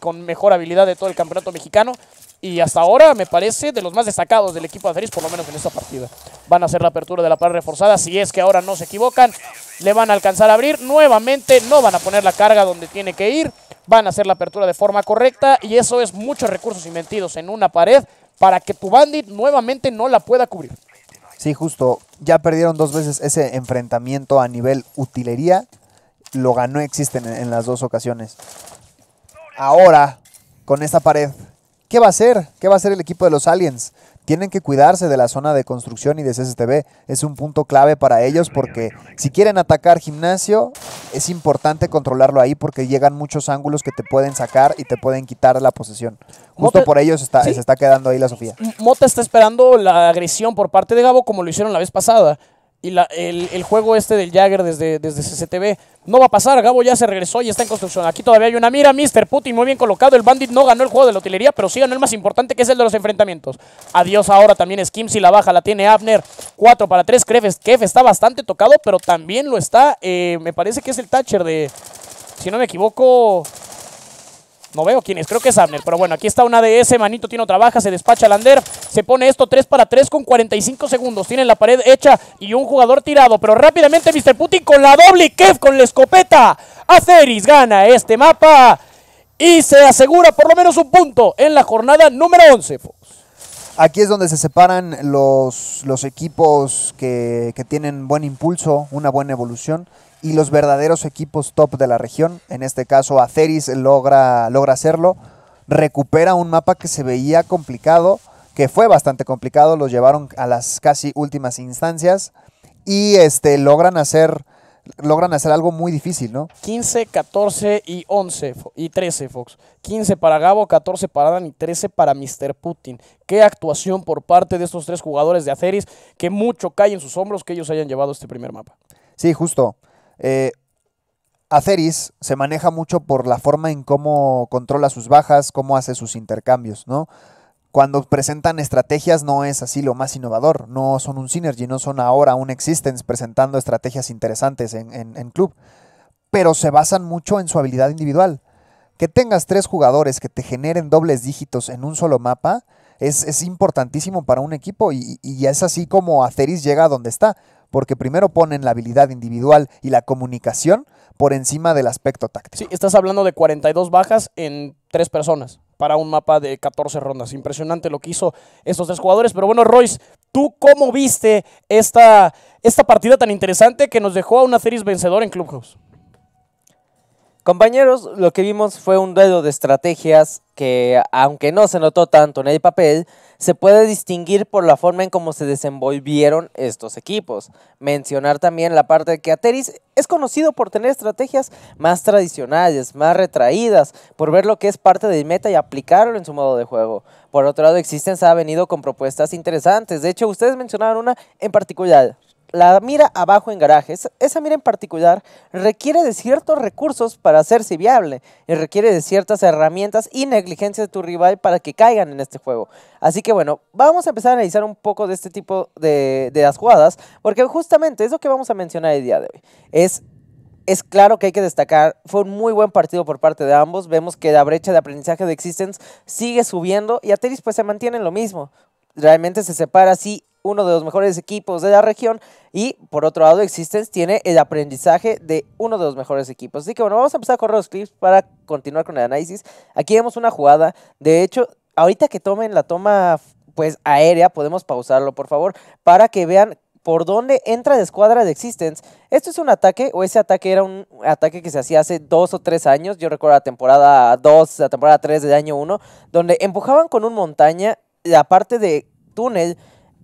con mejor habilidad de todo el campeonato mexicano. Y hasta ahora me parece de los más destacados del equipo de Aferis, por lo menos en esta partida. Van a hacer la apertura de la par reforzada. Si es que ahora no se equivocan, le van a alcanzar a abrir. Nuevamente no van a poner la carga donde tiene que ir. Van a hacer la apertura de forma correcta. Y eso es muchos recursos invertidos en una pared para que tu bandit nuevamente no la pueda cubrir. Sí, justo. Ya perdieron dos veces ese enfrentamiento a nivel utilería. Lo ganó Existen en, las dos ocasiones. Ahora, con esta pared, ¿qué va a hacer? ¿Qué va a hacer el equipo de los Aliens? Tienen que cuidarse de la zona de construcción y de CCTV. Es un punto clave para ellos porque si quieren atacar gimnasio, es importante controlarlo ahí porque llegan muchos ángulos que te pueden sacar y te pueden quitar la posesión. Justo por ello se está, se está quedando ahí la Sofía. Mota está esperando la agresión por parte de Gabo como lo hicieron la vez pasada y el, juego este del Jagger desde, desde CCTV no va a pasar. Gabo ya se regresó y está en construcción. Aquí todavía hay una mira. Mr. Putin muy bien colocado. El Bandit no ganó el juego de la utilería, pero sí ganó el más importante que es el de los enfrentamientos. Adiós ahora también Skims y la baja la tiene Abner. 4 para 3. Kef está bastante tocado, pero también lo está. Eh, me parece que es el Thatcher de, si no me equivoco, no veo quién es, creo que es Abner. Pero bueno, aquí está una DS, Manito tiene otra baja, se despacha Lander. Se pone esto 3 para 3 con 45 segundos. Tiene la pared hecha y un jugador tirado. Pero rápidamente Mr. Putin con la doble Kev con la escopeta. Aceris gana este mapa y se asegura por lo menos un punto en la jornada número 11. Aquí es donde se separan los, los equipos que, que tienen buen impulso, una buena evolución y los verdaderos equipos top de la región. En este caso, Aceris logra, logra hacerlo. Recupera un mapa que se veía complicado, que fue bastante complicado, los llevaron a las casi últimas instancias y este, logran hacer logran hacer algo muy difícil, ¿no? 15, 14 y 11 y 13, Fox. 15 para Gabo, 14 para Dan y 13 para Mr. Putin. Qué actuación por parte de estos tres jugadores de Aceris, que mucho cae en sus hombros que ellos hayan llevado este primer mapa. Sí, justo. Eh, Aceris se maneja mucho por la forma en cómo controla sus bajas, cómo hace sus intercambios, ¿no? Cuando presentan estrategias no es así lo más innovador, no son un Synergy, no son ahora un Existence presentando estrategias interesantes en, club, pero se basan mucho en su habilidad individual. Que tengas tres jugadores que te generen dobles dígitos en un solo mapa es, importantísimo para un equipo y, y, es así como Aceris llega a donde está porque primero ponen la habilidad individual y la comunicación por encima del aspecto táctico. Sí, estás hablando de 42 bajas en tres personas para un mapa de 14 rondas. Impresionante lo que hizo estos tres jugadores. Pero bueno, Royce, ¿tú cómo viste esta, esta partida tan interesante que nos dejó a una Ceris vencedor en Clubhouse? Compañeros, lo que vimos fue un duelo de estrategias que, aunque no se notó tanto en el papel, se puede distinguir por la forma en cómo se desenvolvieron estos equipos. Mencionar también la parte de que Ateris es conocido por tener estrategias más tradicionales, más retraídas, por ver lo que es parte del meta y aplicarlo en su modo de juego. Por otro lado, Existence ha venido con propuestas interesantes. De hecho, ustedes mencionaron una en particular, la mira abajo en garajes, esa mira en particular requiere de ciertos recursos para hacerse viable y requiere de ciertas herramientas y negligencia de tu rival para que caigan en este juego. Así que bueno, vamos a empezar a analizar un poco de este tipo de, de las jugadas, porque justamente es lo que vamos a mencionar el día de hoy. Es es claro que hay que destacar, fue un muy buen partido por parte de ambos. Vemos que la brecha de aprendizaje de Existence sigue subiendo y Ateris pues se mantiene en lo mismo. Realmente se separa así uno de los mejores equipos de la región y por otro lado Existence tiene el aprendizaje de uno de los mejores equipos. Así que bueno, vamos a empezar a correr los clips para continuar con el análisis. Aquí vemos una jugada, de hecho, ahorita que tomen la toma pues aérea, podemos pausarlo por favor, para que vean por dónde entra la escuadra de Existence. Esto es un ataque, o ese ataque era un ataque que se hacía hace dos o tres años. Yo recuerdo la temporada 2, la temporada 3 del año 1, donde empujaban con un montaña la parte de túnel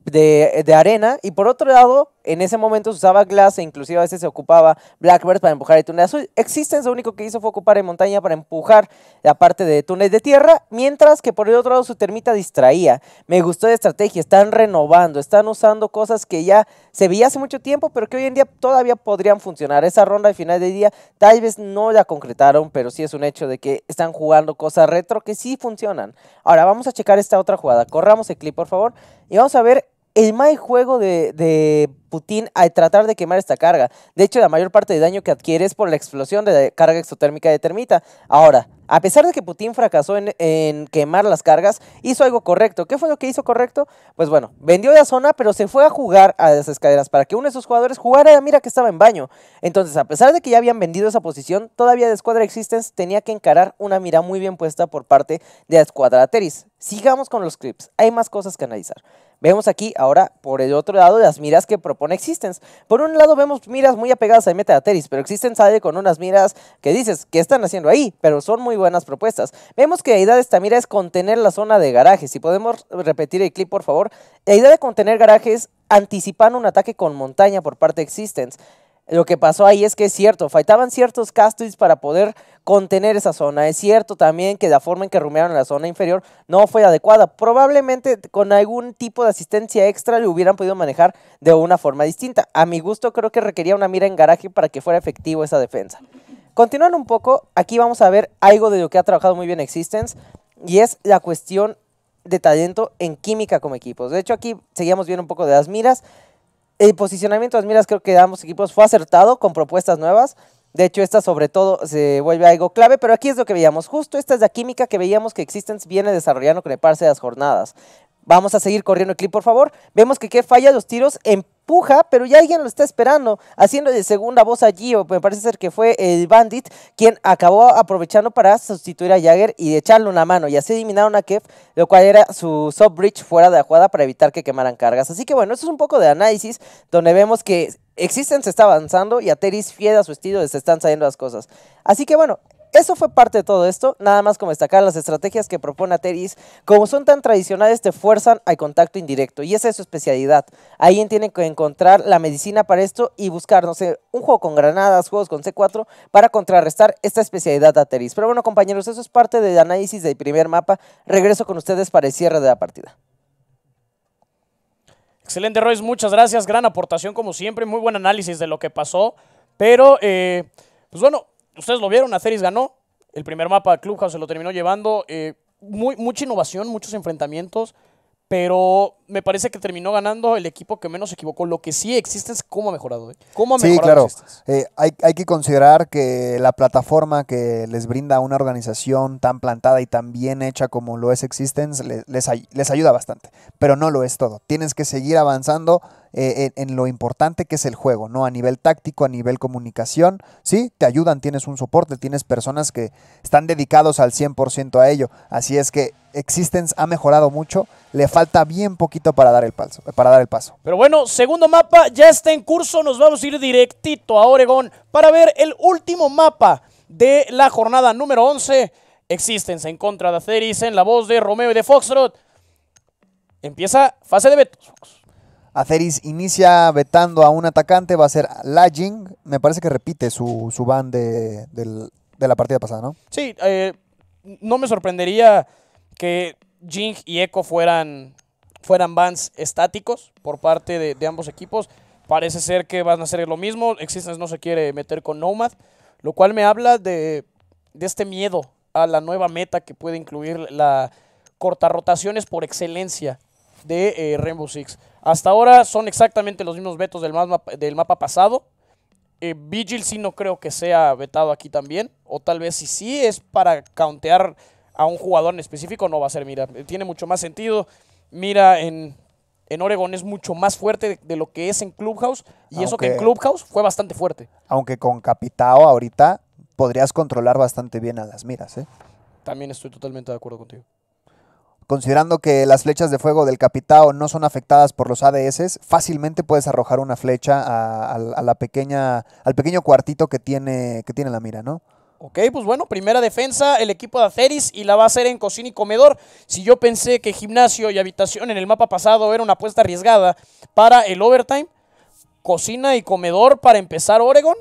de, arena y por otro lado En ese momento se usaba Glass e inclusive a veces se ocupaba Blackbird para empujar el túnel azul. Existence lo único que hizo fue ocupar en montaña para empujar la parte de túnel de tierra, mientras que por el otro lado su termita distraía. Me gustó la estrategia, están renovando, están usando cosas que ya se veía hace mucho tiempo, pero que hoy en día todavía podrían funcionar. Esa ronda de final de día tal vez no la concretaron, pero sí es un hecho de que están jugando cosas retro que sí funcionan. Ahora vamos a checar esta otra jugada. Corramos el clip, por favor, y vamos a ver el mal juego de, Putin al tratar de quemar esta carga. De hecho, la mayor parte del daño que adquiere es por la explosión de la carga exotérmica de termita. Ahora, a pesar de que Putin fracasó en, quemar las cargas, hizo algo correcto. ¿Qué fue lo que hizo correcto? Pues bueno, vendió la zona, pero se fue a jugar a las escaleras para que uno de esos jugadores jugara a mira que estaba en baño. Entonces, a pesar de que ya habían vendido esa posición, todavía de Escuadra Existence tenía que encarar una mira muy bien puesta por parte de la Escuadra Teris. Sigamos con los clips, hay más cosas que analizar. Vemos aquí ahora, por el otro lado, las miras que propone Existence. Por un lado vemos miras muy apegadas al meta de Teris, pero Existence sale con unas miras que dices, ¿qué están haciendo ahí? Pero son muy buenas propuestas. Vemos que la idea de esta mira es contener la zona de garajes. Si podemos repetir el clip, por favor. La idea de contener garajes anticipando un ataque con montaña por parte de Existence. Lo que pasó ahí es que es cierto, faltaban ciertos castles para poder contener esa zona. Es cierto también que la forma en que rumearon la zona inferior no fue adecuada. Probablemente con algún tipo de asistencia extra lo hubieran podido manejar de una forma distinta. A mi gusto creo que requería una mira en garaje para que fuera efectivo esa defensa. Continuando un poco, aquí vamos a ver algo de lo que ha trabajado muy bien Existence y es la cuestión de talento en química como equipos. De hecho aquí seguíamos viendo un poco de las miras. El posicionamiento de las miras creo que de ambos equipos fue acertado con propuestas nuevas. De hecho, esta sobre todo se vuelve algo clave, pero aquí es lo que veíamos. Justo esta es la química que veíamos que Existence viene desarrollando con el de las jornadas. Vamos a seguir corriendo el clip, por favor. Vemos que que falla los tiros, empuja, pero ya alguien lo está esperando, haciendo de segunda voz allí, o me parece ser que fue el Bandit quien acabó aprovechando para sustituir a Jagger y echarle una mano, y así eliminaron a Kev, lo cual era su sub-bridge fuera de la jugada para evitar que quemaran cargas. Así que bueno, esto es un poco de análisis, donde vemos que Existence está avanzando y a Teris, fiel a su estilo, se están saliendo las cosas. Así que bueno, eso fue parte de todo esto, nada más como destacar las estrategias que propone Ateris, como son tan tradicionales, te fuerzan al contacto indirecto, y esa es su especialidad. Alguien tiene que encontrar la medicina para esto y buscar, no sé, un juego con granadas, juegos con C4, para contrarrestar esta especialidad de Ateris. Pero bueno, compañeros, eso es parte del análisis del primer mapa. Regreso con ustedes para el cierre de la partida. Excelente, Royce, muchas gracias. Gran aportación, como siempre. Muy buen análisis de lo que pasó. Pero, eh, pues bueno, ustedes lo vieron, Aceris ganó. El primer mapa Clubhouse se lo terminó llevando. Eh, muy, mucha innovación, muchos enfrentamientos. Pero me parece que terminó ganando el equipo que menos se equivocó. Lo que sí existe es cómo ha mejorado. ¿eh? ¿Cómo ha Sí, mejorado claro. Eh, hay, hay que considerar que la plataforma que les brinda una organización tan plantada y tan bien hecha como lo es Existence le- les, les ayuda bastante. Pero no lo es todo. Tienes que seguir avanzando eh, en, lo importante que es el juego, ¿no? A nivel táctico, a nivel comunicación. Sí, te ayudan, tienes un soporte, tienes personas que están dedicados al 100% a ello. Así es que Existence ha mejorado mucho. Le falta bien poquito para dar el paso. Para dar el paso. Pero bueno, segundo mapa ya está en curso. Nos vamos a ir directito a Oregón para ver el último mapa de la jornada número 11. Existence en contra de Aceris en la voz de Romeo y de Foxtrot. Empieza fase de vetos. Aceris inicia vetando a un atacante, va a ser Lajing. Me parece que repite su, su ban de, de la partida pasada, ¿no? Sí, eh, no me sorprendería que Jing y Echo fueran, fueran bans estáticos por parte de, de ambos equipos. Parece ser que van a hacer lo mismo. Existence no se quiere meter con Nomad, lo cual me habla de, de este miedo a la nueva meta que puede incluir la cortarrotaciones por excelencia de eh, Rainbow Six. Hasta ahora son exactamente los mismos vetos del mapa, del mapa pasado. Eh, Vigil sí no creo que sea vetado aquí también. O tal vez si sí es para countear a un jugador en específico, no va a ser Mira. Eh, Tiene mucho más sentido. Mira en, en Oregon es mucho más fuerte de, de lo que es en Clubhouse. Y eso que en Clubhouse fue bastante fuerte. Aunque con Capitao ahorita podrías controlar bastante bien a las miras, ¿eh? También estoy totalmente de acuerdo contigo. Considerando que las flechas de fuego del Capitao no son afectadas por los ADS, fácilmente puedes arrojar una flecha a, a- la pequeña, al pequeño cuartito que tiene, que tiene la mira, ¿no? Ok, pues bueno, primera defensa, el equipo de Aceris y la va a hacer en cocina y comedor. Si yo pensé que gimnasio y habitación en el mapa pasado era una apuesta arriesgada para el overtime, cocina y comedor para empezar Oregon.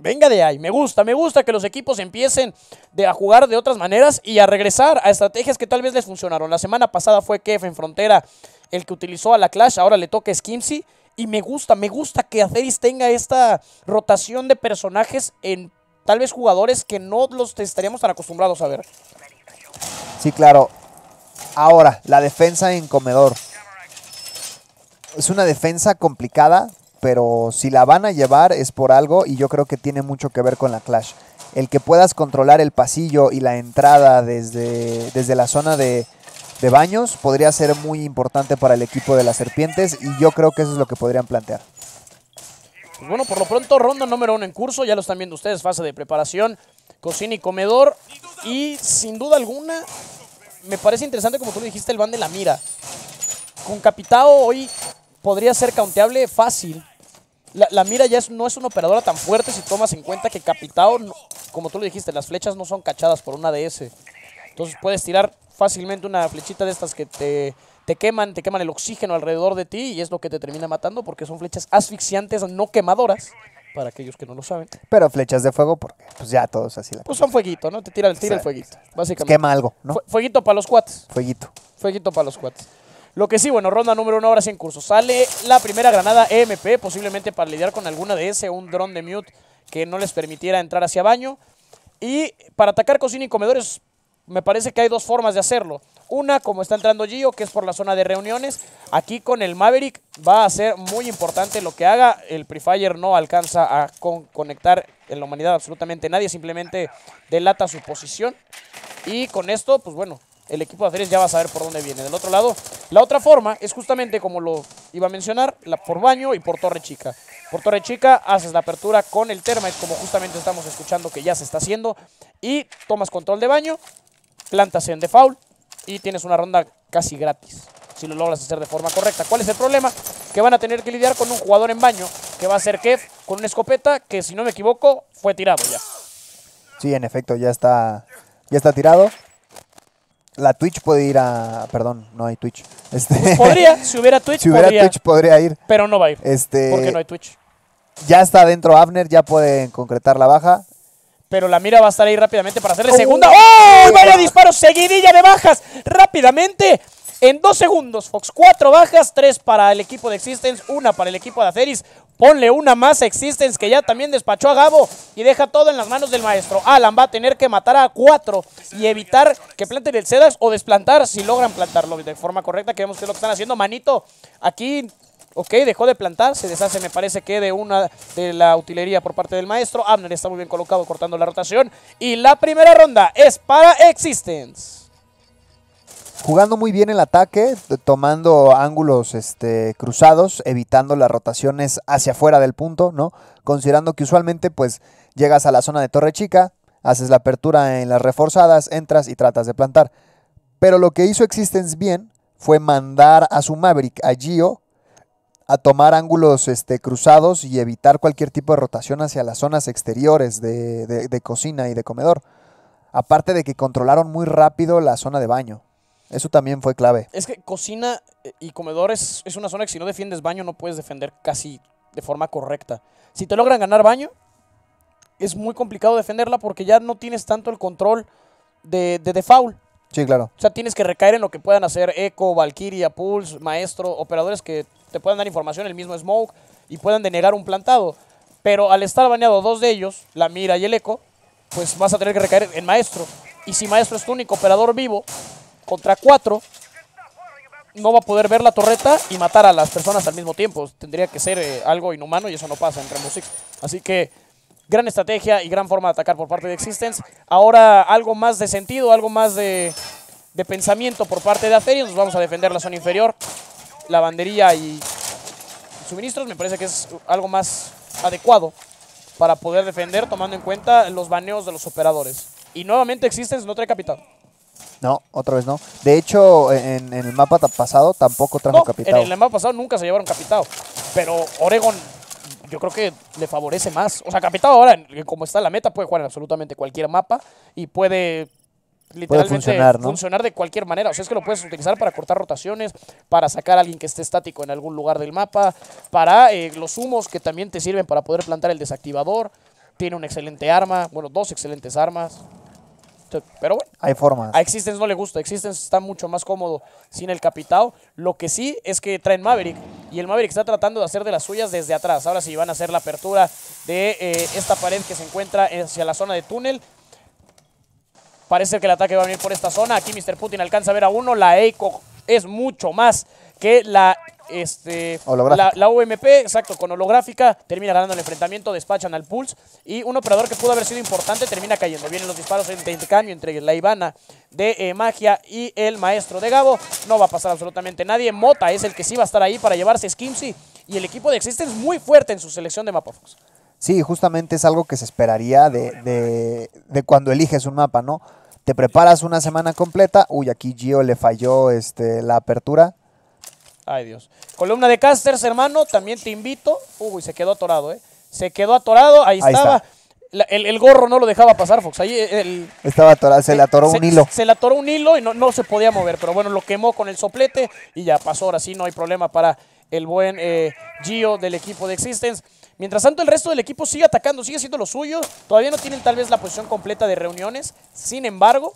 Venga de ahí, me gusta, me gusta que los equipos empiecen a jugar de otras maneras y a regresar a estrategias que tal vez les funcionaron. La semana pasada fue Kef en frontera el que utilizó a la Clash, ahora le toca Skimsy. Y me gusta, me gusta que Aceris tenga esta rotación de personajes en tal vez jugadores que no los estaríamos tan acostumbrados a ver. Sí, claro. Ahora, la defensa en comedor. Es una defensa complicada, pero si la van a llevar es por algo y yo creo que tiene mucho que ver con la Clash. El que puedas controlar el pasillo y la entrada desde, desde la zona de, de baños podría ser muy importante para el equipo de las serpientes y yo creo que eso es lo que podrían plantear. Pues bueno, por lo pronto, ronda número uno en curso, ya lo están viendo ustedes, fase de preparación, cocina y comedor. Y sin duda alguna, me parece interesante, como tú dijiste, el van de la mira. Con Capitao hoy podría ser counteable fácil. La, la mira ya es- no es una operadora tan fuerte si tomas en cuenta que Capitao, no- como tú lo dijiste, las flechas no son cachadas por una DS. Entonces puedes tirar fácilmente una flechita de estas que te, te queman, te queman el oxígeno alrededor de ti y es lo que te termina matando porque son flechas asfixiantes, no quemadoras, para aquellos que no lo saben. Pero flechas de fuego porque pues ya todos así la Pues son fueguito, ¿no? Te tira, tira el fueguito, básicamente. quema algo, ¿no? Fue- fueguito para los cuates. Fueguito. Fueguito para los cuates. Lo que sí, bueno, ronda número uno ahora sí en curso. Sale la primera granada EMP, posiblemente para lidiar con alguna de ese, un dron de mute que no les permitiera entrar hacia baño. Y para atacar cocina y comedores, me parece que hay dos formas de hacerlo. Una, como está entrando Gio, que es por la zona de reuniones. Aquí con el Maverick va a ser muy importante lo que haga. El Prefire no alcanza a con- conectar en la humanidad absolutamente nadie, simplemente delata su posición. Y con esto, pues bueno, el equipo de Aceres ya va a saber por dónde viene. Del otro lado, la otra forma es justamente como lo iba a mencionar, por baño y por torre chica. Por torre chica haces la apertura con el Termite, como justamente estamos escuchando que ya se está haciendo, y tomas control de baño, plantas en default y tienes una ronda casi gratis. Si lo logras hacer de forma correcta. ¿Cuál es el problema? Que van a tener que lidiar con un jugador en baño, que va a ser Kev, con una escopeta que, si no me equivoco, fue tirado ya. Sí, en efecto, ya está, ya está tirado. La Twitch puede ir a... Perdón, no hay Twitch. (laughs) Este, Podría, si hubiera Twitch, si hubiera podría, Twitch podría ir. pero no va a ir. Este, Porque no hay Twitch. Ya está dentro Abner, ya pueden concretar la baja. Pero la mira va a estar ahí rápidamente para hacerle ¡Oh! segunda. ¡Oh! Vaya disparo, seguidilla de bajas. Rápidamente. En dos segundos, Fox. Cuatro bajas, tres para el equipo de Existence, una para el equipo de Aceris. Ponle una más Existence que ya también despachó a Gabo y deja todo en las manos del maestro. Alan va a tener que matar a cuatro y evitar que planten el Sedax o desplantar si logran plantarlo de forma correcta, que vemos que es lo que están haciendo. Manito, aquí Ok, dejó de plantar, se deshace me parece que de una de la utilería por parte del maestro. Abner está muy bien colocado cortando la rotación. Y la primera ronda es para Existence. Jugando muy bien el ataque, tomando ángulos este, cruzados, evitando las rotaciones hacia afuera del punto, ¿no? Considerando que usualmente pues llegas a la zona de Torre Chica, haces la apertura en las reforzadas, entras y tratas de plantar. Pero lo que hizo Existence bien fue mandar a su Maverick, a Gio, a tomar ángulos este, cruzados y evitar cualquier tipo de rotación hacia las zonas exteriores de- de cocina y de comedor. Aparte de que controlaron muy rápido la zona de baño. Eso también fue clave. Es que cocina eh, y comedor es, es una zona que si no defiendes baño no puedes defender casi de forma correcta. Si te logran ganar baño, es muy complicado defenderla porque ya no tienes tanto el control de, de default. Sí, claro. O sea, tienes que recaer en lo que puedan hacer Echo, Valkyria, Pulse, Maestro, operadores que te puedan dar información, el mismo Smoke, y puedan denegar un plantado. Pero al estar baneado dos de ellos, la Mira y el Echo, pues vas a tener que recaer en Maestro. Y si Maestro es tu único operador vivo, contra cuatro, no va a poder ver la torreta y matar a las personas al mismo tiempo. Tendría que ser eh, algo inhumano y eso no pasa en Rainbow Six. Así que gran estrategia y gran forma de atacar por parte de Existence. Ahora algo más de sentido, algo más de, pensamiento por parte de Atherium. Nos vamos a defender la zona inferior, la banderilla y suministros. Me parece que es algo más adecuado para poder defender tomando en cuenta los baneos de los operadores. Y nuevamente Existence no trae capitán. No, otra vez no. De hecho, en, en el mapa pasado tampoco trajo No, en el mapa pasado nunca se llevaron Capitao. Pero Oregon, yo creo que le favorece más. O sea, Capitao ahora, en- como está la meta, puede jugar en absolutamente cualquier mapa y puede literalmente funcionar, ¿no? funcionar de cualquier manera. O sea, es que lo puedes utilizar para cortar rotaciones, para sacar a alguien que esté estático en algún lugar del mapa, para eh, los humos que también te sirven para poder plantar el desactivador. Tiene una excelente arma, bueno, dos excelentes armas. Pero bueno, Hay formas. a Existence no le gusta. Existence está mucho más cómodo sin el capitao. Lo que sí es que traen Maverick. Y el Maverick está tratando de hacer de las suyas desde atrás. Ahora sí van a hacer la apertura de eh, esta pared que se encuentra hacia la zona de túnel. Parece que el ataque va a venir por esta zona. Aquí Mr. Putin alcanza a ver a uno. La EICO es mucho más que la, este, la, la UMP, exacto, con holográfica. Termina ganando el enfrentamiento, despachan al Pulse. Y un operador que pudo haber sido importante termina cayendo. Vienen los disparos de intercambio entre la Ivana de eh, Magia y el maestro de Gabo. No va a pasar absolutamente nadie. Mota es el que sí va a estar ahí para llevarse Skimsy. Y el equipo de Existence muy fuerte en su selección de mapa Fox. Sí, justamente es algo que se esperaría de, de- de cuando eliges un mapa, ¿no? Te preparas una semana completa. Uy, aquí Gio le falló este, la apertura. Ay, Dios. Columna de casters, hermano, también te invito. Uy, se quedó atorado, ¿eh? Se quedó atorado, ahí, Ahí estaba. está. La- el, el gorro no lo dejaba pasar, Fox. Ahí el, Estaba atorado, se le atoró se, un hilo. Se le atoró un hilo y no, no se podía mover, pero bueno, lo quemó con el soplete y ya pasó. Ahora sí, no hay problema para el buen eh, Gio del equipo de Existence. Mientras tanto, el resto del equipo sigue atacando, sigue haciendo lo suyo. Todavía no tienen tal vez la posición completa de reuniones. Sin embargo,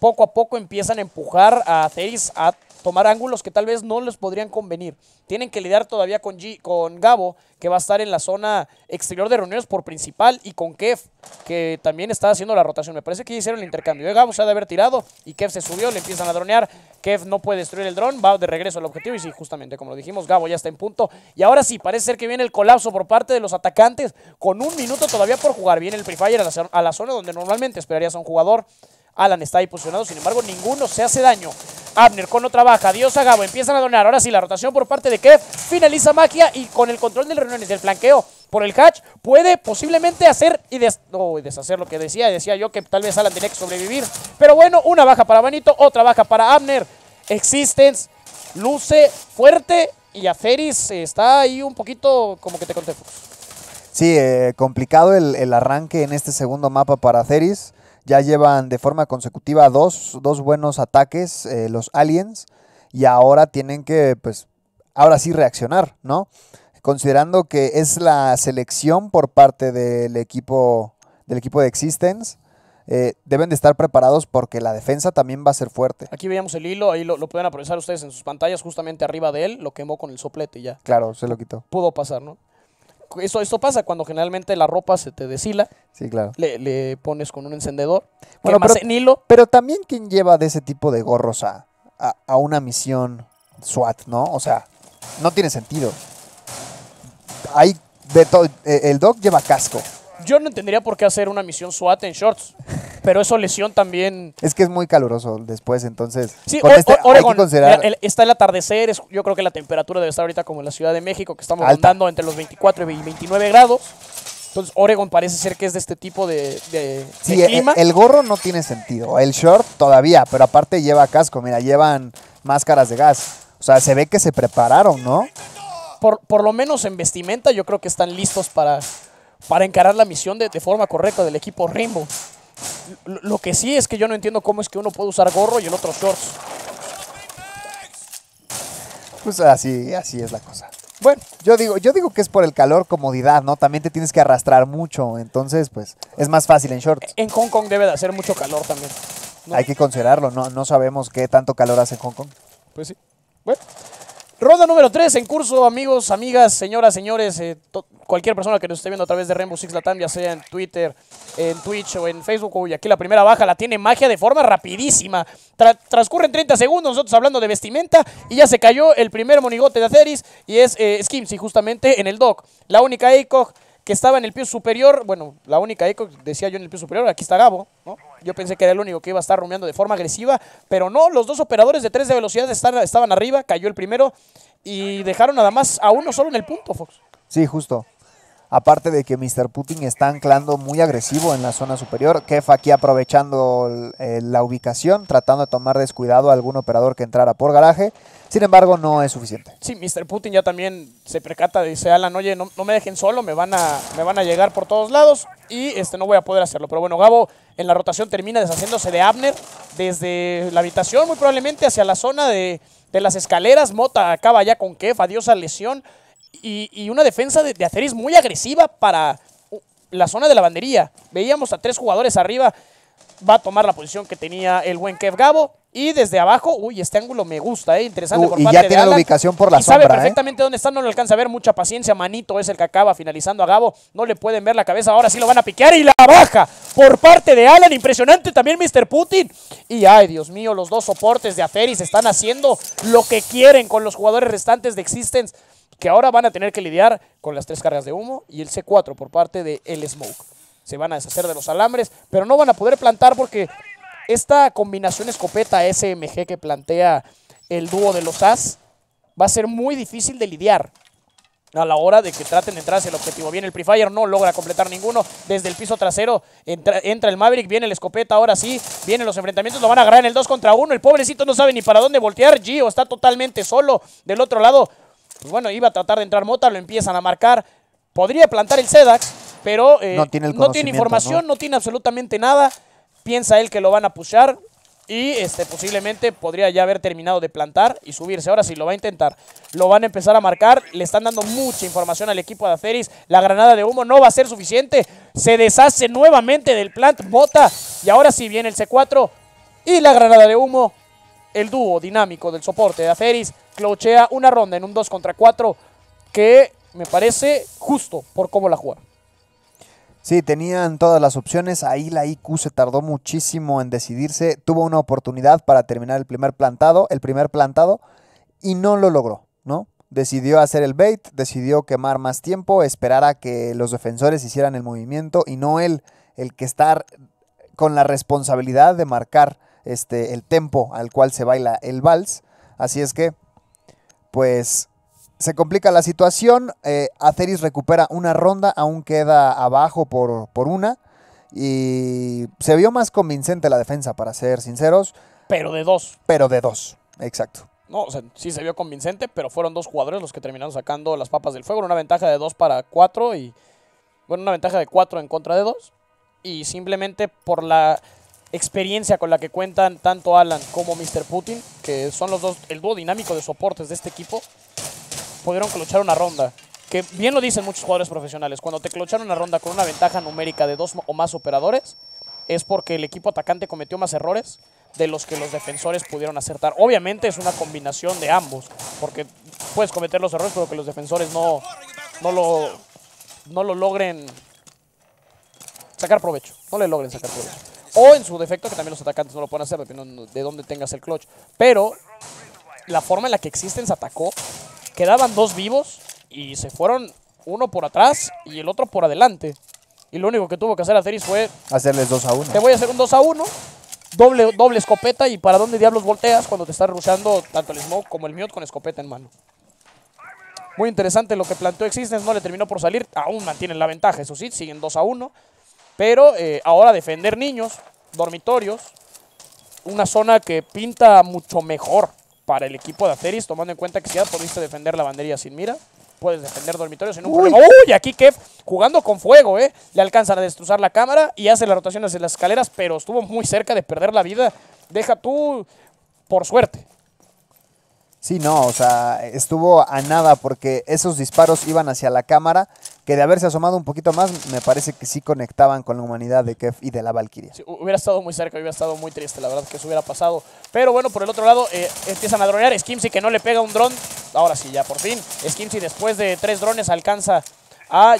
poco a poco empiezan a empujar a Ceris a tomar ángulos que tal vez no les podrían convenir. Tienen que lidiar todavía con, G- con Gabo, que va a estar en la zona exterior de reuniones por principal, y con Kev, que también está haciendo la rotación. Me parece que hicieron el intercambio. Eh, Gabo se ha de haber tirado y Kev se subió, le empiezan a dronear. Kev no puede destruir el dron, va de regreso al objetivo y sí, justamente como lo dijimos, Gabo ya está en punto. Y ahora sí, parece ser que viene el colapso por parte de los atacantes, con un minuto todavía por jugar. Viene el Free Fire a la, a la zona donde normalmente esperarías a un jugador. Alan está ahí posicionado, sin embargo, ninguno se hace daño. Abner con otra baja, Dios a Gabo, empiezan a donar. Ahora sí, la rotación por parte de Kev finaliza Magia y con el control del reuniones del flanqueo por el hatch puede posiblemente hacer y, deshacer lo que decía. Decía yo que tal vez Alan tenía que sobrevivir. Pero bueno, una baja para Benito, otra baja para Abner. Existence luce fuerte y a Feris está ahí un poquito como que te conté. Sí, eh, complicado el, arranque en este segundo mapa para Ceris. Ya llevan de forma consecutiva dos, dos buenos ataques eh, los aliens y ahora tienen que, pues, ahora sí reaccionar, ¿no? Considerando que es la selección por parte del equipo, del equipo de Existence, eh, deben de estar preparados porque la defensa también va a ser fuerte. Aquí veíamos el hilo, ahí lo, lo pueden aprovechar ustedes en sus pantallas, justamente arriba de él, lo quemó con el soplete y ya. Claro, se lo quitó. Pudo pasar, ¿no? Esto, esto pasa cuando generalmente la ropa se te deshila, Sí, claro. le, le pones con un encendedor, Bueno, quemas pero- en hilo. Pero también quien lleva de ese tipo de gorros a, a, a una misión SWAT, ¿no? O sea, no tiene sentido. Hay de todo. eh, El Doc lleva casco. Yo no entendería por qué hacer una misión SWAT en shorts, pero eso lesión también. Es que es muy caluroso después, entonces. Sí, con O- este O- hay que Oregon, considerar. el- está el atardecer, es- yo creo que la temperatura debe estar ahorita como en la Ciudad de México, que estamos Alta. rondando entre los 24 y 29 grados. Entonces, Oregon parece ser que es de este tipo de, sí, e- clima. el, gorro no tiene sentido. El short todavía, pero aparte lleva casco. Mira, llevan máscaras de gas. O sea, se ve que se prepararon, ¿no? por, por lo menos en vestimenta, yo creo que están listos para, para encarar la misión de, de forma correcta del equipo Rainbow. Lo, lo que sí es que yo no entiendo cómo es que uno puede usar gorro y el otro shorts. Pues así, así es la cosa. Bueno, Yo digo, yo digo que es por el calor, comodidad, ¿no? También te tienes que arrastrar mucho, entonces, pues, es más fácil en shorts. en Hong Kong debe de hacer mucho calor también. ¿no? Hay que considerarlo, no, no sabemos qué tanto calor hace en Hong Kong. Pues sí. Bueno. Ronda número 3 en curso, amigos, amigas, señoras, señores, eh, cualquier persona que nos esté viendo a través de Rainbow Six Latam, ya sea en Twitter, en Twitch o en Facebook, y aquí la primera baja la tiene magia de forma rapidísima. Tra- transcurren 30 segundos, nosotros hablando de vestimenta, y ya se cayó el primer monigote de Aceris, y es eh, Skimsy, justamente en el dock. La única ACOG que estaba en el piso superior, bueno, la única ACOG, decía yo en el piso superior, aquí está Gabo, ¿no? Yo pensé que era el único que iba a estar rumiando de forma agresiva, pero no, los dos operadores de 3 de velocidad estaban arriba, cayó el primero y dejaron nada más a uno solo en el punto, Fox. Sí, justo. Aparte de que Mr. Putin está anclando muy agresivo en la zona superior. Kef aquí aprovechando eh, la ubicación, tratando de tomar descuidado a algún operador que entrara por garaje. Sin embargo, no es suficiente. Sí, Mr. Putin ya también se percata, dice Alan, oye, no, no me dejen solo, me van, a, me van a llegar por todos lados y este, no voy a poder hacerlo. Pero bueno, Gabo en la rotación termina deshaciéndose de Abner desde la habitación, muy probablemente hacia la zona de, de las escaleras. Mota acaba ya con Kef, adiós a lesión. Y, y una defensa de, de Aceris muy agresiva para la zona de la bandería. Veíamos a tres jugadores arriba. Va a tomar la posición que tenía el buen Kev Gabo. Y desde abajo, uy, este ángulo me gusta, ¿eh? interesante Uh, por y parte ya de tiene la ubicación por la y sabe ¿eh? perfectamente dónde está, no lo alcanza a ver, mucha paciencia. Manito es el que acaba finalizando a Gabo. No le pueden ver la cabeza, ahora sí lo van a piquear y la baja por parte de Alan. Impresionante también Mr. Putin. Y ay, Dios mío, los dos soportes de Aferis están haciendo lo que quieren con los jugadores restantes de Existence, que ahora van a tener que lidiar con las tres cargas de humo y el C4 por parte de El Smoke. Se van a deshacer de los alambres, pero no van a poder plantar porque esta combinación escopeta-SMG que plantea el dúo de los As va a ser muy difícil de lidiar a la hora de que traten de entrar hacia el objetivo. Bien, el Free Fire no logra completar ninguno. Desde el piso trasero entra, entra el Maverick, viene el escopeta, ahora sí, vienen los enfrentamientos, lo van a agarrar en el 2 contra 1. El pobrecito no sabe ni para dónde voltear. Gio está totalmente solo del otro lado. Pues bueno, iba a tratar de entrar Mota, lo empiezan a marcar. Podría plantar el Sedax, pero eh, No tiene no información, ¿no? no tiene absolutamente nada. Piensa él que lo van a pushar y este, posiblemente podría ya haber terminado de plantar y subirse. Ahora sí, lo va a intentar. Lo van a empezar a marcar. Le están dando mucha información al equipo de Aceris. La granada de humo no va a ser suficiente. Se deshace nuevamente del plant. Bota. Y ahora sí viene el C4. Y la granada de humo. El dúo dinámico del soporte de Aceris clochea una ronda en un 2 contra 4 que me parece justo por cómo la jugaron. Sí, tenían todas las opciones. Ahí la IQ se tardó muchísimo en decidirse. Tuvo una oportunidad para terminar el primer plantado, el primer plantado, y no lo logró, ¿no? Decidió hacer el bait, decidió quemar más tiempo, esperar a que los defensores hicieran el movimiento y no él el que estar con la responsabilidad de marcar este el tempo al cual se baila el vals. Así es que, pues se complica la situación. Eh, Aceris recupera una ronda, aún queda abajo por, por una. Y se vio más convincente la defensa, para ser sinceros, Pero de dos. pero de dos. Exacto. No, o sea, sí se vio convincente, pero fueron dos jugadores los que terminaron sacando las papas del fuego. Una ventaja de dos para cuatro y. Bueno, una ventaja de cuatro en contra de dos. Y simplemente por la experiencia con la que cuentan tanto Alan como Mr. Putin, que son los dos, el dúo dinámico de soportes de este equipo, pudieron clochar una ronda. Que bien lo dicen muchos jugadores profesionales, cuando te clochan una ronda con una ventaja numérica de dos o más operadores, es porque el equipo atacante cometió más errores de los que los defensores pudieron acertar. Obviamente es una combinación de ambos, porque puedes cometer los errores, pero que los defensores no, no, lo, no lo logren sacar provecho. No le logren sacar provecho. O en su defecto, que también los atacantes no lo pueden hacer, dependiendo de dónde tengas el clutch. Pero la forma en la que Existence atacó, quedaban dos vivos y se fueron uno por atrás y el otro por adelante. Y lo único que tuvo que hacer Aceris fue Hacerles 2 a 1. te voy a hacer un 2 a 1. Doble, doble escopeta y para dónde diablos volteas cuando te está rushando tanto el smoke como el mute con escopeta en mano. Muy interesante lo que planteó Existence, no le terminó por salir, aún mantienen la ventaja, eso sí, siguen 2 a 1. Pero eh, ahora defender niños, dormitorios, una zona que pinta mucho mejor para el equipo de Aceris, tomando en cuenta que si ya pudiste defender la banderilla sin mira, puedes defender dormitorios sin un Uy. problema. ¡Uy! Aquí Kev jugando con fuego, ¿eh? Le alcanzan a destrozar la cámara y hace la rotación hacia las escaleras, pero estuvo muy cerca de perder la vida. Deja tú por suerte. Sí, no, o sea, estuvo a nada porque esos disparos iban hacia la cámara, que de haberse asomado un poquito más, me parece que sí conectaban con la humanidad de Kef y de la Valkyria. Sí, hubiera estado muy cerca, hubiera estado muy triste, la verdad que eso hubiera pasado. Pero bueno, por el otro lado, eh, empiezan a dronear. Skimsy que no le pega un dron. Ahora sí, ya por fin. Skimsy después de tres drones alcanza a...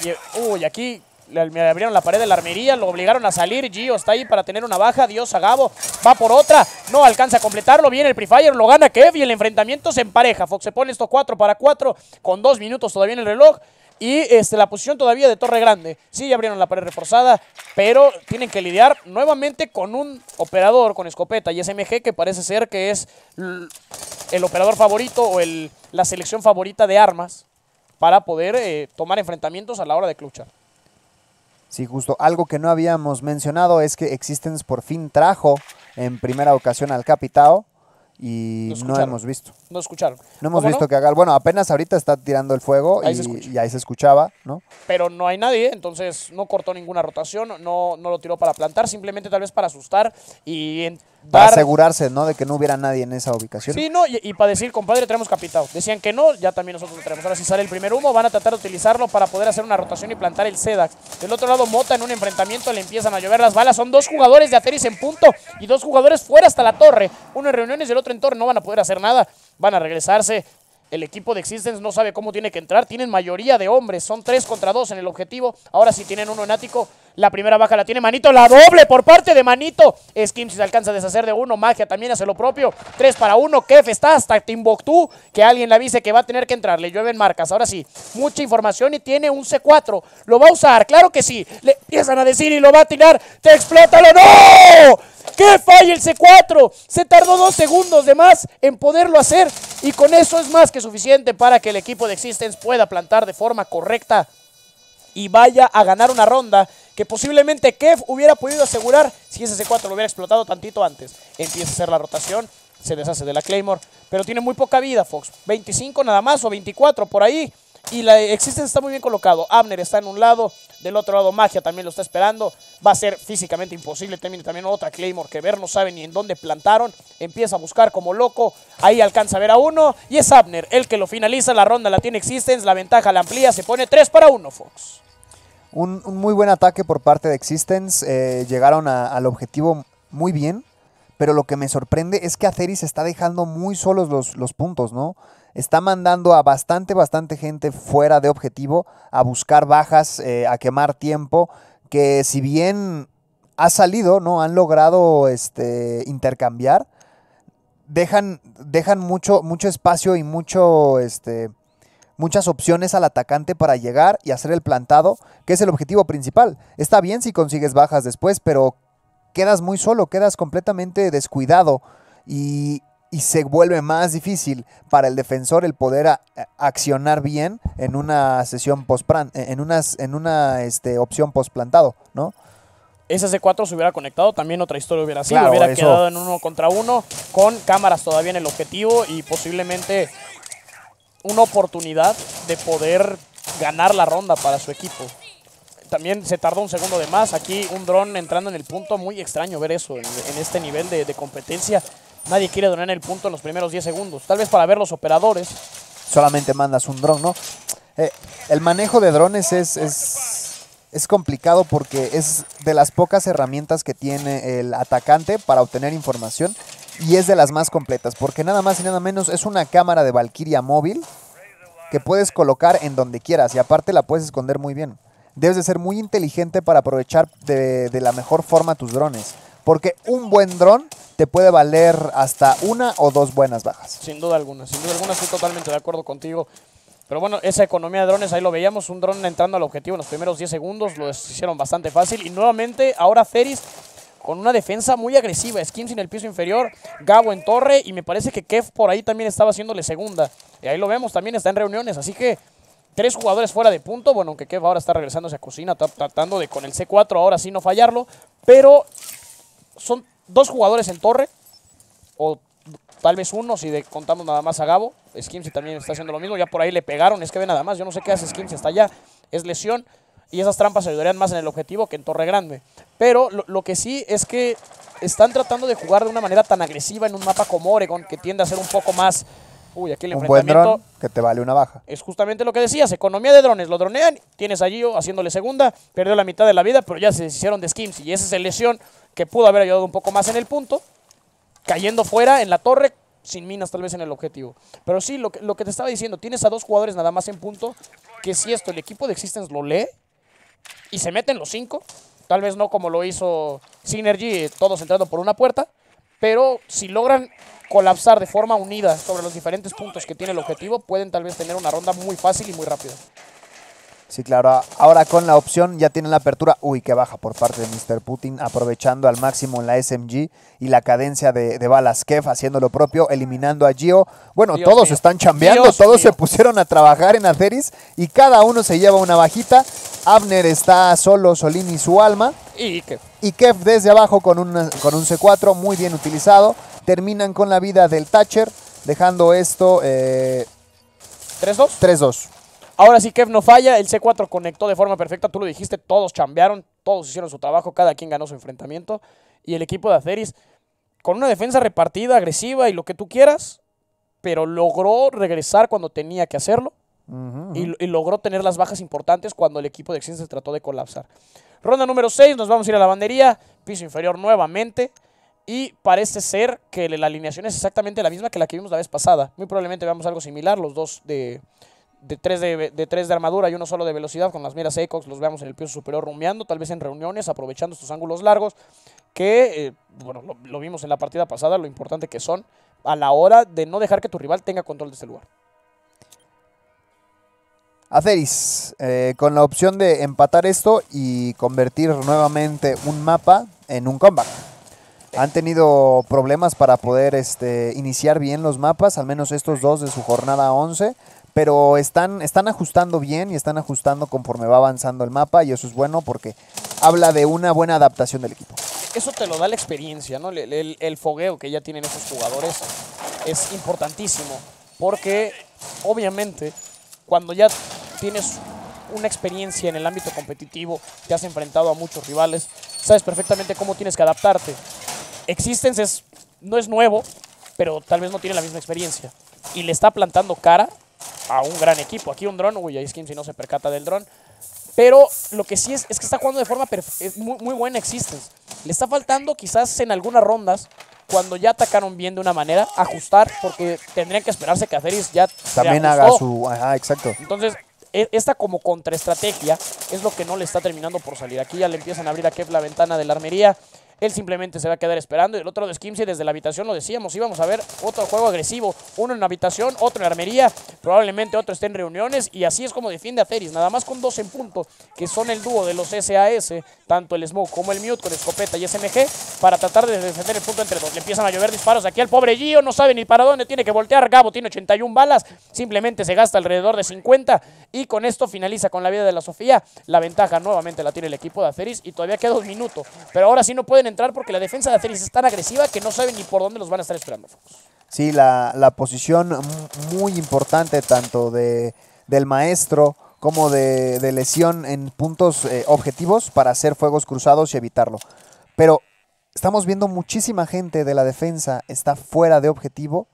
Uy, aquí le abrieron la pared de la armería, lo obligaron a salir. Gio está ahí para tener una baja. Dios a Gabo. Va por otra. No alcanza a completarlo. Viene el Prefire, lo gana Kev y el enfrentamiento se empareja. Fox se pone esto 4 para 4 con dos minutos todavía en el reloj. Y este, la posición todavía de Torre Grande. Sí, ya abrieron la pared reforzada, pero tienen que lidiar nuevamente con un operador con escopeta y SMG que parece ser que es el operador favorito o el, la selección favorita de armas para poder eh, tomar enfrentamientos a la hora de cluchar. Sí, justo. Algo que no habíamos mencionado es que Existence por fin trajo en primera ocasión al Capitao y no hemos visto. No escucharon. No hemos ¿Cómo visto que haga. Bueno, apenas ahorita está tirando el fuego Ahí y, ahí se escuchaba, ¿no? pero no hay nadie, entonces no cortó ninguna rotación, no, no lo tiró para plantar, simplemente tal vez para asustar y en Para dar... asegurarse, ¿no? De que no hubiera nadie en esa ubicación. Sí, no, y, y para decir, compadre, tenemos capitado. Decían que no, ya también nosotros lo tenemos. Ahora si sale el primer humo, van a tratar de utilizarlo para poder hacer una rotación y plantar el Sedax. Del otro lado, Mota en un enfrentamiento le empiezan a llover las balas. Son dos jugadores de Ateris en punto y dos jugadores fuera hasta la torre. Uno en reuniones y el otro en torre. No van a poder hacer nada. Van a regresarse. El equipo de Existence no sabe cómo tiene que entrar. Tienen mayoría de hombres. Son tres contra dos en el objetivo. Ahora sí tienen uno en ático. La primera baja la tiene Manito. La doble por parte de Manito. Skim si se alcanza a deshacer de uno. Magia también hace lo propio. Tres para uno. Kef está hasta Timbuktu. Que alguien le avise que va a tener que entrar. Le llueven marcas. Ahora sí. Mucha información y tiene un C4. ¿Lo va a usar? Claro que sí. Le empiezan a decir y lo va a tirar. ¡Te explótalo! ¡No! ¡Qué falla el C4! Se tardó dos segundos de más en poderlo hacer y con eso es más que suficiente para que el equipo de Existence pueda plantar de forma correcta y vaya a ganar una ronda que posiblemente Kev hubiera podido asegurar si ese C4 lo hubiera explotado tantito antes. Empieza a hacer la rotación, se deshace de la Claymore, pero tiene muy poca vida Fox. 25 nada más o 24 por ahí. Y la Existence está muy bien colocado. Abner está en un lado, del otro lado Magia también lo está esperando. Va a ser físicamente imposible. También, también otra Claymore que ver no sabe ni en dónde plantaron. Empieza a buscar como loco. Ahí alcanza a ver a uno. Y es Abner el que lo finaliza. La ronda la tiene Existence. La ventaja la amplía. Se pone 3 para 1, Fox. Un, muy buen ataque por parte de Existence. eh, llegaron al objetivo muy bien. Pero lo que me sorprende es que Aceris está dejando muy solos los, los puntos, ¿no? Está mandando a bastante, bastante gente fuera de objetivo a buscar bajas, eh, a quemar tiempo. Que si bien ha salido, ¿no? Han logrado este, intercambiar. Dejan, dejan mucho, mucho espacio y mucho, este, muchas opciones al atacante para llegar y hacer el plantado, que es el objetivo principal. Está bien si consigues bajas después, pero quedas muy solo, quedas completamente descuidado y, y se vuelve más difícil para el defensor el poder a- a- accionar bien en una sesión post en unas en una este, opción post plantado, ¿no? ese C4 se hubiera conectado, también otra historia hubiera sido. Claro, hubiera eso. quedado en uno contra uno, con cámaras todavía en el objetivo y posiblemente una oportunidad de poder ganar la ronda para su equipo. También se tardó un segundo de más. Aquí un dron entrando en el punto. Muy extraño ver eso en, en este nivel de, de competencia. Nadie quiere donar el punto en los primeros 10 segundos. Tal vez para ver los operadores. solamente mandas un dron, ¿no? Eh, el manejo de drones es, es, es complicado porque es de las pocas herramientas que tiene el atacante para obtener información y es de las más completas porque nada más y nada menos es una cámara de Valkyria móvil que puedes colocar en donde quieras y aparte la puedes esconder muy bien. Debes de ser muy inteligente para aprovechar de, de la mejor forma tus drones porque un buen dron te puede valer hasta una o dos buenas bajas. Sin duda alguna, sin duda alguna estoy totalmente de acuerdo contigo. Pero bueno, esa economía de drones, ahí lo veíamos, un dron entrando al objetivo en los primeros 10 segundos, lo hicieron bastante fácil. Y nuevamente, ahora Feris con una defensa muy agresiva. Skims en el piso inferior, Gabo en torre y me parece que Kev por ahí también estaba haciéndole segunda. Y ahí lo vemos, también está en reuniones, así que tres jugadores fuera de punto. Bueno, aunque Kev ahora está regresándose a cocina, tra- tratando de con el C4 ahora sí no fallarlo. Pero son dos jugadores en torre, o tal vez uno si de- contamos nada más a Gabo. Skimsy también está haciendo lo mismo, ya por ahí le pegaron, es que ve nada más, yo no sé qué hace Skimsy hasta allá, es lesión y esas trampas ayudarían más en el objetivo que en Torre Grande. Pero lo, lo que sí es que están tratando de jugar de una manera tan agresiva en un mapa como Oregon que tiende a ser un poco más... Uy, aquí el Un buen enfrentamiento dron que te vale una baja. es justamente lo que decías, economía de drones, lo dronean, tienes a Gio haciéndole segunda, perdió la mitad de la vida, pero ya se deshicieron de Skims y esa es el lesión que pudo haber ayudado un poco más en el punto, cayendo fuera en la torre, sin minas tal vez en el objetivo. Pero sí, lo que, lo que te estaba diciendo, tienes a dos jugadores nada más en punto, que si esto el equipo de Existence lo lee y se meten los cinco, tal vez no como lo hizo Synergy, todos entrando por una puerta, pero si logran colapsar de forma unida sobre los diferentes puntos que tiene el objetivo, pueden tal vez tener una ronda muy fácil y muy rápida. Sí, claro. Ahora con la opción ya tienen la apertura. Uy, qué baja por parte de Mr. Putin, aprovechando al máximo la SMG y la cadencia de, de balas Kev, haciendo lo propio, eliminando a Gio. Bueno, Dios todos mío. están chambeando, Dios todos se pusieron a trabajar en Aceris y cada uno se lleva una bajita. Abner está solo, Solín y su alma. Y que Y Kev desde abajo con, una- con un C4 muy bien utilizado. Terminan con la vida del Thatcher, dejando esto eh, 3-2. 3-2. Ahora sí, Kev no falla. El C4 conectó de forma perfecta. Tú lo dijiste, todos chambearon, todos hicieron su trabajo, cada quien ganó su enfrentamiento. Y el equipo de Aceris, con una defensa repartida, agresiva y lo que tú quieras, pero logró regresar cuando tenía que hacerlo. Y, y logró tener las bajas importantes cuando el equipo de Excelsior se trató de colapsar. Ronda número 6, nos vamos a ir a la bandería, piso inferior nuevamente. Y parece ser que la alineación es exactamente la misma que la que vimos la vez pasada. Muy probablemente veamos algo similar, los dos de, de, tres de, de tres de armadura y uno solo de velocidad, con las miras ACOX los veamos en el piso superior rumiando, tal vez en reuniones, aprovechando estos ángulos largos, que, eh, bueno, lo, lo vimos en la partida pasada, lo importante que son a la hora de no dejar que tu rival tenga control de este lugar. Aceris, eh, con la opción de empatar esto y convertir nuevamente un mapa en un comeback. Han tenido problemas para poder este, iniciar bien los mapas, al menos estos dos de su jornada 11, pero están, están ajustando bien y están ajustando conforme va avanzando el mapa y eso es bueno porque habla de una buena adaptación del equipo. eso te lo da la experiencia, ¿no? El, el- fogueo que ya tienen esos jugadores es importantísimo. Porque, obviamente, cuando ya tienes una experiencia en el ámbito competitivo, te has enfrentado a muchos rivales, sabes perfectamente cómo tienes que adaptarte. Existence es, no es nuevo, pero tal vez no tiene la misma experiencia. Y le está plantando cara a un gran equipo. Aquí un dron, uy, ahí Skim si no se percata del dron. Pero lo que sí es, es que está jugando de forma muy, muy buena Existence. Le está faltando quizás en algunas rondas, cuando ya atacaron bien de una manera, ajustar, porque tendrían que esperarse que Aceris ya También haga su... Ajá, exacto. Entonces, e- esta como contraestrategia es lo que no le está terminando por salir. Aquí ya le empiezan a abrir a Kev la ventana de la armería. Él simplemente se va a quedar esperando. Y el otro de Skimsy desde la habitación lo decíamos. Íbamos a ver otro juego agresivo. Uno en la habitación, otro en armería. Probablemente otro esté en reuniones. Y así es como defiende a Ceris. Nada más con dos en punto. Que son el dúo de los SAS. Tanto el Smoke como el Mute con escopeta y SMG. Para tratar de defender el punto entre dos. Le empiezan a llover disparos aquí al pobre Gio. No sabe ni para dónde tiene que voltear. Gabo tiene 81 balas. Simplemente se gasta alrededor de 50. Y con esto finaliza con la vida de la Sofía. La ventaja nuevamente la tiene el equipo de Aceris. Y todavía queda un minuto. Pero ahora sí no pueden entrar porque la defensa de Aceris es tan agresiva que no saben ni por dónde los van a estar esperando. Sí, la, la posición muy importante tanto de, del maestro como de, de lesión en puntos eh, objetivos para hacer fuegos cruzados y evitarlo. Pero estamos viendo muchísima gente de la defensa está fuera de objetivo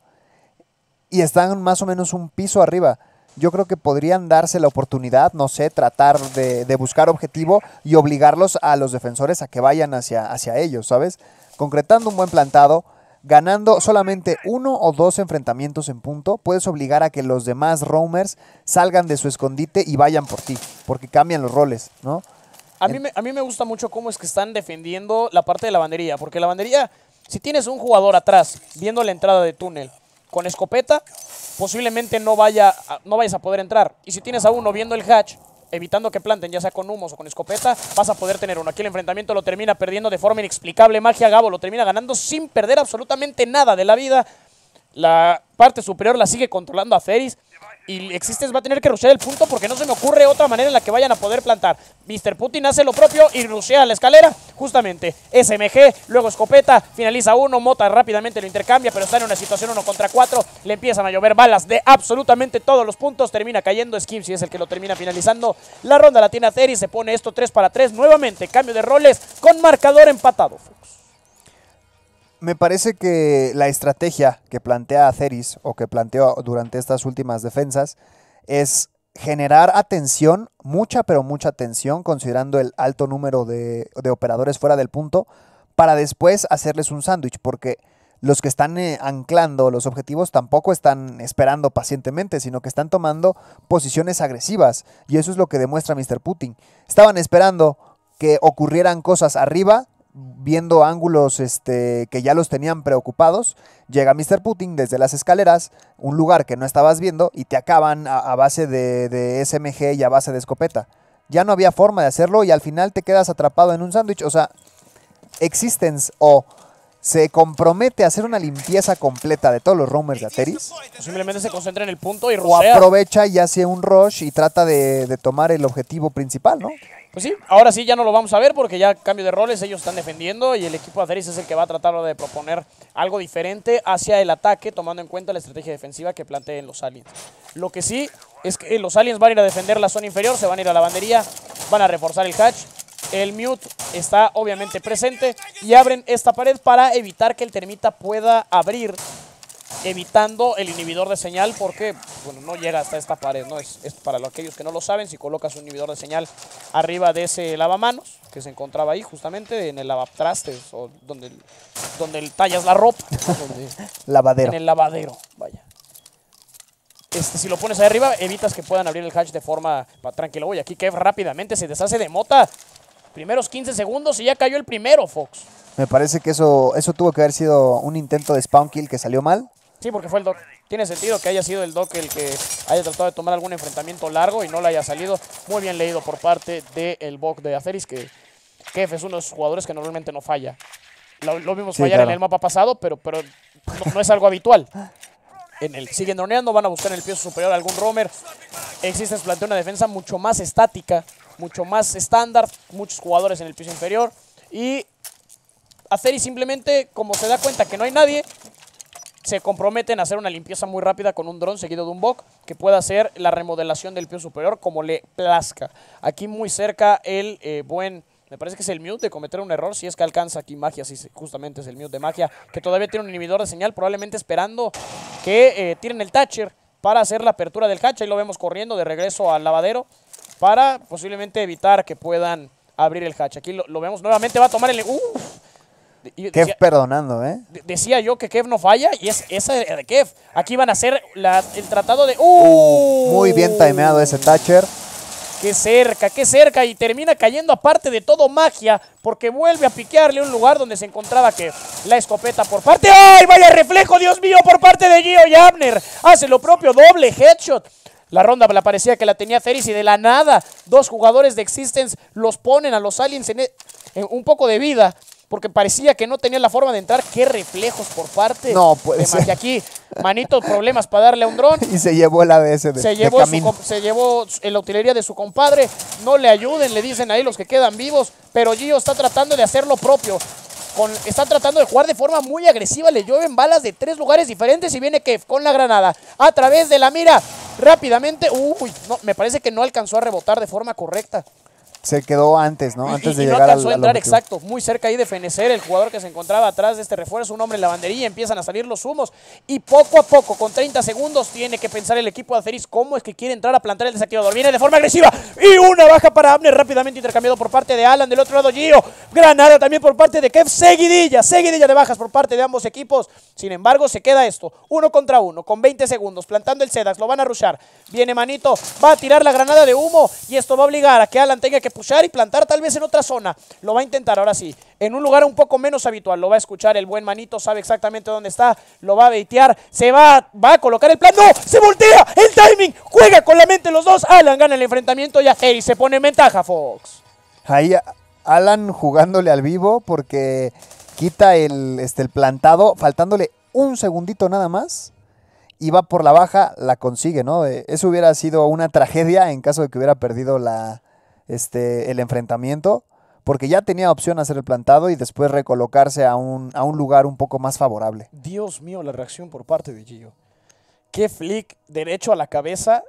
y están más o menos un piso arriba. Yo creo que podrían darse la oportunidad, no sé, tratar de, de buscar objetivo y obligarlos a los defensores a que vayan hacia, hacia ellos, ¿sabes? Concretando un buen plantado, ganando solamente uno o dos enfrentamientos en punto, puedes obligar a que los demás roamers salgan de su escondite y vayan por ti, porque cambian los roles, ¿no? A mí, me, a mí me gusta mucho cómo es que están defendiendo la parte de la bandería, porque la bandería, si tienes un jugador atrás viendo la entrada de túnel con escopeta, posiblemente no, vaya no vayas a poder entrar. Y si tienes a uno viendo el hatch, evitando que planten, ya sea con humos o con escopeta, vas a poder tener uno. Aquí el enfrentamiento lo termina perdiendo de forma inexplicable. Magia Gabo lo termina ganando sin perder absolutamente nada de la vida. La parte superior la sigue controlando a Feris. Y Existence va a tener que rushear el punto porque no se me ocurre otra manera en la que vayan a poder plantar. Mr. Putin hace lo propio y rushea la escalera. Justamente SMG, luego escopeta, finaliza uno. Mota rápidamente lo intercambia, pero está en una situación uno contra cuatro. Le empiezan a llover balas de absolutamente todos los puntos. Termina cayendo Skimsy, es el que lo termina finalizando. La ronda la tiene Aceris, se pone esto 3 para 3. Nuevamente, cambio de roles con marcador empatado. Me parece que la estrategia que plantea Aceris o que planteó durante estas últimas defensas es generar atención, mucha pero mucha atención, considerando el alto número de, operadores fuera del punto, para después hacerles un sándwich, porque los que están eh, anclando los objetivos tampoco están esperando pacientemente, sino que están tomando posiciones agresivas, y eso es lo que demuestra Mr. Putin. Estaban esperando que ocurrieran cosas arriba viendo ángulos este, que ya los tenían preocupados, llega Mr. Putin desde las escaleras, un lugar que no estabas viendo, y te acaban a, base de, de SMG y a base de escopeta. Ya no había forma de hacerlo y al final te quedas atrapado en un sándwich. O sea, Existence o se compromete a hacer una limpieza completa de todos los roamers de Ateris, O simplemente se concentra en el punto y o rusea. aprovecha y hace un rush y trata de, de tomar el objetivo principal, ¿no? Pues sí, ahora sí ya no lo vamos a ver porque ya cambio de roles, ellos están defendiendo y el equipo de Azeris es el que va a tratar de proponer algo diferente hacia el ataque, tomando en cuenta la estrategia defensiva que planteen los aliens. Lo que sí es que los aliens van a ir a defender la zona inferior, se van a ir a la bandería, van a reforzar el hatch. El mute está obviamente presente y abren esta pared para evitar que el termita pueda abrir evitando el inhibidor de señal porque bueno, no llega hasta esta pared. ¿no? Es, es para aquellos que no lo saben, si colocas un inhibidor de señal arriba de ese lavamanos que se encontraba ahí justamente en el lavatrastes o donde, donde tallas la ropa, (laughs) donde- Lavadero. en el lavadero, vaya. Este, si lo pones ahí arriba, evitas que puedan abrir el hatch de forma tranquila. Oye, aquí Kev rápidamente se deshace de mota. Primeros 15 segundos y ya cayó el primero, Fox. Me parece que eso, eso tuvo que haber sido un intento de spawn kill que salió mal. Sí, porque fue el Doc. Tiene sentido que haya sido el Doc el que haya tratado de tomar algún enfrentamiento largo y no le haya salido. Muy bien leído por parte del Bok de Aceris, que Kef es uno de esos jugadores que normalmente no falla. Lo, lo vimos Sí, fallar claro. en el mapa pasado, pero, pero no, no es algo habitual. En el, siguen droneando, van a buscar en el piso superior algún roamer. Existence plantea una defensa mucho más estática, mucho más estándar, muchos jugadores en el piso inferior. Y Aceris simplemente, como se da cuenta que no hay nadie, se comprometen a hacer una limpieza muy rápida con un dron seguido de un bok que pueda hacer la remodelación del piso superior como le plazca. Aquí muy cerca el eh, buen, me parece que es el mute de cometer un error, si es que alcanza aquí magia, si justamente es el mute de magia, que todavía tiene un inhibidor de señal, probablemente esperando que eh, tiren el Thatcher para hacer la apertura del hatch. Ahí lo vemos corriendo de regreso al lavadero para posiblemente evitar que puedan abrir el hatch. Aquí lo, lo vemos nuevamente, va a tomar el... ¡Uf! Kev decía- perdonando, ¿eh? de- decía yo que Kev no falla y es esa de Kev. Aquí van a hacer la- el tratado de. ¡Uh! Muy bien timeado ese Thatcher. Qué cerca, qué cerca. Y termina cayendo aparte de todo magia porque vuelve a piquearle un lugar donde se encontraba que la escopeta por parte. ¡Ay, vaya reflejo, Dios mío! Por parte de Gio y Abner. Hace lo propio, doble headshot. La ronda la parecía que la tenía Ceris y de la nada dos jugadores de Existence los ponen a los aliens en, e- en un poco de vida porque parecía que no tenían la forma de entrar. ¡Qué reflejos por parte No puede de ser. Aquí, manito, problemas para darle a un dron (laughs) Y se llevó el ADS de, se llevó, camino. se llevó la utilería de su compadre. No le ayuden, le dicen ahí los que quedan vivos. Pero Gio está tratando de hacer lo propio. Con, está tratando de jugar de forma muy agresiva. Le llueven balas de tres lugares diferentes y viene Kev con la granada. A través de la mira. Rápidamente. Uy, no, me parece que no alcanzó a rebotar de forma correcta. Se quedó antes, ¿no? Antes y, de y no llegar al, alcanzó a al entrar objetivo. exacto, muy cerca ahí de fenecer el jugador que se encontraba atrás de este refuerzo, un hombre en la banderilla, empiezan a salir los humos y poco a poco, con 30 segundos, tiene que pensar el equipo de Aceris cómo es que quiere entrar a plantar el desactivador. Viene de forma agresiva y una baja para Abner, rápidamente intercambiado por parte de Alan, del otro lado Gio, granada también por parte de Kev, seguidilla, seguidilla de bajas por parte de ambos equipos. Sin embargo, se queda esto, uno contra uno, con 20 segundos, plantando el Sedax, lo van a rushar. Viene Manito, va a tirar la granada de humo y esto va a obligar a que Alan tenga que pushar y plantar tal vez en otra zona. Lo va a intentar ahora sí, en un lugar un poco menos habitual. Lo va a escuchar el buen Manito, sabe exactamente dónde está, lo va a baitear, se va, va a colocar el plan. ¡No! ¡Se voltea! ¡El timing! ¡Juega con la mente los dos! Alan gana el enfrentamiento y a Eri se pone en ventaja, Fox. Ahí Alan jugándole al vivo porque quita el, este, el plantado, faltándole un segundito nada más. Y va por la baja, la consigue, ¿no? Eh, Eso hubiera sido una tragedia en caso de que hubiera perdido la, este, el enfrentamiento. Porque ya tenía opción hacer el plantado y después recolocarse a un, a un lugar un poco más favorable. Dios mío, la reacción por parte de Gio. Qué flick derecho a la cabeza.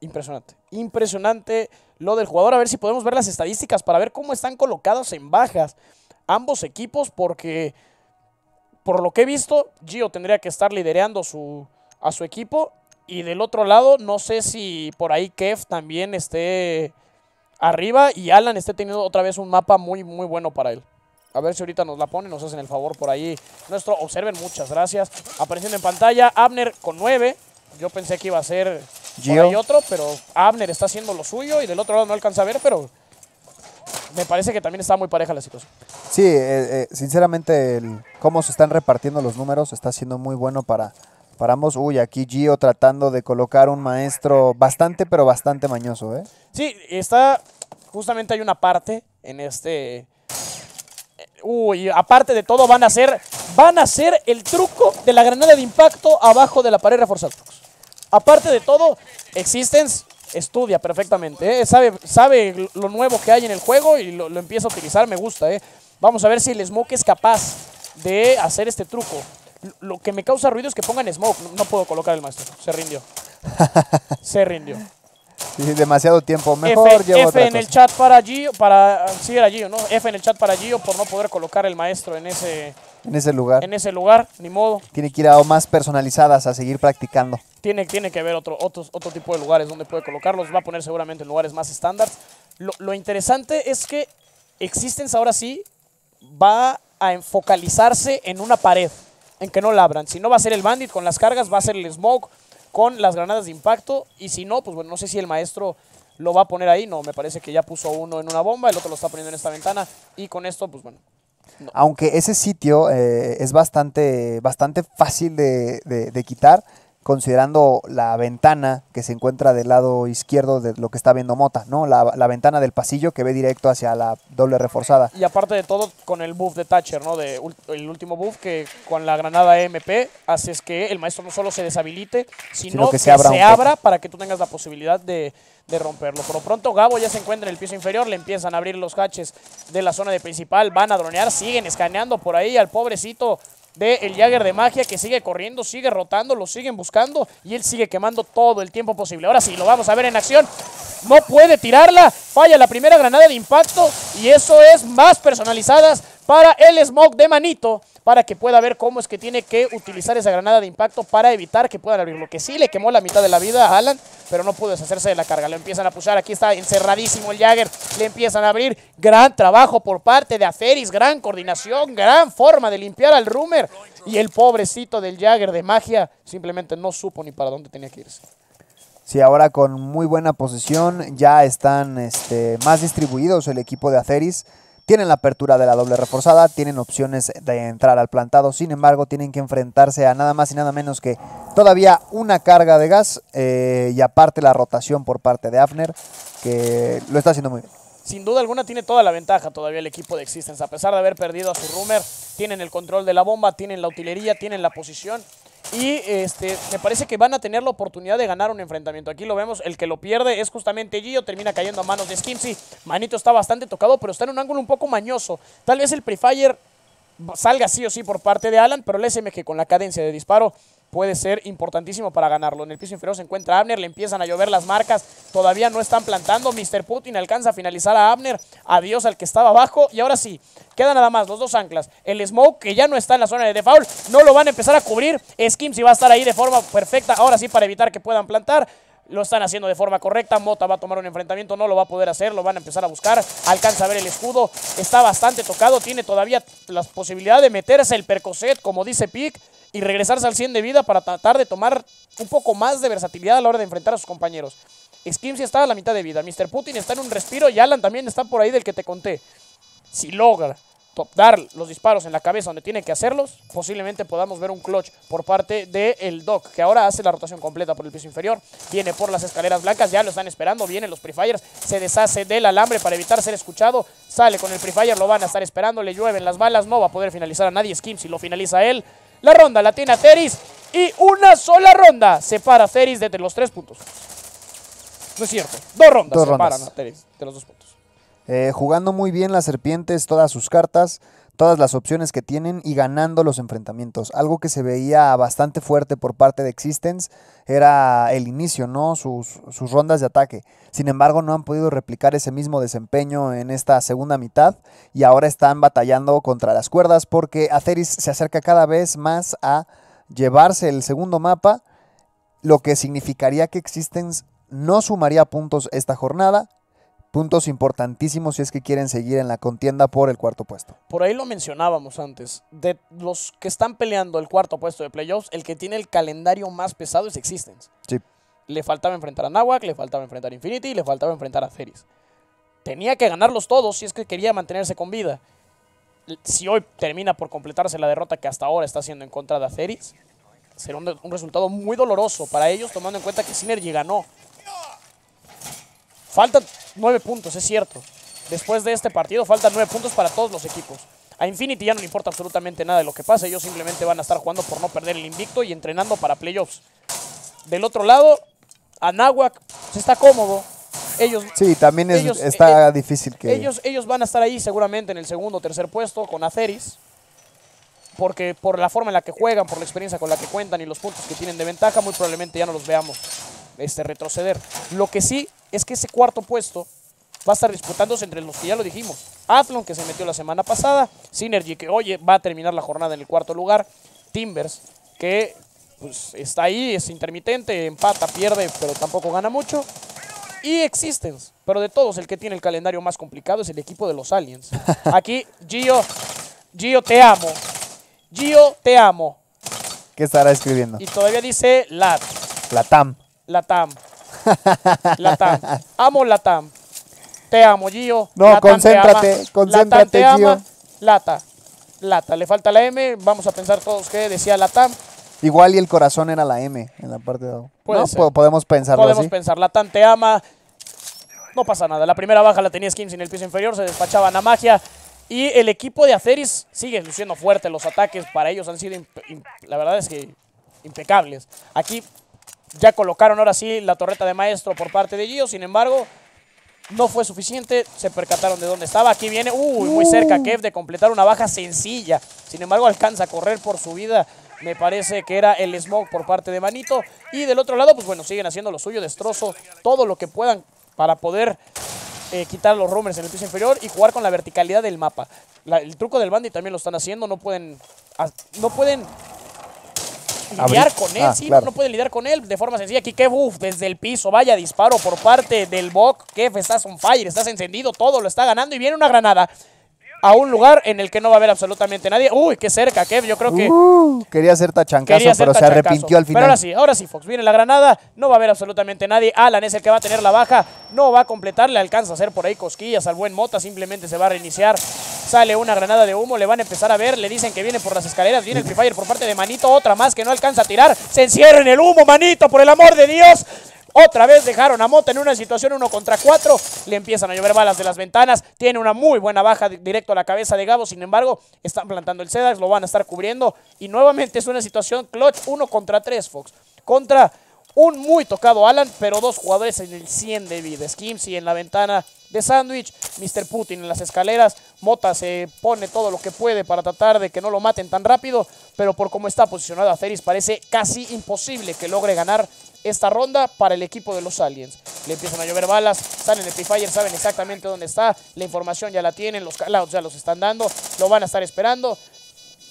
Impresionante. Impresionante lo del jugador. A ver si podemos ver las estadísticas para ver cómo están colocados en bajas ambos equipos. Porque, por lo que he visto, Gio tendría que estar liderando su, a su equipo. Y del otro lado, no sé si por ahí Kev también esté arriba y Alan esté teniendo otra vez un mapa muy, muy bueno para él. A ver si ahorita nos la ponen, nos hacen el favor por ahí. Nuestro, observen, muchas gracias. Apareciendo en pantalla, Abner con 9. Yo pensé que iba a ser por Gio. ahí otro, pero Abner está haciendo lo suyo y del otro lado no alcanza a ver, pero me parece que también está muy pareja la situación. Sí, eh, eh, sinceramente, el, cómo se están repartiendo los números está siendo muy bueno para, para ambos. Uy, aquí Gio tratando de colocar un maestro bastante, pero bastante mañoso, ¿eh? Sí, está. Justamente hay una parte en este. Uy, aparte de todo, van a hacer. Van a hacer el truco de la granada de impacto abajo de la pared reforzada. Aparte de todo, Existence estudia perfectamente. ¿eh? Sabe, sabe lo nuevo que hay en el juego y lo, lo empieza a utilizar. Me gusta. ¿eh? Vamos a ver si el Smoke es capaz de hacer este truco. Lo- que me causa ruido es que pongan Smoke. No, no puedo colocar el maestro. Se rindió. (laughs) Se rindió. Sí, demasiado tiempo. Mejor F, llevo F otra en el chat para Gio, para sí era Gio, ¿no? F en el chat para Gio por no poder colocar el maestro en ese En ese lugar. en ese lugar, ni modo. Tiene que ir a más personalizadas a seguir practicando. Tiene, tiene que haber otro, otros, otro tipo de lugares donde puede colocarlos. Va a poner seguramente en lugares más estándar. Lo, lo interesante es que Existence ahora sí va a focalizarse en una pared, en que no labran. Si no va a ser el Bandit con las cargas, va a ser el Smoke con las granadas de impacto. Y si no, pues bueno, no sé si el maestro lo va a poner ahí. No, me parece que ya puso uno en una bomba, el otro lo está poniendo en esta ventana. Y con esto, pues bueno, Aunque ese sitio eh, es bastante, bastante fácil de, de- de quitar, considerando la ventana que se encuentra del lado izquierdo de lo que está viendo Mota, ¿no? La, la ventana del pasillo que ve directo hacia la doble reforzada. Y aparte de todo, con el buff de Thatcher, ¿no? De, el último buff que con la granada EMP haces que el maestro no solo se deshabilite, sino, Sino que, que se se abra, para que tú tengas la posibilidad de, de romperlo. Por lo pronto, Gabo ya se encuentra en el piso inferior, le empiezan a abrir los hatches de la zona de principal, van a dronear, siguen escaneando por ahí al pobrecito de el Jagger de magia que sigue corriendo, sigue rotando, lo siguen buscando y él sigue quemando todo el tiempo posible. Ahora sí, lo vamos a ver en acción. No puede tirarla, falla la primera granada de impacto y eso es más personalizadas para el Smoke de Manito para que pueda ver cómo es que tiene que utilizar esa granada de impacto para evitar que puedan abrir. Lo que sí le quemó la mitad de la vida a Alan, pero no pudo deshacerse de la carga. Lo empiezan a pushar, aquí está encerradísimo el Jagger, le empiezan a abrir. Gran trabajo por parte de Aferis, gran coordinación, gran forma de limpiar al Rumor. Y el pobrecito del Jagger de magia simplemente no supo ni para dónde tenía que irse. Sí, ahora con muy buena posición, ya están este, más distribuidos el equipo de Aceris. Tienen la apertura de la doble reforzada, tienen opciones de entrar al plantado, sin embargo tienen que enfrentarse a nada más y nada menos que todavía una carga de gas eh, y aparte la rotación por parte de Afner, que lo está haciendo muy bien. Sin duda alguna tiene toda la ventaja todavía el equipo de Existence. A pesar de haber perdido a su Rumor, tienen el control de la bomba, tienen la utilería, tienen la posición. Y este, me parece que van a tener la oportunidad de ganar un enfrentamiento. Aquí lo vemos, el que lo pierde es justamente Gio, termina cayendo a manos de Skimsy. Manito está bastante tocado, pero está en un ángulo un poco mañoso. Tal vez el Prefire salga sí o sí por parte de Alan, pero el SMG con la cadencia de disparo puede ser importantísimo para ganarlo. En el piso inferior se encuentra Abner, le empiezan a llover las marcas, todavía no están plantando. Mr. Putin alcanza a finalizar a Abner, adiós al que estaba abajo. Y ahora sí, quedan nada más los dos anclas. El Smoke, que ya no está en la zona de default, no lo van a empezar a cubrir. Skims va a estar ahí de forma perfecta, ahora sí para evitar que puedan plantar. Lo están haciendo de forma correcta. Mota va a tomar un enfrentamiento, no lo va a poder hacer, lo van a empezar a buscar. Alcanza a ver el escudo, está bastante tocado, tiene todavía la posibilidad de meterse el percocet, como dice Pick, y regresarse al 100 de vida para tratar de tomar un poco más de versatilidad a la hora de enfrentar a sus compañeros. Skimsy está a la mitad de vida, Mr. Putin está en un respiro y Alan también está por ahí del que te conté. Si logra dar los disparos en la cabeza donde tiene que hacerlos, posiblemente podamos ver un clutch por parte del Doc, que ahora hace la rotación completa por el piso inferior. Viene por las escaleras blancas, ya lo están esperando. Vienen los Prefires, se deshace del alambre para evitar ser escuchado. Sale con el Prefire, lo van a estar esperando. Le llueven las balas, no va a poder finalizar a nadie. Skim si lo finaliza él. La ronda la tiene a Teris y una sola ronda separa a Teris desde los tres puntos. No es cierto, dos rondas Dos separan rondas. a Teris de los dos puntos. Eh, jugando muy bien las serpientes, todas sus cartas, todas las opciones que tienen y ganando los enfrentamientos. Algo que se veía bastante fuerte por parte de Existence era el inicio, ¿no? Sus, sus rondas de ataque. Sin embargo, no han podido replicar ese mismo desempeño en esta segunda mitad y ahora están batallando contra las cuerdas porque Aceris se acerca cada vez más a llevarse el segundo mapa, lo que significaría que Existence no sumaría puntos esta jornada, puntos importantísimos si es que quieren seguir en la contienda por el cuarto puesto. Por ahí lo mencionábamos antes. De los que están peleando el cuarto puesto de playoffs, el que tiene el calendario más pesado es Existence. Sí. Le faltaba enfrentar a Nawak, le faltaba enfrentar a Infinity y le faltaba enfrentar a Ceris. Tenía que ganarlos todos si es que quería mantenerse con vida. si hoy termina por completarse la derrota que hasta ahora está haciendo en contra de Aceris, será un, un resultado muy doloroso para ellos, tomando en cuenta que Synergy ganó. Faltan nueve puntos, es cierto. Después de este partido faltan nueve puntos para todos los equipos. A Infinity ya no le importa absolutamente nada de lo que pase, ellos simplemente van a estar jugando por no perder el invicto y entrenando para playoffs. Del otro lado, Anáhuac se está cómodo. Ellos, Sí, también es- ellos, está eh, difícil que... ellos, ellos van a estar ahí seguramente en el segundo o tercer puesto con Aceris. Porque por la forma en la que juegan, por la experiencia con la que cuentan y los puntos que tienen de ventaja, muy probablemente ya no los veamos este, retroceder. Lo que sí es que ese cuarto puesto va a estar disputándose entre los que ya lo dijimos. Athlon, que se metió la semana pasada. Synergy, que oye, va a terminar la jornada en el cuarto lugar. Timbers, que pues, está ahí, es intermitente, empata, pierde, pero tampoco gana mucho. Y Existence, pero de todos el que tiene el calendario más complicado es el equipo de los Aliens. (laughs) Aquí, Gio, Gio, te amo. Gio, te amo. ¿Qué estará escribiendo? Y todavía dice Lat, La TAM. Latam. Latam. Amo Latam. Te amo, Gio. No, Latam te concéntrate, ama. concéntrate, Latam te ama. Gio. Lata. Lata. Le falta la M. Vamos a pensar todos que decía Latam. Igual y el corazón era la M en la parte de abajo. ¿No? ser. Podemos pensarlo Podemos así. pensar, Latam te ama. No pasa nada. La primera baja la tenía Skims en el piso inferior, se despachaban a magia. Y el equipo de Aceris sigue luciendo fuerte. Los ataques para ellos han sido, la verdad es que, impecables. Aquí ya colocaron ahora sí la torreta de maestro por parte de Gio. Sin embargo, no fue suficiente. Se percataron de dónde estaba. Aquí viene, uy, muy cerca Kev de completar una baja sencilla. Sin embargo, alcanza a correr por su vida. Me parece que era el smoke por parte de Manito. Y del otro lado, pues bueno, siguen haciendo lo suyo. Destrozo todo lo que puedan para poder eh, quitar los roamers en el piso inferior y jugar con la verticalidad del mapa. La- el truco del Bandy también lo están haciendo. No pueden, ha- no pueden lidiar con él, Ah, sí, claro. no, no pueden lidiar con él de forma sencilla. Aquí Kev, uf, desde el piso, vaya disparo por parte del Bok. Kev, estás on fire, estás encendido, todo lo está ganando y viene una granada a un lugar en el que no va a haber absolutamente nadie. Uy, qué cerca, Kev, yo creo que... Uh, quería hacer tachancazo, Quería hacer pero se arrepintió al final. Pero ahora sí, ahora sí, Fox. Viene la granada, no va a haber absolutamente nadie. Alan es el que va a tener la baja, no va a completar, le alcanza a hacer por ahí cosquillas al buen Mota, simplemente se va a reiniciar. Sale una granada de humo, le van a empezar a ver, le dicen que viene por las escaleras, viene el Free Fire por parte de Manito, otra más que no alcanza a tirar. Se encierra en el humo, Manito, por el amor de Dios. Otra vez dejaron a Mota en una situación uno contra cuatro. Le empiezan a llover balas de las ventanas. Tiene una muy buena baja di- directo a la cabeza de Gabo. Sin embargo, están plantando el Sedax, lo van a estar cubriendo. Y nuevamente es una situación clutch uno contra tres, Fox. Contra un muy tocado Alan, pero dos jugadores en el 100 de vida. Skimsy en la ventana de Sandwich, Mr. Putin en las escaleras. Mota se pone todo lo que puede para tratar de que no lo maten tan rápido, pero por cómo está posicionado Aceris parece casi imposible que logre ganar esta ronda para el equipo de los Aliens. Le empiezan a llover balas, salen el Free Fire, saben exactamente dónde está, la información ya la tienen, los callouts ya los están dando, lo van a estar esperando.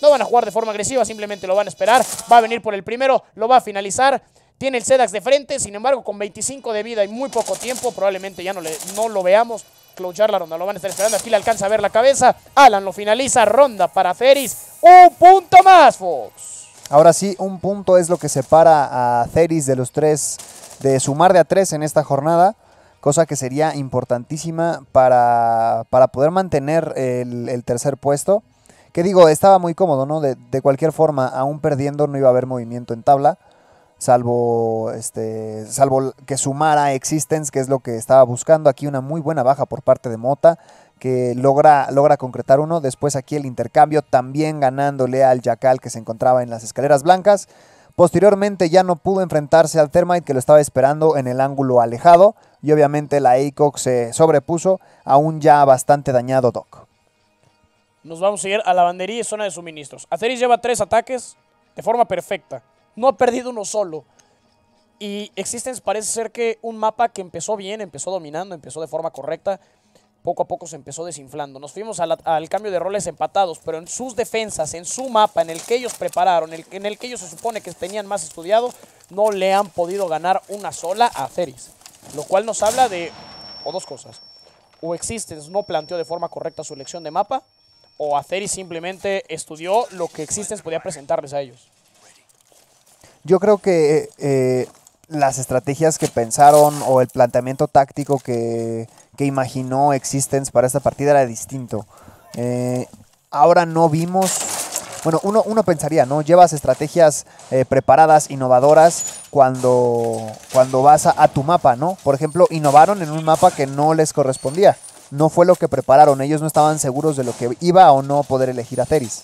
No van a jugar de forma agresiva, simplemente lo van a esperar. Va a venir por el primero, lo va a finalizar. Tiene el Sedax de frente, sin embargo, con 25 de vida y muy poco tiempo, probablemente ya no, le, no lo veamos. Clochar la ronda, lo van a estar esperando. Aquí le alcanza a ver la cabeza. Alan lo finaliza, ronda para Ceris. Un punto más, Fox. Ahora sí, un punto es lo que separa a Ceris de los tres, de sumar de a tres en esta jornada, cosa que sería importantísima para, para poder mantener el, el tercer puesto. Que digo, estaba muy cómodo, ¿no? De, de cualquier forma, aún perdiendo no iba a haber movimiento en tabla, salvo, este, salvo que sumara Existence, que es lo que estaba buscando. Aquí una muy buena baja por parte de Mota, que logra, logra concretar uno. Después aquí el intercambio, también ganándole al Jackal que se encontraba en las escaleras blancas. Posteriormente ya no pudo enfrentarse al Thermite que lo estaba esperando en el ángulo alejado y obviamente la ACOG se sobrepuso a un ya bastante dañado Doc. Nos vamos a ir a lavandería y zona de suministros. Aceris lleva tres ataques de forma perfecta. No ha perdido uno solo. Y Existence parece ser que un mapa que empezó bien, empezó dominando, empezó de forma correcta, poco a poco se empezó desinflando. Nos fuimos al cambio de roles empatados, pero en sus defensas, en su mapa, en el que ellos prepararon, en el que ellos se supone que tenían más estudiado, no le han podido ganar una sola a Aceris. Lo cual nos habla de, o dos cosas. O Existence no planteó de forma correcta su elección de mapa, o Aceris simplemente estudió lo que Existence podía presentarles a ellos. Yo creo que eh, las estrategias que pensaron o el planteamiento táctico que, que imaginó Existence para esta partida era distinto. Eh, ahora no vimos bueno, uno, uno pensaría, ¿no? Llevas estrategias eh, preparadas, innovadoras, cuando, cuando vas a, tu mapa, ¿no? Por ejemplo, innovaron en un mapa que no les correspondía. No fue lo que prepararon. Ellos no estaban seguros de lo que iba o no poder elegir a Ceris.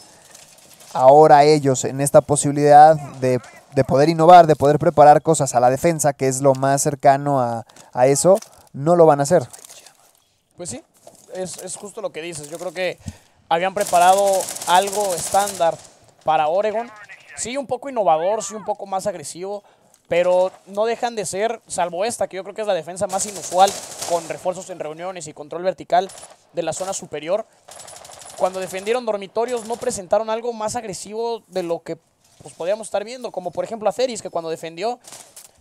Ahora ellos, en esta posibilidad de, de poder innovar, de poder preparar cosas a la defensa, que es lo más cercano a, a eso, no lo van a hacer. Pues sí, es, es justo lo que dices. Yo creo que habían preparado algo estándar para Oregon. Sí, un poco innovador, sí, un poco más agresivo, pero no dejan de ser, salvo esta, que yo creo que es la defensa más inusual, con refuerzos en reuniones y control vertical de la zona superior. Cuando defendieron dormitorios no presentaron algo más agresivo de lo que pues, podíamos estar viendo, como por ejemplo a Ceris, que cuando defendió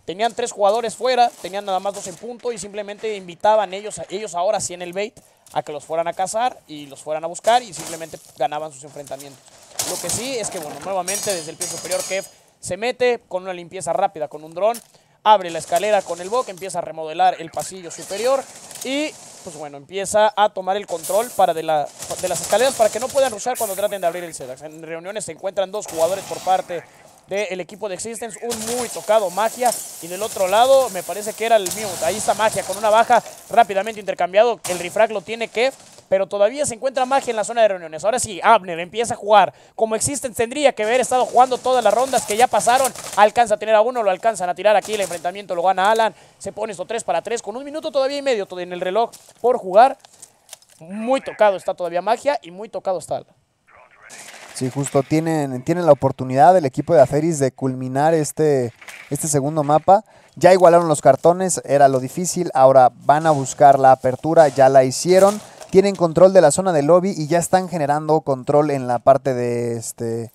tenían tres jugadores fuera, tenían nada más dos en punto y simplemente invitaban ellos, ellos ahora sí en el bait a que los fueran a cazar y los fueran a buscar y simplemente ganaban sus enfrentamientos. Lo que sí es que, bueno, nuevamente desde el pie superior Kev se mete con una limpieza rápida con un dron, abre la escalera con el boc, empieza a remodelar el pasillo superior y, pues bueno, empieza a tomar el control para de, la, de las escaleras para que no puedan rushar cuando traten de abrir el SEDAX. En reuniones se encuentran dos jugadores por parte del equipo de Existence, un muy tocado Magia y del otro lado me parece que era el mío, ahí está Magia con una baja rápidamente intercambiado, el refrag lo tiene que pero todavía se encuentra Magia en la zona de reuniones. Ahora sí, Abner empieza a jugar como Existence tendría que haber estado jugando todas las rondas que ya pasaron. Alcanza a tener a uno, lo alcanzan a tirar aquí, el enfrentamiento lo gana Alan. Se pone esto 3 para 3 con un minuto todavía y medio en el reloj por jugar. Muy tocado está todavía Magia y muy tocado está Alan. Sí, justo tienen, tienen la oportunidad el equipo de Aferis de culminar este, este segundo mapa. Ya igualaron los cartones, era lo difícil, ahora van a buscar la apertura, ya la hicieron. Tienen control de la zona de lobby y ya están generando control en la parte de este...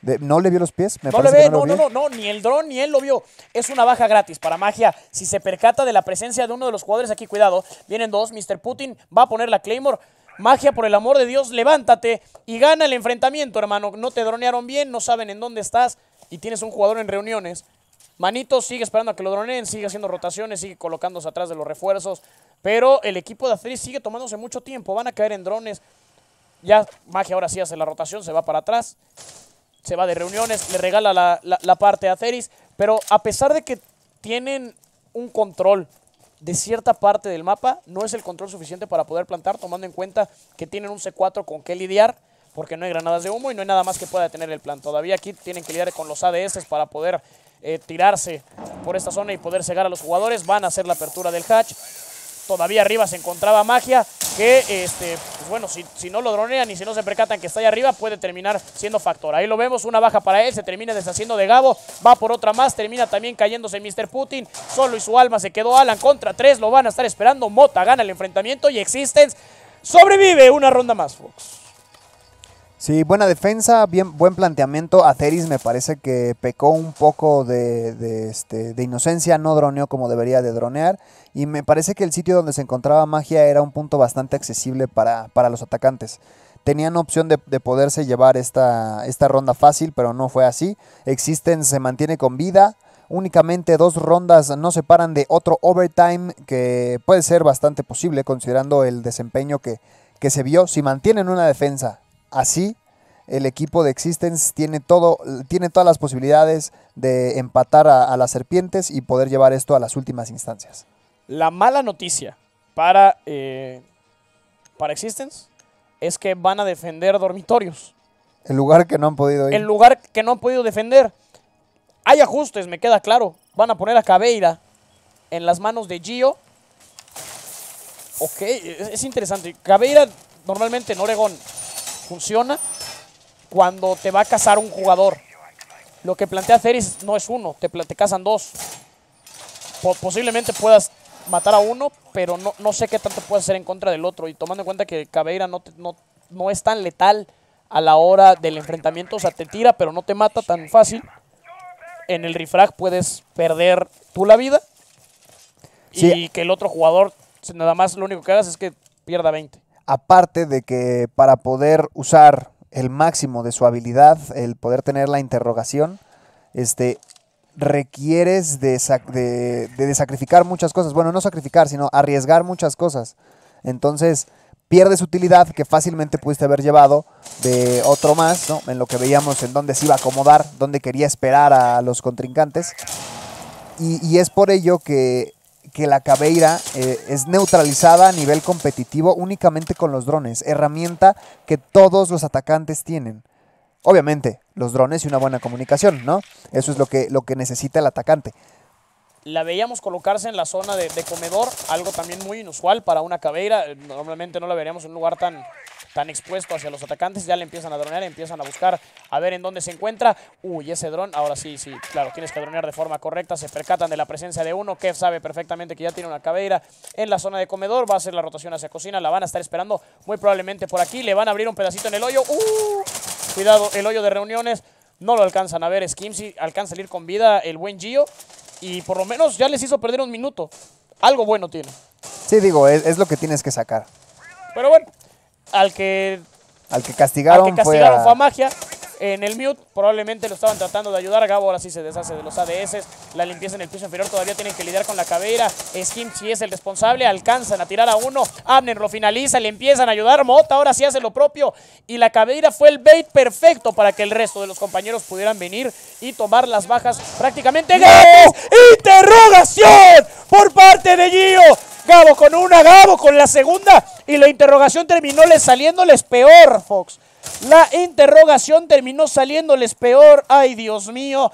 De, ¿No le vio los pies? Me no le ve, no, no, no, no, ni el dron ni él lo vio. Es una baja gratis para magia. Si se percata de la presencia de uno de los jugadores aquí, cuidado. Vienen dos, Mr. Putin va a poner la Claymore. Magia, por el amor de Dios, levántate y gana el enfrentamiento, hermano. No te dronearon bien, no saben en dónde estás y tienes un jugador en reuniones. Manito sigue esperando a que lo droneen, sigue haciendo rotaciones, sigue colocándose atrás de los refuerzos. Pero el equipo de Azeris sigue tomándose mucho tiempo. Van a caer en drones. Ya Magia ahora sí hace la rotación, se va para atrás. Se va de reuniones, le regala la, parte a Azeris. Pero a pesar de que tienen un control de cierta parte del mapa no es el control suficiente para poder plantar, tomando en cuenta que tienen un C4 con que lidiar, porque no hay granadas de humo y no hay nada más que pueda detener el plan. Todavía aquí tienen que lidiar con los ADS para poder eh, tirarse por esta zona y poder cegar a los jugadores. Van a hacer la apertura del hatch. Todavía arriba se encontraba Magia, que, este, pues bueno, si, si, no lo dronean y si no se percatan que está ahí arriba, puede terminar siendo factor. Ahí lo vemos, una baja para él, se termina deshaciendo de Gabo, va por otra más, termina también cayéndose Mr. Putin, solo y su alma se quedó Alan contra tres, lo van a estar esperando, Mota gana el enfrentamiento y Existence sobrevive una ronda más, Fox. Sí, buena defensa, bien, buen planteamiento. Aceris me parece que pecó un poco de, de, este, de inocencia, no droneó como debería de dronear. Y me parece que el sitio donde se encontraba magia era un punto bastante accesible para, para los atacantes. Tenían opción de, de, poderse llevar esta, esta ronda fácil, pero no fue así. Existen, se mantiene con vida. Únicamente dos rondas no separan de otro overtime que puede ser bastante posible considerando el desempeño que, que se vio. Si mantienen una defensa así, el equipo de Existence tiene, todo, tiene todas las posibilidades de empatar a, a, las serpientes y poder llevar esto a las últimas instancias. La mala noticia para, eh, para Existence es que van a defender dormitorios. El lugar que no han podido ir. El lugar que no han podido defender. Hay ajustes, me queda claro. Van a poner a Cabeira en las manos de Gio. Ok, es interesante. Cabeira normalmente en Oregon funciona cuando te va a cazar un jugador. Lo que plantea Ceris no es uno, te, te cazan dos. Po posiblemente puedas matar a uno, pero no, no sé qué tanto puedes hacer en contra del otro. Y tomando en cuenta que Cabeira no, te, no, no es tan letal a la hora del enfrentamiento, o sea, te tira, pero no te mata tan fácil. En el refrag puedes perder tú la vida sí. y que el otro jugador, nada más lo único que hagas es que pierda 20. Aparte de que para poder usar el máximo de su habilidad, el poder tener la interrogación, este, requieres de, de, sacrificar muchas cosas. Bueno, no sacrificar, sino arriesgar muchas cosas. Entonces, pierdes utilidad que fácilmente pudiste haber llevado de otro más, ¿no? En lo que veíamos en dónde se iba a acomodar, dónde quería esperar a los contrincantes. Y es por ello que, que la cabeira eh, es neutralizada a nivel competitivo únicamente con los drones, herramienta que todos los atacantes tienen. Obviamente, los drones y una buena comunicación, ¿no? Eso es lo que, lo que necesita el atacante. La veíamos colocarse en la zona de, de comedor, algo también muy inusual para una cabeira. Normalmente no la veríamos en un lugar tan, tan expuesto hacia los atacantes. Ya le empiezan a dronear, empiezan a buscar a ver en dónde se encuentra. Uy, ese dron, ahora sí, sí, claro, tienes que dronear de forma correcta. Se percatan de la presencia de uno. Kev sabe perfectamente que ya tiene una cabeira en la zona de comedor. Va a hacer la rotación hacia cocina. La van a estar esperando muy probablemente por aquí. Le van a abrir un pedacito en el hoyo. Uh, cuidado, el hoyo de reuniones. No lo alcanzan a ver. Skimsy alcanza a salir con vida el buen Gio. Y por lo menos ya les hizo perder un minuto. Algo bueno tiene. Sí, digo, es, es lo que tienes que sacar. Pero bueno, al que, Al que al castigaron, que castigaron fue fue a- a Magia. En el mute probablemente lo estaban tratando de ayudar. Gabo ahora sí se deshace de los ADS. La limpieza en el piso inferior todavía tienen que lidiar con la cabeira. Skim si es el responsable. Alcanzan a tirar a uno. Abner lo finaliza. Le empiezan a ayudar. Mota ahora sí hace lo propio. Y la cabeira fue el bait perfecto para que el resto de los compañeros pudieran venir y tomar las bajas prácticamente gratis. ¡Interrogación! Por parte de Gio. Gabo con una, Gabo con la segunda. Y la interrogación terminó les saliéndoles peor, Fox. La interrogación terminó saliéndoles peor. Ay, Dios mío.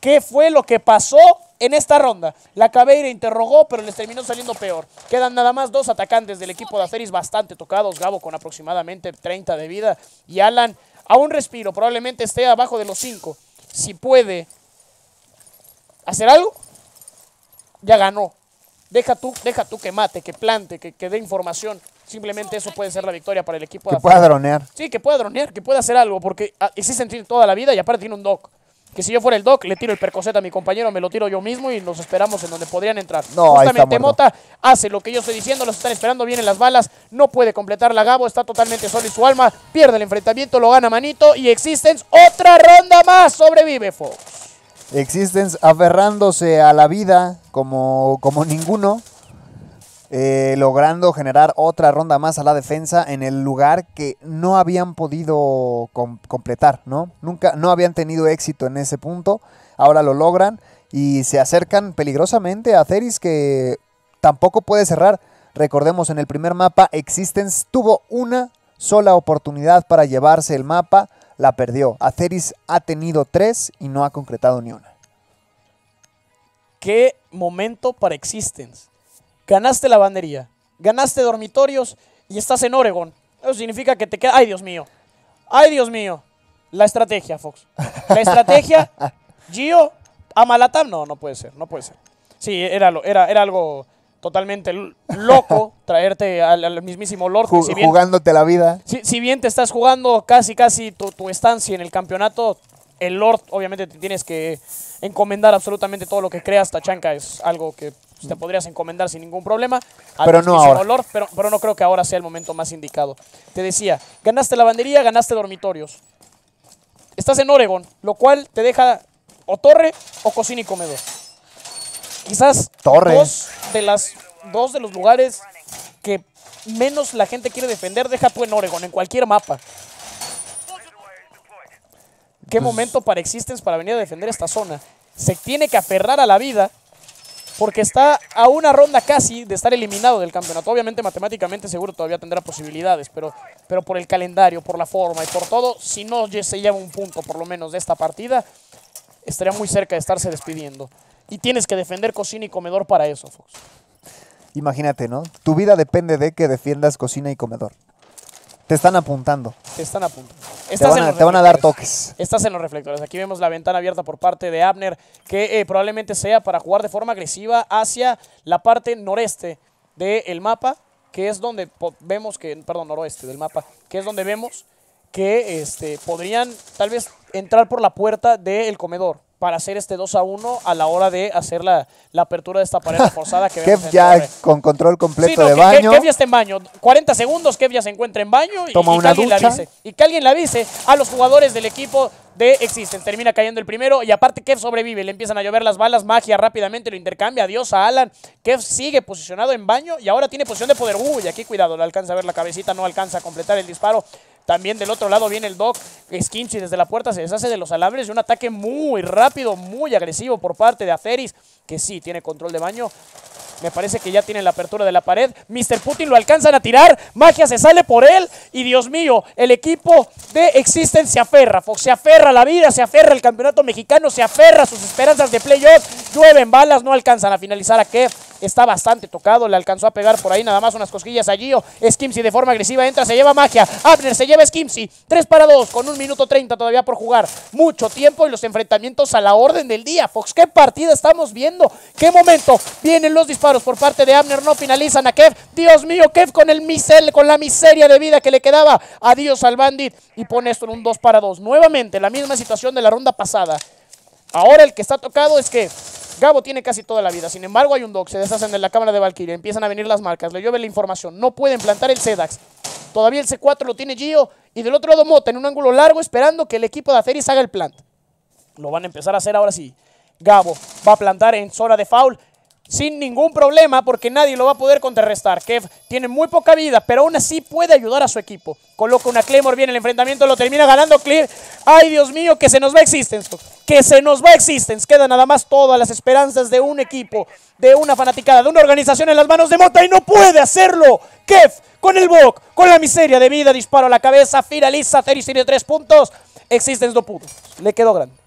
¿Qué fue lo que pasó en esta ronda? La Cabeira interrogó, pero les terminó saliendo peor. Quedan nada más dos atacantes del equipo de Aferis bastante tocados. Gabo con aproximadamente 30 de vida. Y Alan a un respiro. Probablemente esté abajo de los 5. Si puede hacer algo, ya ganó. Deja tú, deja tú que mate, que plante, que, que dé información. Simplemente eso puede ser la victoria para el equipo de que pueda Aferis. dronear. Sí, que pueda dronear, que pueda hacer algo, porque ah, existen toda la vida y aparte tiene un doc. Que si yo fuera el doc, le tiro el percocet a mi compañero, me lo tiro yo mismo y nos esperamos en donde podrían entrar. No, Justamente. Mota hace lo que yo estoy diciendo, los están esperando, vienen las balas, no puede completar la Gabo, está totalmente solo y su alma, pierde el enfrentamiento, lo gana Manito y Existence, otra ronda más, sobrevive Fox. Existence aferrándose a la vida como, como ninguno, eh, logrando generar otra ronda más a la defensa en el lugar que no habían podido com- completar, ¿no? Nunca, no habían tenido éxito en ese punto, ahora lo logran y se acercan peligrosamente a Ceris que tampoco puede cerrar. Recordemos, en el primer mapa Existence tuvo una sola oportunidad para llevarse el mapa, la perdió. Aceris ha tenido tres y no ha concretado ni una. Qué momento para Existence. Ganaste la bandería, ganaste dormitorios y estás en Oregon. Eso significa que te queda... ¡Ay, Dios mío! ¡Ay, Dios mío! La estrategia, Fox. La estrategia, (laughs) Gio, Amalatam. No, no puede ser, no puede ser. Sí, era, era, era algo totalmente loco (laughs) traerte al, al mismísimo Lord. Ju- si bien- jugándote la vida. si, si bien te estás jugando casi, casi tu, tu estancia en el campeonato, el Lord, obviamente te tienes que encomendar absolutamente todo lo que creas. Tachanka es algo que te podrías encomendar sin ningún problema. Pero no ahora. Pero, pero no creo que ahora sea el momento más indicado. Te decía, ganaste lavandería, ganaste dormitorios. Estás en Oregon, lo cual te deja o torre o cocina y comedor. Quizás Torre. dos de las dos de los lugares que menos la gente quiere defender, deja tú en Oregon, en cualquier mapa. ¿Qué momento para Existence para venir a defender esta zona? Se tiene que aferrar a la vida porque está a una ronda casi de estar eliminado del campeonato. Obviamente matemáticamente seguro todavía tendrá posibilidades, pero, pero por el calendario, por la forma y por todo, si no se lleva un punto por lo menos de esta partida, estaría muy cerca de estarse despidiendo. Y tienes que defender cocina y comedor para eso, Fox. Imagínate, ¿no? Tu vida depende de que defiendas cocina y comedor. Te están apuntando. Te están apuntando. Te van, a, te van a dar toques. Estás en los reflectores. Aquí vemos la ventana abierta por parte de Abner, que eh, probablemente sea para jugar de forma agresiva hacia la parte noreste del mapa, que es donde vemos que, perdón, noroeste del mapa, que es donde vemos que este, podrían tal vez entrar por la puerta del comedor. Para hacer este 2 a 1 a la hora de hacer la, la apertura de esta pared (laughs) reforzada que Kev ya con control Sí, completo no, de que- baño. Que, Kev ya está en baño. 40 segundos, Kev ya se encuentra en baño y, Toma y que una alguien le ducha. avise. Y que alguien le avise a los jugadores del equipo de Existence. Termina cayendo el primero y aparte Kev sobrevive. Le empiezan a llover las balas, magia rápidamente lo intercambia. Adiós a Alan. Kev sigue posicionado en baño y ahora tiene posición de poder. Uy, aquí cuidado, le alcanza a ver la cabecita, no alcanza a completar el disparo. También del otro lado viene el Doc. Skimsy desde la puerta se deshace de los alambres y un ataque muy rápido, muy agresivo por parte de Aferis, que sí tiene control de baño. Me parece que ya tiene la apertura de la pared. Mr. Putin lo alcanzan a tirar. Magia se sale por él. Y Dios mío, el equipo de Existence se aferra. Fox se aferra a la vida, se aferra al campeonato mexicano, se aferra a sus esperanzas de playoff. Llueven balas, no alcanzan a finalizar a Kev. Está bastante tocado, le alcanzó a pegar por ahí nada más unas cosquillas a Gio. Skimsy de forma agresiva entra, se lleva magia. Abner se lleva Skimsy. 3 para 2, con un minuto 30 todavía por jugar. Mucho tiempo y los enfrentamientos a la orden del día. Fox, ¿qué partida estamos viendo? ¿Qué momento? Vienen los disparos por parte de Abner, no finalizan a Kev. Dios mío, Kev con el misel, con la miseria de vida que le quedaba. Adiós al Bandit y pone esto en un 2 para 2. Nuevamente, la misma situación de la ronda pasada. Ahora el que está tocado es que Gabo tiene casi toda la vida. Sin embargo, hay un dog. Se deshacen de la cámara de Valkyria. Empiezan a venir las marcas. Le llueve la información. No pueden plantar el Sedax. Todavía el C4 lo tiene Gio. Y del otro lado Mota en un ángulo largo esperando que el equipo de Aceris haga el plant. Lo van a empezar a hacer ahora sí. Gabo va a plantar en zona de foul sin ningún problema porque nadie lo va a poder contrarrestar. Kev tiene muy poca vida, pero aún así puede ayudar a su equipo. Coloca una Claymore bien el enfrentamiento, lo termina ganando Clear. Ay, Dios mío, que se nos va Existence. Que se nos va Existence. Quedan nada más todas las esperanzas de un equipo, de una fanaticada, de una organización en las manos de Mota y no puede hacerlo. Kev con el Bok, con la miseria de vida, disparo a la cabeza, finaliza, Ceris tiene tres puntos. Existence no pudo. Le quedó grande.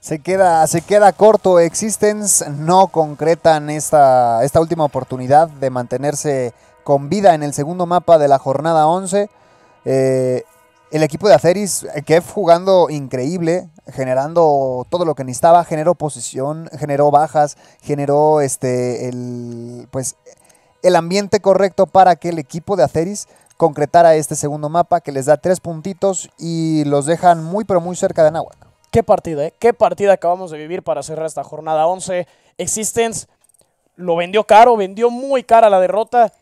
Se queda, se queda corto. Existence no concretan esta, esta última oportunidad de mantenerse con vida en el segundo mapa de la jornada 11. Eh, el equipo de Aceris, Kev jugando increíble, generando todo lo que necesitaba, generó posición, generó bajas, generó este el pues el ambiente correcto para que el equipo de Aceris concretara este segundo mapa que les da tres puntitos y los dejan muy pero muy cerca de Nahuac. Qué partida, ¿eh? Qué partida acabamos de vivir para cerrar esta jornada 11. Existence lo vendió caro, vendió muy cara la derrota.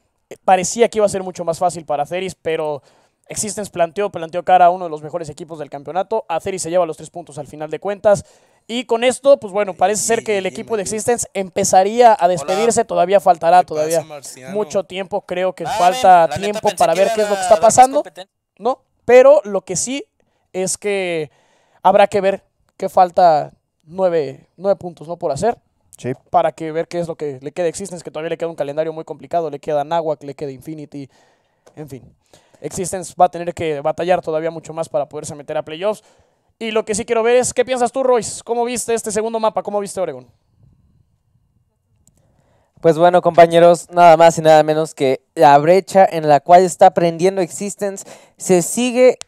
Parecía que iba a ser mucho más fácil para Ceris, pero Existence planteó, planteó cara a uno de los mejores equipos del campeonato. Aceris se lleva los tres puntos al final de cuentas. Y con esto, pues bueno, parece ser que el equipo de Existence empezaría a despedirse. Todavía faltará, ¿Qué pasa, todavía mucho tiempo. Creo que Ah, falta tiempo para ver qué es lo que está pasando. ¿no? Pero lo que sí es que habrá que ver que falta nueve, nueve puntos, ¿no? Por hacer. Sí. Para que ver qué es lo que le queda a Existence, que todavía le queda un calendario muy complicado. Le queda Nahuac, le queda Infinity. En fin. Existence va a tener que batallar todavía mucho más para poderse meter a playoffs. Y lo que sí quiero ver es, ¿qué piensas tú, Royce? ¿Cómo viste este segundo mapa? ¿Cómo viste Oregon? Pues bueno, compañeros, nada más y nada menos que la brecha en la cual está aprendiendo Existence se sigue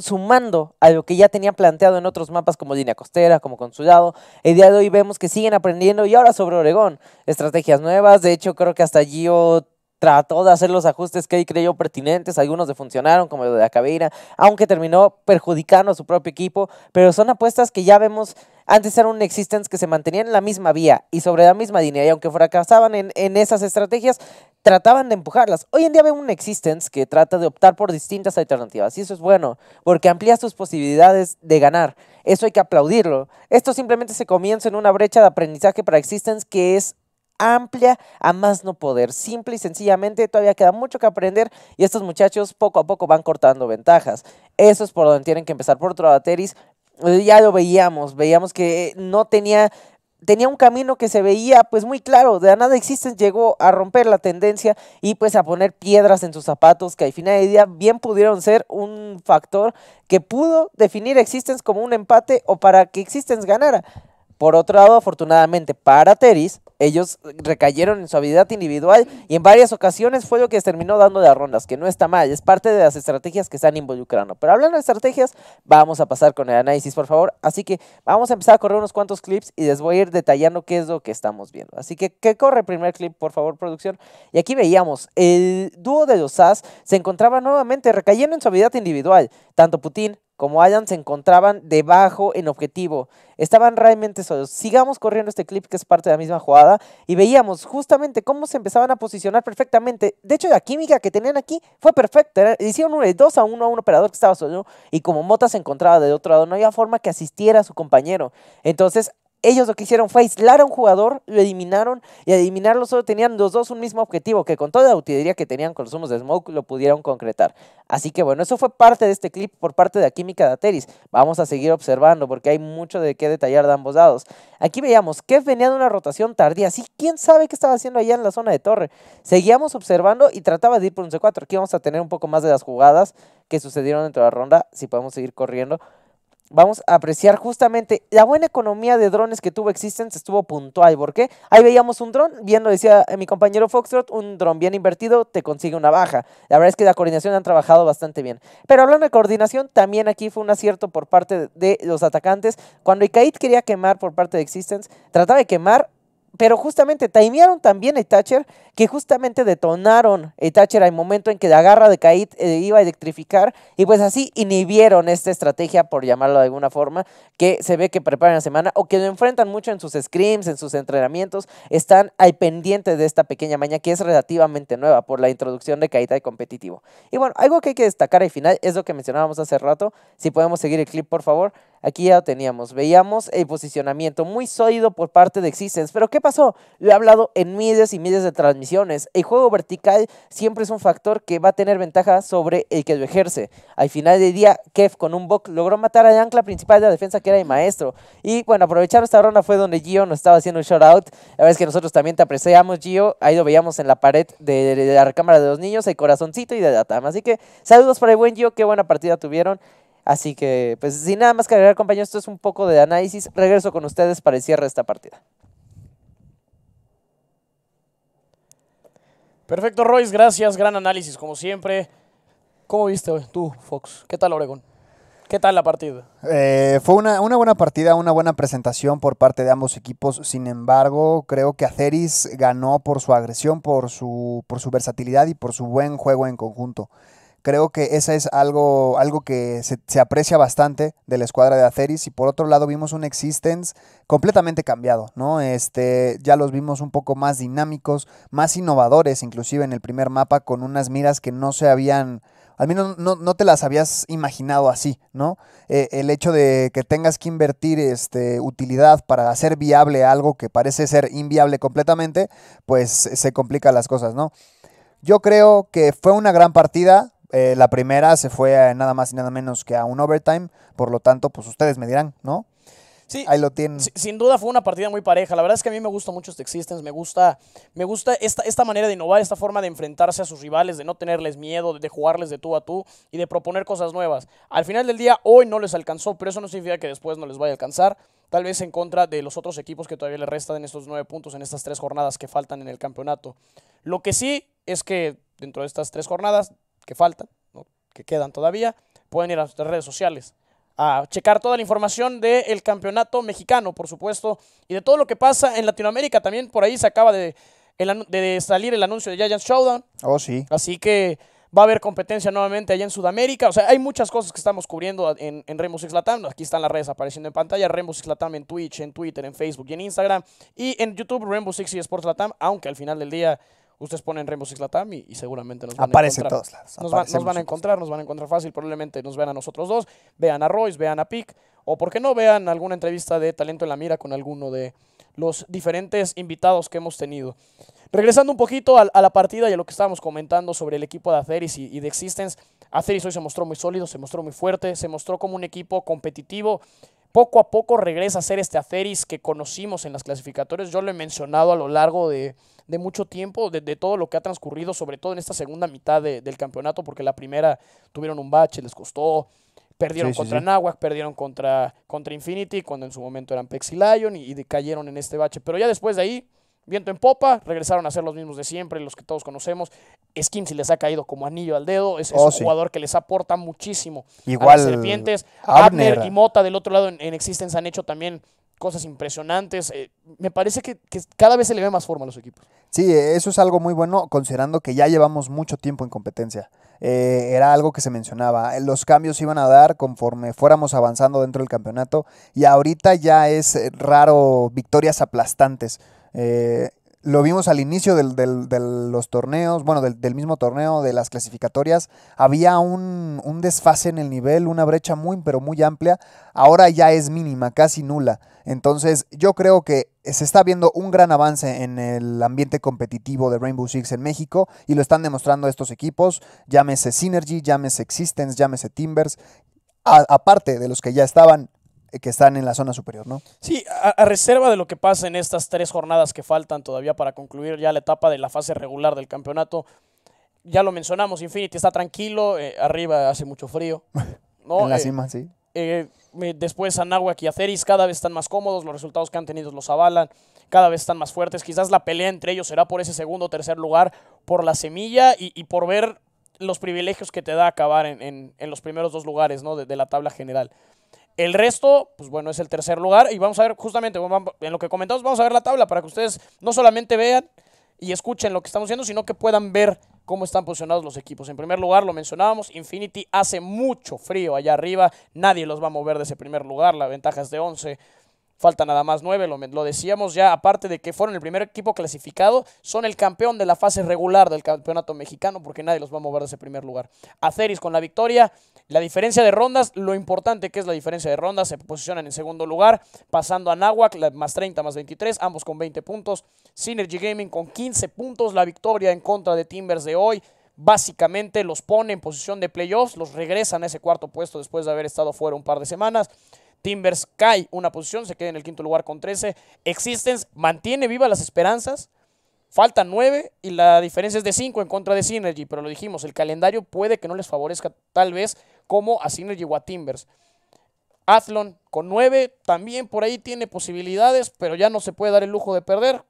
sumando a lo que ya tenía planteado en otros mapas como línea costera, como consulado. El día de hoy vemos que siguen aprendiendo y ahora sobre Oregón, estrategias nuevas. De hecho, creo que hasta Gio trató de hacer los ajustes que él creyó pertinentes, algunos le funcionaron, como lo de la cabeira, aunque terminó perjudicando a su propio equipo, pero son apuestas que ya vemos, antes era un Existence que se mantenía en la misma vía y sobre la misma línea, y aunque fracasaban en, en esas estrategias, trataban de empujarlas. Hoy en día vemos un Existence que trata de optar por distintas alternativas, y eso es bueno, porque amplía sus posibilidades de ganar. Eso hay que aplaudirlo. Esto simplemente se comienza en una brecha de aprendizaje para Existence que es amplia a más no poder. Simple y sencillamente todavía queda mucho que aprender y estos muchachos poco a poco van cortando ventajas. Eso es por donde tienen que empezar. Por otro lado, Ateris, eh, ya lo veíamos, veíamos que no tenía tenía un camino que se veía pues muy claro, de nada Existence llegó a romper la tendencia y pues a poner piedras en sus zapatos que al final del día bien pudieron ser un factor que pudo definir Existence como un empate o para que Existence ganara. Por otro lado, afortunadamente para Teris, ellos recayeron en su habilidad individual y en varias ocasiones fue lo que les terminó dando las rondas, que no está mal, es parte de las estrategias que están involucrando. Pero hablando de estrategias, vamos a pasar con el análisis, por favor. Así que vamos a empezar a correr unos cuantos clips y les voy a ir detallando qué es lo que estamos viendo. Así que que corre el primer clip, por favor, producción. Y aquí veíamos, el dúo de los SAS se encontraba nuevamente recayendo en su habilidad individual. Tanto Putin como Allan se encontraban debajo en objetivo. Estaban realmente solos. Sigamos corriendo este clip que es parte de la misma jugada y veíamos justamente cómo se empezaban a posicionar perfectamente. De hecho, la química que tenían aquí fue perfecta. Hicieron un 2 a 1 a un operador que estaba solo y como Mota se encontraba del otro lado, no había forma que asistiera a su compañero. Entonces, ellos lo que hicieron fue aislar a un jugador, lo eliminaron y al eliminarlo solo tenían los dos un mismo objetivo, que con toda la utilería que tenían con los humos de Smoke lo pudieron concretar. Así que bueno, eso fue parte de este clip por parte de la química de Ateris. Vamos a seguir observando porque hay mucho de qué detallar de ambos lados. Aquí veíamos que venía de una rotación tardía. Sí, quién sabe qué estaba haciendo allá en la zona de torre. Seguíamos observando y trataba de ir por un C4. Aquí vamos a tener un poco más de las jugadas que sucedieron dentro de la ronda, si podemos seguir corriendo vamos a apreciar justamente la buena economía de drones que tuvo Existence estuvo puntual. ¿Por qué? Ahí veíamos un dron, viendo, decía eh, mi compañero Foxtrot, un dron bien invertido te consigue una baja. La verdad es que la coordinación han trabajado bastante bien. Pero hablando de coordinación, también aquí fue un acierto por parte de los atacantes. Cuando Ikaid quería quemar por parte de Existence, trataba de quemar pero justamente timearon también a Thatcher que justamente detonaron a Thatcher al momento en que la garra de Kaid eh, iba a electrificar y pues así inhibieron esta estrategia, por llamarlo de alguna forma, que se ve que preparan la semana o que lo enfrentan mucho en sus scrims, en sus entrenamientos, están al pendiente de esta pequeña maña que es relativamente nueva por la introducción de Kaid al competitivo. Y bueno, algo que hay que destacar al final es lo que mencionábamos hace rato, si podemos seguir el clip por favor, Aquí ya lo teníamos. Veíamos el posicionamiento muy sólido por parte de Existence. Pero ¿qué pasó? Lo he hablado en miles y miles de transmisiones. El juego vertical siempre es un factor que va a tener ventaja sobre el que lo ejerce. Al final del día, Kev con un Bok logró matar al ancla principal de la defensa que era el maestro. Y bueno, aprovechar esta ronda fue donde Gio nos estaba haciendo un shout out. La verdad es que nosotros también te apreciamos, Gio. Ahí lo veíamos en la pared de, la recámara de los niños, el corazoncito y de la tama. Así que saludos para el buen Gio. Qué buena partida tuvieron. Así que, pues sin nada más que agregar, compañeros, esto es un poco de análisis. Regreso con ustedes para el cierre de esta partida. Perfecto, Royce, gracias. Gran análisis, como siempre. ¿Cómo viste tú, Fox? ¿Qué tal, Oregon? ¿Qué tal la partida? Eh, fue una, una buena partida, una buena presentación por parte de ambos equipos. Sin embargo, creo que Aceris ganó por su agresión, por su, por su versatilidad y por su buen juego en conjunto. Creo que esa es algo, algo que se, aprecia bastante de la escuadra de Aceris. Y por otro lado, vimos un Existence completamente cambiado, ¿no? Este, ya los vimos un poco más dinámicos, más innovadores, inclusive en el primer mapa, con unas miras que no se habían al menos no, no, te las habías imaginado así, ¿no? Eh, el hecho de que tengas que invertir este, utilidad para hacer viable algo que parece ser inviable completamente, pues se complican las cosas, ¿no? Yo creo que fue una gran partida. Eh, la primera se fue a nada más y nada menos que a un overtime, por lo tanto, pues ustedes me dirán, ¿no? Sí, Ahí lo tienen. si- sin duda fue una partida muy pareja. La verdad es que a mí me gusta mucho este Existence. Me gusta, me gusta esta, esta manera de innovar, esta forma de enfrentarse a sus rivales, de no tenerles miedo, de, de jugarles de tú a tú y de proponer cosas nuevas. Al final del día, hoy no les alcanzó, pero eso no significa que después no les vaya a alcanzar. Tal vez en contra de los otros equipos que todavía le restan en estos nueve puntos, en estas tres jornadas que faltan en el campeonato. Lo que sí es que dentro de estas tres jornadas que faltan, ¿no? que quedan todavía, pueden ir a nuestras redes sociales a checar toda la información del campeonato mexicano, por supuesto, y de todo lo que pasa en Latinoamérica. También por ahí se acaba de, de salir el anuncio de Giants Showdown, Oh, sí. así que va a haber competencia nuevamente allá en Sudamérica. O sea, hay muchas cosas que estamos cubriendo en, en Rainbow Six Latam. Aquí están las redes apareciendo en pantalla. Rainbow Six Latam en Twitch, en Twitter, en Facebook y en Instagram. Y en YouTube, Rainbow Six y Sports Latam, aunque al final del día ustedes ponen Rainbow Six Latam y, y seguramente nos van Aparece a en encontrar. todos lados. Nos, va- nos aparecemos van a en encontrar, nos van a encontrar fácil, probablemente nos vean a nosotros dos, vean a Royce, vean a Pic, o por qué no vean alguna entrevista de Talento en la Mira con alguno de los diferentes invitados que hemos tenido. Regresando un poquito a, a la partida y a lo que estábamos comentando sobre el equipo de Aceris y, y de Existence, Aceris hoy se mostró muy sólido, se mostró muy fuerte, se mostró como un equipo competitivo. Poco a poco regresa a ser este Aceris que conocimos en las clasificatorias. Yo lo he mencionado a lo largo de, de mucho tiempo, de, de todo lo que ha transcurrido, sobre todo en esta segunda mitad de- del campeonato, porque la primera tuvieron un bache, les costó, perdieron Sí, contra sí. Nahuac, perdieron contra, contra Infinity, cuando en su momento eran Pexi Lion y, y cayeron en este bache. Pero ya después de ahí, viento en popa, regresaron a ser los mismos de siempre, los que todos conocemos. Skimsy les ha caído como anillo al dedo, es, es Oh, un sí. jugador que les aporta muchísimo a Igual las serpientes. Abner, Abner. y Mota del otro lado en, en Existence han hecho también cosas impresionantes. eh, me parece que, que cada vez se le ve más forma a los equipos. Sí, eso es algo muy bueno considerando que ya llevamos mucho tiempo en competencia. Eh, era algo que se mencionaba. eh, Los cambios se iban a dar conforme fuéramos avanzando dentro del campeonato y ahorita ya es eh, raro victorias aplastantes. Eh, lo vimos al inicio del- del- de los torneos, bueno, del, del mismo torneo, de las clasificatorias. Había un, un desfase en el nivel, una brecha muy, pero muy amplia. Ahora ya es mínima, casi nula. Entonces, yo creo que se está viendo un gran avance en el ambiente competitivo de Rainbow Six en México y lo están demostrando estos equipos. Llámese Synergy, llámese Existence, llámese Timbers. aparte de los que ya estaban, que están en la zona superior, ¿no? Sí, a, a reserva de lo que pasa en estas tres jornadas que faltan todavía para concluir ya la etapa de la fase regular del campeonato. Ya lo mencionamos, Infinity está tranquilo, eh, arriba hace mucho frío. (laughs) ¿no? en la Eh, cima, sí. eh, después Anáhuac y Aceris cada vez están más cómodos, los resultados que han tenido los avalan, cada vez están más fuertes. Quizás la pelea entre ellos será por ese segundo o tercer lugar, por la semilla y, y por ver los privilegios que te da acabar en, en- en los primeros dos lugares ¿no? de, de la tabla general. El resto, pues bueno, es el tercer lugar y vamos a ver justamente en lo que comentamos, vamos a ver la tabla para que ustedes no solamente vean y escuchen lo que estamos haciendo, sino que puedan ver cómo están posicionados los equipos. En primer lugar, lo mencionábamos, Infinity hace mucho frío allá arriba, nadie los va a mover de ese primer lugar, la ventaja es de 11. Falta nada más 9, lo, lo decíamos ya, aparte de que fueron el primer equipo clasificado, son el campeón de la fase regular del campeonato mexicano porque nadie los va a mover de ese primer lugar. Aceris con la victoria, la diferencia de rondas, lo importante que es la diferencia de rondas, se posicionan en segundo lugar, pasando a Nahuac, más 30, más 23, ambos con 20 puntos. Synergy Gaming con 15 puntos, la victoria en contra de Timbers de hoy. Básicamente los pone en posición de playoffs, los regresan a ese cuarto puesto después de haber estado fuera un par de semanas. Timbers cae una posición, se queda en el quinto lugar con 13. Existence mantiene vivas las esperanzas. Faltan 9 y la diferencia es de 5 en contra de Synergy, pero lo dijimos, el calendario puede que no les favorezca tal vez como a Synergy o a Timbers. Athlon con 9 también por ahí tiene posibilidades, pero ya no se puede dar el lujo de perder.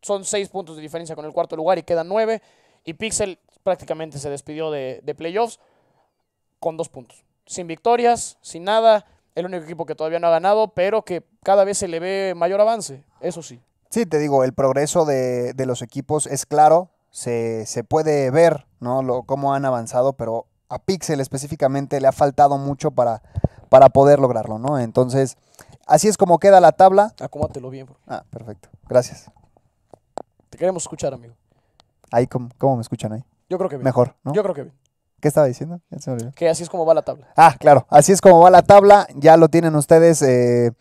Son 6 puntos de diferencia con el cuarto lugar y quedan 9. Y Pixel prácticamente se despidió de, de playoffs con 2 puntos. Sin victorias, sin nada. El único equipo que todavía no ha ganado, pero que cada vez se le ve mayor avance. Eso sí. Sí, te digo, el progreso de, de los equipos es claro, se, se puede ver, ¿no? Lo, cómo han avanzado, pero a Pixel específicamente le ha faltado mucho para, para poder lograrlo, ¿no? Entonces, así es como queda la tabla. Acomódatelo bien. bro. Ah, perfecto. Gracias. Te queremos escuchar, amigo. Ahí, ¿cómo, cómo me escuchan ahí? Yo creo que bien. Mejor, ¿no? Yo creo que bien. ¿Qué estaba diciendo? Ya se me olvidó. Que así es como va la tabla. Ah, claro, así es como va la tabla, ya lo tienen ustedes. eh,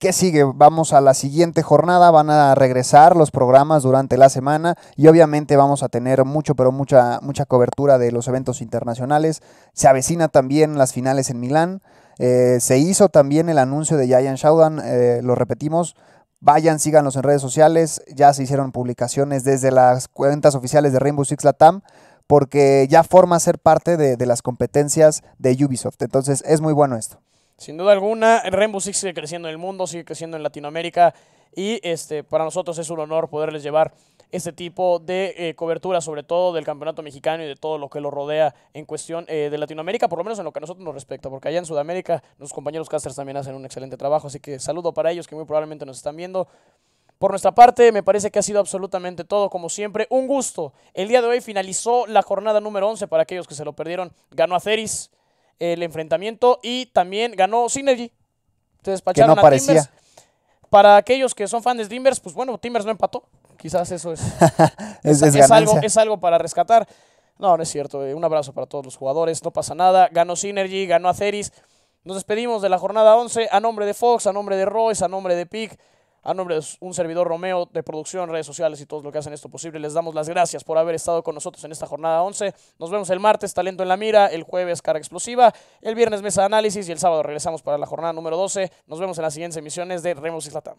¿Qué sigue? Vamos a la siguiente jornada, van a regresar los programas durante la semana y obviamente vamos a tener mucho, pero mucha, mucha cobertura de los eventos internacionales. Se avecina también las finales en Milán. eh, se hizo también el anuncio de Giant Showdown, eh, lo repetimos. Vayan, síganos en redes sociales. Ya se hicieron publicaciones desde las cuentas oficiales de Rainbow Six Latam porque ya forma ser parte de, de las competencias de Ubisoft. Entonces es muy bueno esto. Sin duda alguna, Rainbow Six sigue creciendo en el mundo, sigue creciendo en Latinoamérica y este, para nosotros es un honor poderles llevar este tipo de eh, cobertura, sobre todo del campeonato mexicano y de todo lo que lo rodea en cuestión eh, de Latinoamérica, por lo menos en lo que a nosotros nos respecta, porque allá en Sudamérica nuestros compañeros casters también hacen un excelente trabajo, así que saludo para ellos que muy probablemente nos están viendo. Por nuestra parte, me parece que ha sido absolutamente todo, como siempre. Un gusto. El día de hoy finalizó la jornada número 11 para aquellos que se lo perdieron. Ganó Aceris el enfrentamiento y también ganó Synergy. Se despacharon no a parecía. Timbers. Para aquellos que son fans de Timbers, pues bueno, Timbers no empató. Quizás eso es, (laughs) Es, es, es es algo, ganancia. es algo para rescatar. No, no es cierto. eh, Un abrazo para todos los jugadores. No pasa nada. Ganó Synergy, ganó Aceris. Nos despedimos de la jornada 11 a nombre de Fox, a nombre de Royce, a nombre de Pic, a nombre de un servidor Romeo de producción, redes sociales y todos los que hacen esto posible. Les damos las gracias por haber estado con nosotros en esta jornada 11. Nos vemos el martes, Talento en la Mira, el jueves, Cara Explosiva, el viernes, Mesa de Análisis y el sábado regresamos para la jornada número 12. Nos vemos en las siguientes emisiones de Remos Latam.